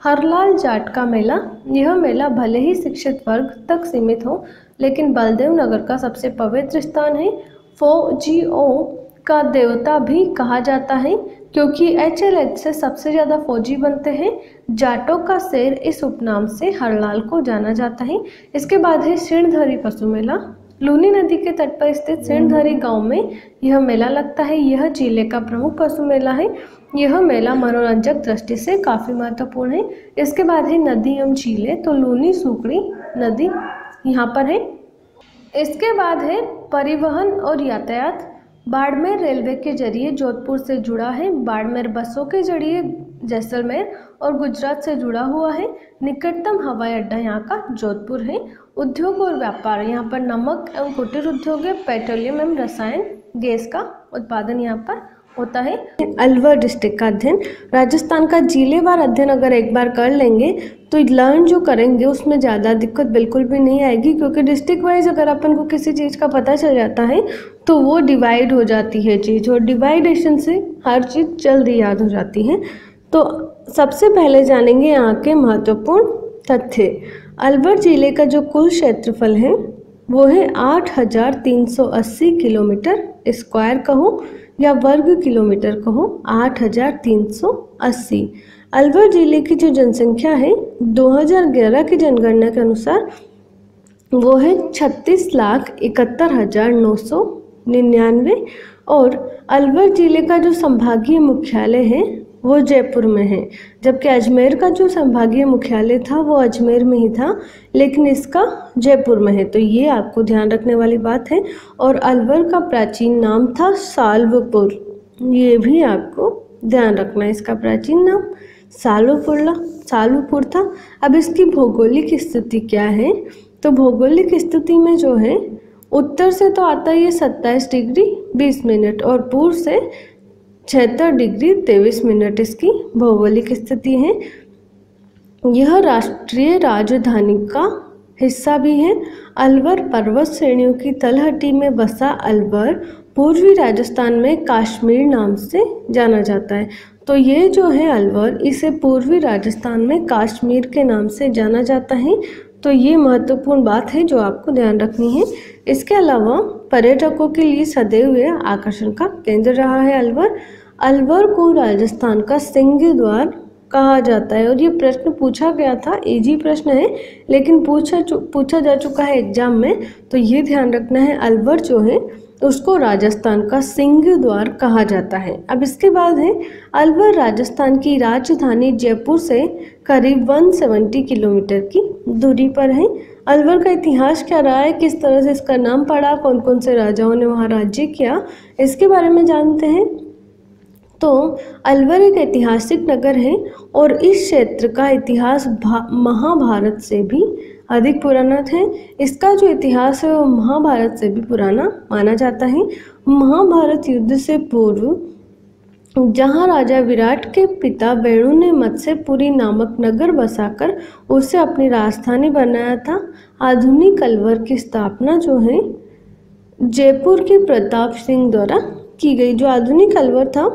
हरलाल जाट का मेला, यह मेला भले ही शिक्षित वर्ग तक सीमित हो, लेकिन बलदेव नगर का सबसे पवित्र स्थान है। फो जी ओ का देवता भी कहा जाता है, क्योंकि एच एल एच से सबसे ज़्यादा फौजी बनते हैं। जाटों का शेर इस उपनाम से हरलाल को जाना जाता है। इसके बाद है सिणधरी पशु मेला लूनी नदी के तट पर स्थित सिंधरी गाँव में यह मेला लगता है। यह ज़िले का प्रमुख पशु मेला है। यह मेला मनोरंजक दृष्टि से काफ़ी महत्वपूर्ण है। इसके बाद है नदी एवं झीलें तो लूनी सुकड़ी नदी यहाँ पर है। इसके बाद है परिवहन और यातायात। बाड़मेर रेलवे के ज़रिए जोधपुर से जुड़ा है। बाड़मेर बसों के ज़रिए जैसलमेर और गुजरात से जुड़ा हुआ है। निकटतम हवाई अड्डा यहाँ का जोधपुर है। उद्योग और व्यापार, यहाँ पर नमक एवं कुटीर उद्योग, पेट्रोलियम एवं रसायन, गैस का उत्पादन यहाँ पर होता है। अलवर डिस्ट्रिक्ट का अध्ययन। राजस्थान का जिलेवार अध्ययन अगर एक बार कर लेंगे तो लर्न जो करेंगे, उसमें ज़्यादा दिक्कत बिल्कुल भी नहीं आएगी, क्योंकि डिस्ट्रिक्ट वाइज अगर अपन को किसी चीज़ का पता चल जाता है तो वो डिवाइड हो जाती है चीज़, और डिवाइडेशन से हर चीज़ जल्दी याद हो जाती है। तो सबसे पहले जानेंगे यहाँ के महत्वपूर्ण तथ्य। अलवर ज़िले का जो कुल क्षेत्रफल है, वो है आठ हज़ार तीन सौ अस्सी किलोमीटर स्क्वायर कहो। या वर्ग किलोमीटर कहो, आठ हज़ार तीन सौ अस्सी। अलवर ज़िले की जो जनसंख्या है 2011 की जनगणना के अनुसार, वो है छत्तीस लाख इकहत्तर हज़ार नौ सौ निन्यानवे और अलवर ज़िले का जो संभागीय मुख्यालय है वो जयपुर में है। जबकि अजमेर का जो संभागीय मुख्यालय था, वो अजमेर में ही था, लेकिन इसका जयपुर में है। तो ये आपको ध्यान रखने वाली बात है। और अलवर का प्राचीन नाम था साल्वपुर। ये भी आपको ध्यान रखना है, इसका प्राचीन नाम सालुपुरला, सालुपुर था। अब इसकी भौगोलिक स्थिति क्या है? तो भौगोलिक स्थिति में जो है, उत्तर से तो आता है ये सत्ताईस डिग्री बीस मिनट और पूर्व से छिहत्तर डिग्री तेईस मिनट इसकी भौगोलिक स्थिति है। यह राष्ट्रीय राजधानी का हिस्सा भी है। अलवर पर्वत श्रेणियों की तलहटी में बसा अलवर, पूर्वी राजस्थान में काश्मीर नाम से जाना जाता है। तो ये जो है अलवर, इसे पूर्वी राजस्थान में काश्मीर के नाम से जाना जाता है। तो ये महत्वपूर्ण बात है जो आपको ध्यान रखनी है। इसके अलावा पर्यटकों के लिए सदैव आकर्षण का केंद्र रहा है अलवर। अलवर को राजस्थान का सिंह द्वार कहा जाता है और ये प्रश्न पूछा गया था इजी प्रश्न है, लेकिन पूछा पूछा जा चुका है एग्ज़ाम में तो ये ध्यान रखना है, अलवर जो है उसको राजस्थान का सिंह द्वार कहा जाता है। अब इसके बाद है, अलवर राजस्थान की राजधानी जयपुर से करीब 170 किलोमीटर की दूरी पर है। अलवर का इतिहास क्या रहा है, किस तरह से इसका नाम पड़ा कौन कौन से राजाओं ने वहाँ राज्य किया, इसके बारे में जानते हैं। तो अलवर एक ऐतिहासिक नगर है और इस क्षेत्र का इतिहास महाभारत से भी अधिक पुराना है इसका जो इतिहास है, वो महाभारत से भी पुराना माना जाता है। महाभारत युद्ध से पूर्व, जहाँ राजा विराट के पिता वेणु ने मत्स्यपुरी नामक नगर बसाकर उसे अपनी राजधानी बनाया था। आधुनिक अलवर की स्थापना जो है, जयपुर के प्रताप सिंह द्वारा की गई। जो आधुनिक अलवर था,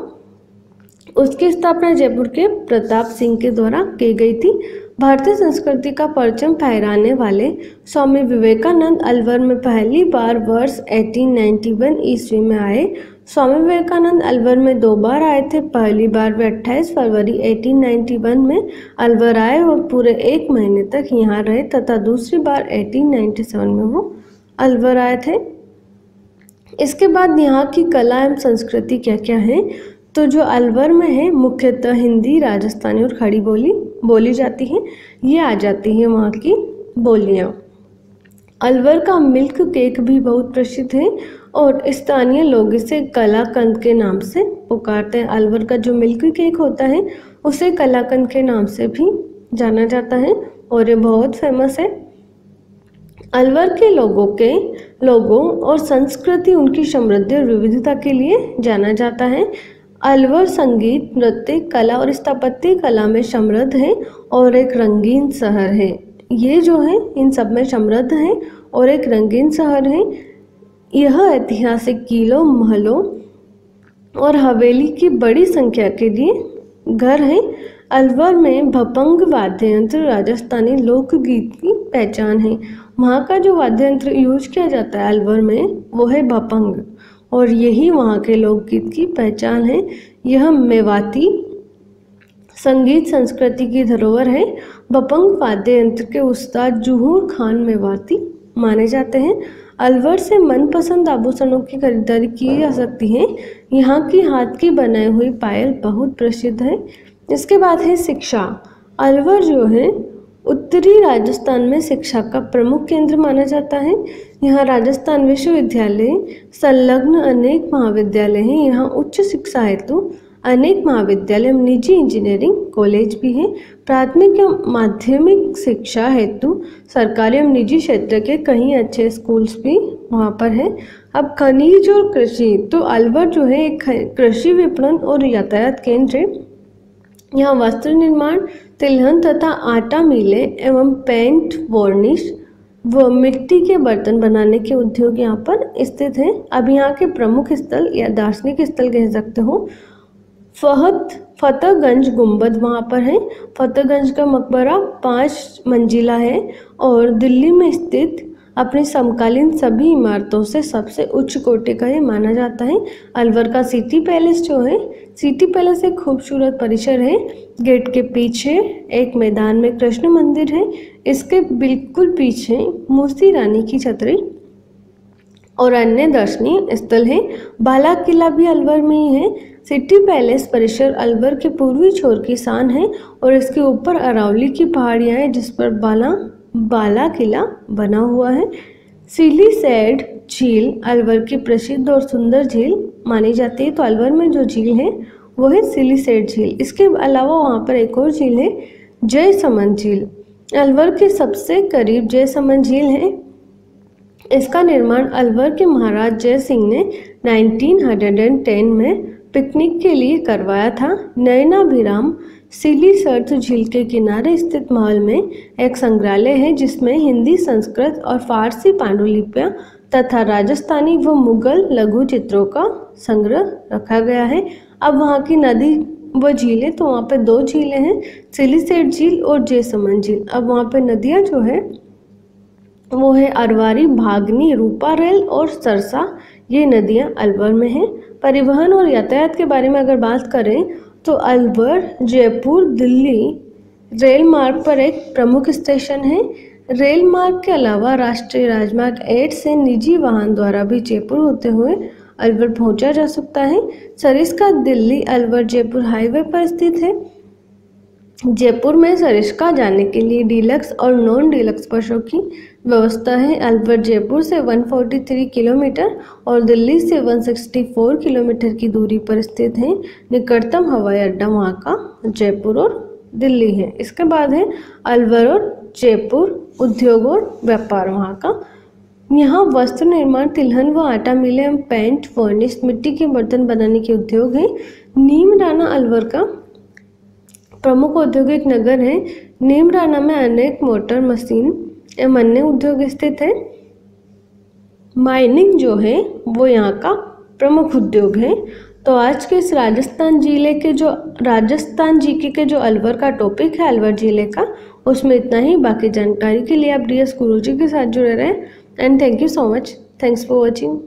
उसकी स्थापना जयपुर के प्रताप सिंह के द्वारा की गई थी। भारतीय संस्कृति का परचम फहराने वाले स्वामी विवेकानंद अलवर में पहली बार वर्ष 1891 ईस्वी में आए। स्वामी विवेकानंद अलवर में दो बार आए थे। पहली बार वे 28 फरवरी 1891 में अलवर आए और पूरे एक महीने तक यहाँ रहे तथा दूसरी बार 1897 में वो अलवर आए थे। इसके बाद यहाँ की कला एवं संस्कृति क्या क्या है? तो जो अलवर में है, मुख्यतः हिंदी, राजस्थानी और खड़ी बोली बोली जाती है, ये आ जाती है वहाँ की बोलियाँ। अलवर का मिल्क केक भी बहुत प्रसिद्ध है और स्थानीय लोग इसे कलाकंद के नाम से पुकारते हैं। अलवर का जो मिल्क केक होता है, उसे कलाकंद के नाम से भी जाना जाता है और ये बहुत फ़ेमस है। अलवर के लोगों के, लोगों और संस्कृति, उनकी समृद्धि और विविधता के लिए जाना जाता है। अलवर संगीत, नृत्य, कला और स्थापत्य कला में समृद्ध है और एक रंगीन शहर है। ये जो है, इन सब में समृद्ध है और एक रंगीन शहर है। यह ऐतिहासिक किलों, महलों और हवेली की बड़ी संख्या के लिए घर है। अलवर में भपंग वाद्य यंत्र राजस्थानी लोकगीत की पहचान है। वहाँ का जो वाद्य यंत्र यूज़ किया जाता है अलवर में, वो है भपंग। और यही वहाँ के लोकगीत की पहचान है। यह मेवाती संगीत संस्कृति की धरोहर है। बपंग वाद्य यंत्र के उस्ताद जूहूर खान मेवाती माने जाते हैं। अलवर से मनपसंद आभूषणों की खरीदारी की जा सकती है। यहाँ की हाथ की बनाई हुई पायल बहुत प्रसिद्ध है। इसके बाद है शिक्षा। अलवर जो है उत्तरी राजस्थान में शिक्षा का प्रमुख केंद्र माना जाता है। यहाँ राजस्थान विश्वविद्यालय, संलग्न अनेक महाविद्यालय हैं। यहाँ उच्च शिक्षा हेतु अनेक महाविद्यालय निजी इंजीनियरिंग कॉलेज भी हैं। प्राथमिक एवं माध्यमिक शिक्षा हेतु सरकारी एवं निजी क्षेत्र के कई अच्छे स्कूल्स भी वहाँ पर हैं। अब खनिज और कृषि तो अलवर जो है, एक कृषि विपणन और यातायात केंद्र है। यहाँ वस्त्र निर्माण तिलहन तथा आटा मिले एवं पेंट वॉर्निश व मिट्टी के बर्तन बनाने के उद्योग यहाँ पर स्थित हैं। अब यहाँ के प्रमुख स्थल या दार्शनिक स्थल कह सकते हो। फहत, फतेहगंज, गुंबद वहाँ पर है। फतेहगंज का मकबरा पाँच मंजिला है और दिल्ली में स्थित अपनी समकालीन सभी इमारतों से सबसे उच्च कोटि का ये माना जाता है। अलवर का सिटी पैलेस जो है, सिटी पैलेस एक खूबसूरत परिसर है। गेट के पीछे एक मैदान में कृष्ण मंदिर है। इसके बिल्कुल पीछे मूसी रानी की छतरी और अन्य दर्शनीय स्थल है। बाला किला भी अलवर में ही है। सिटी पैलेस परिसर अलवर के पूर्वी छोर की शान है और इसके ऊपर अरावली की पहाड़ियाँ हैं जिस पर बाला बाला किला बना हुआ है। सीली सैड झील अलवर की प्रसिद्ध और सुंदर झील मानी जाती है। तो अलवर में जो झील है, वो है सिली सैड झील। इसके अलावा वहाँ पर एक और झील है जय समन झील। अलवर के सबसे करीब जय समन झील है। इसका निर्माण अलवर के महाराज जय सिंह ने 1910 में पिकनिक के लिए करवाया था। नयनाभिराम सिली सर्थ झील के किनारे स्थित महल में एक संग्रहालय है जिसमें हिंदी, संस्कृत और फारसी पांडुलिपियाँ तथा राजस्थानी व मुगल लघु चित्रों का संग्रह रखा गया है। अब वहाँ की नदी व झीलें तो वहाँ पे दो झीलें हैं, सिलीसेट झील और जयसमन झील। अब वहाँ पे नदियाँ जो है, वो है अरवारी, भागनी, रूपा रेल और सरसा। ये नदियाँ अलवर में हैं। परिवहन और यातायात के बारे में अगर बात करें तो अलवर, जयपुर, दिल्ली रेल मार्ग पर एक प्रमुख स्टेशन है। रेल मार्ग के अलावा राष्ट्रीय राजमार्ग एट से निजी वाहन द्वारा भी जयपुर होते हुए अलवर पहुँचा जा सकता है। सरिस्का दिल्ली, अलवर, जयपुर हाईवे पर स्थित है। जयपुर में सरिस्का जाने के लिए डीलक्स और नॉन डीलक्स बसों की व्यवस्था है। अलवर जयपुर से 143 किलोमीटर और दिल्ली से 164 किलोमीटर की दूरी पर स्थित है। निकटतम हवाई अड्डा वहाँ का जयपुर और दिल्ली है। इसके बाद है अलवर और जयपुर उद्योग और व्यापार वहाँ का। यहाँ वस्त्र निर्माण, तिलहन व आटा मिले एवं पेंट फर्निश मिट्टी के बर्तन बनाने के उद्योग हैं। नीम राना अलवर का प्रमुख औद्योगिक नगर है। नीमराना में अनेक मोटर मशीन एवं अन्य उद्योग स्थित है। माइनिंग जो है, वो यहाँ का प्रमुख उद्योग है। तो आज के इस राजस्थान ज़िले के जो, राजस्थान जीके के जो अलवर का टॉपिक है, अलवर ज़िले का, उसमें इतना ही। बाकी जानकारी के लिए आप डी एस गुरु जी के साथ जुड़े रहें। And thank you so much thanks for watching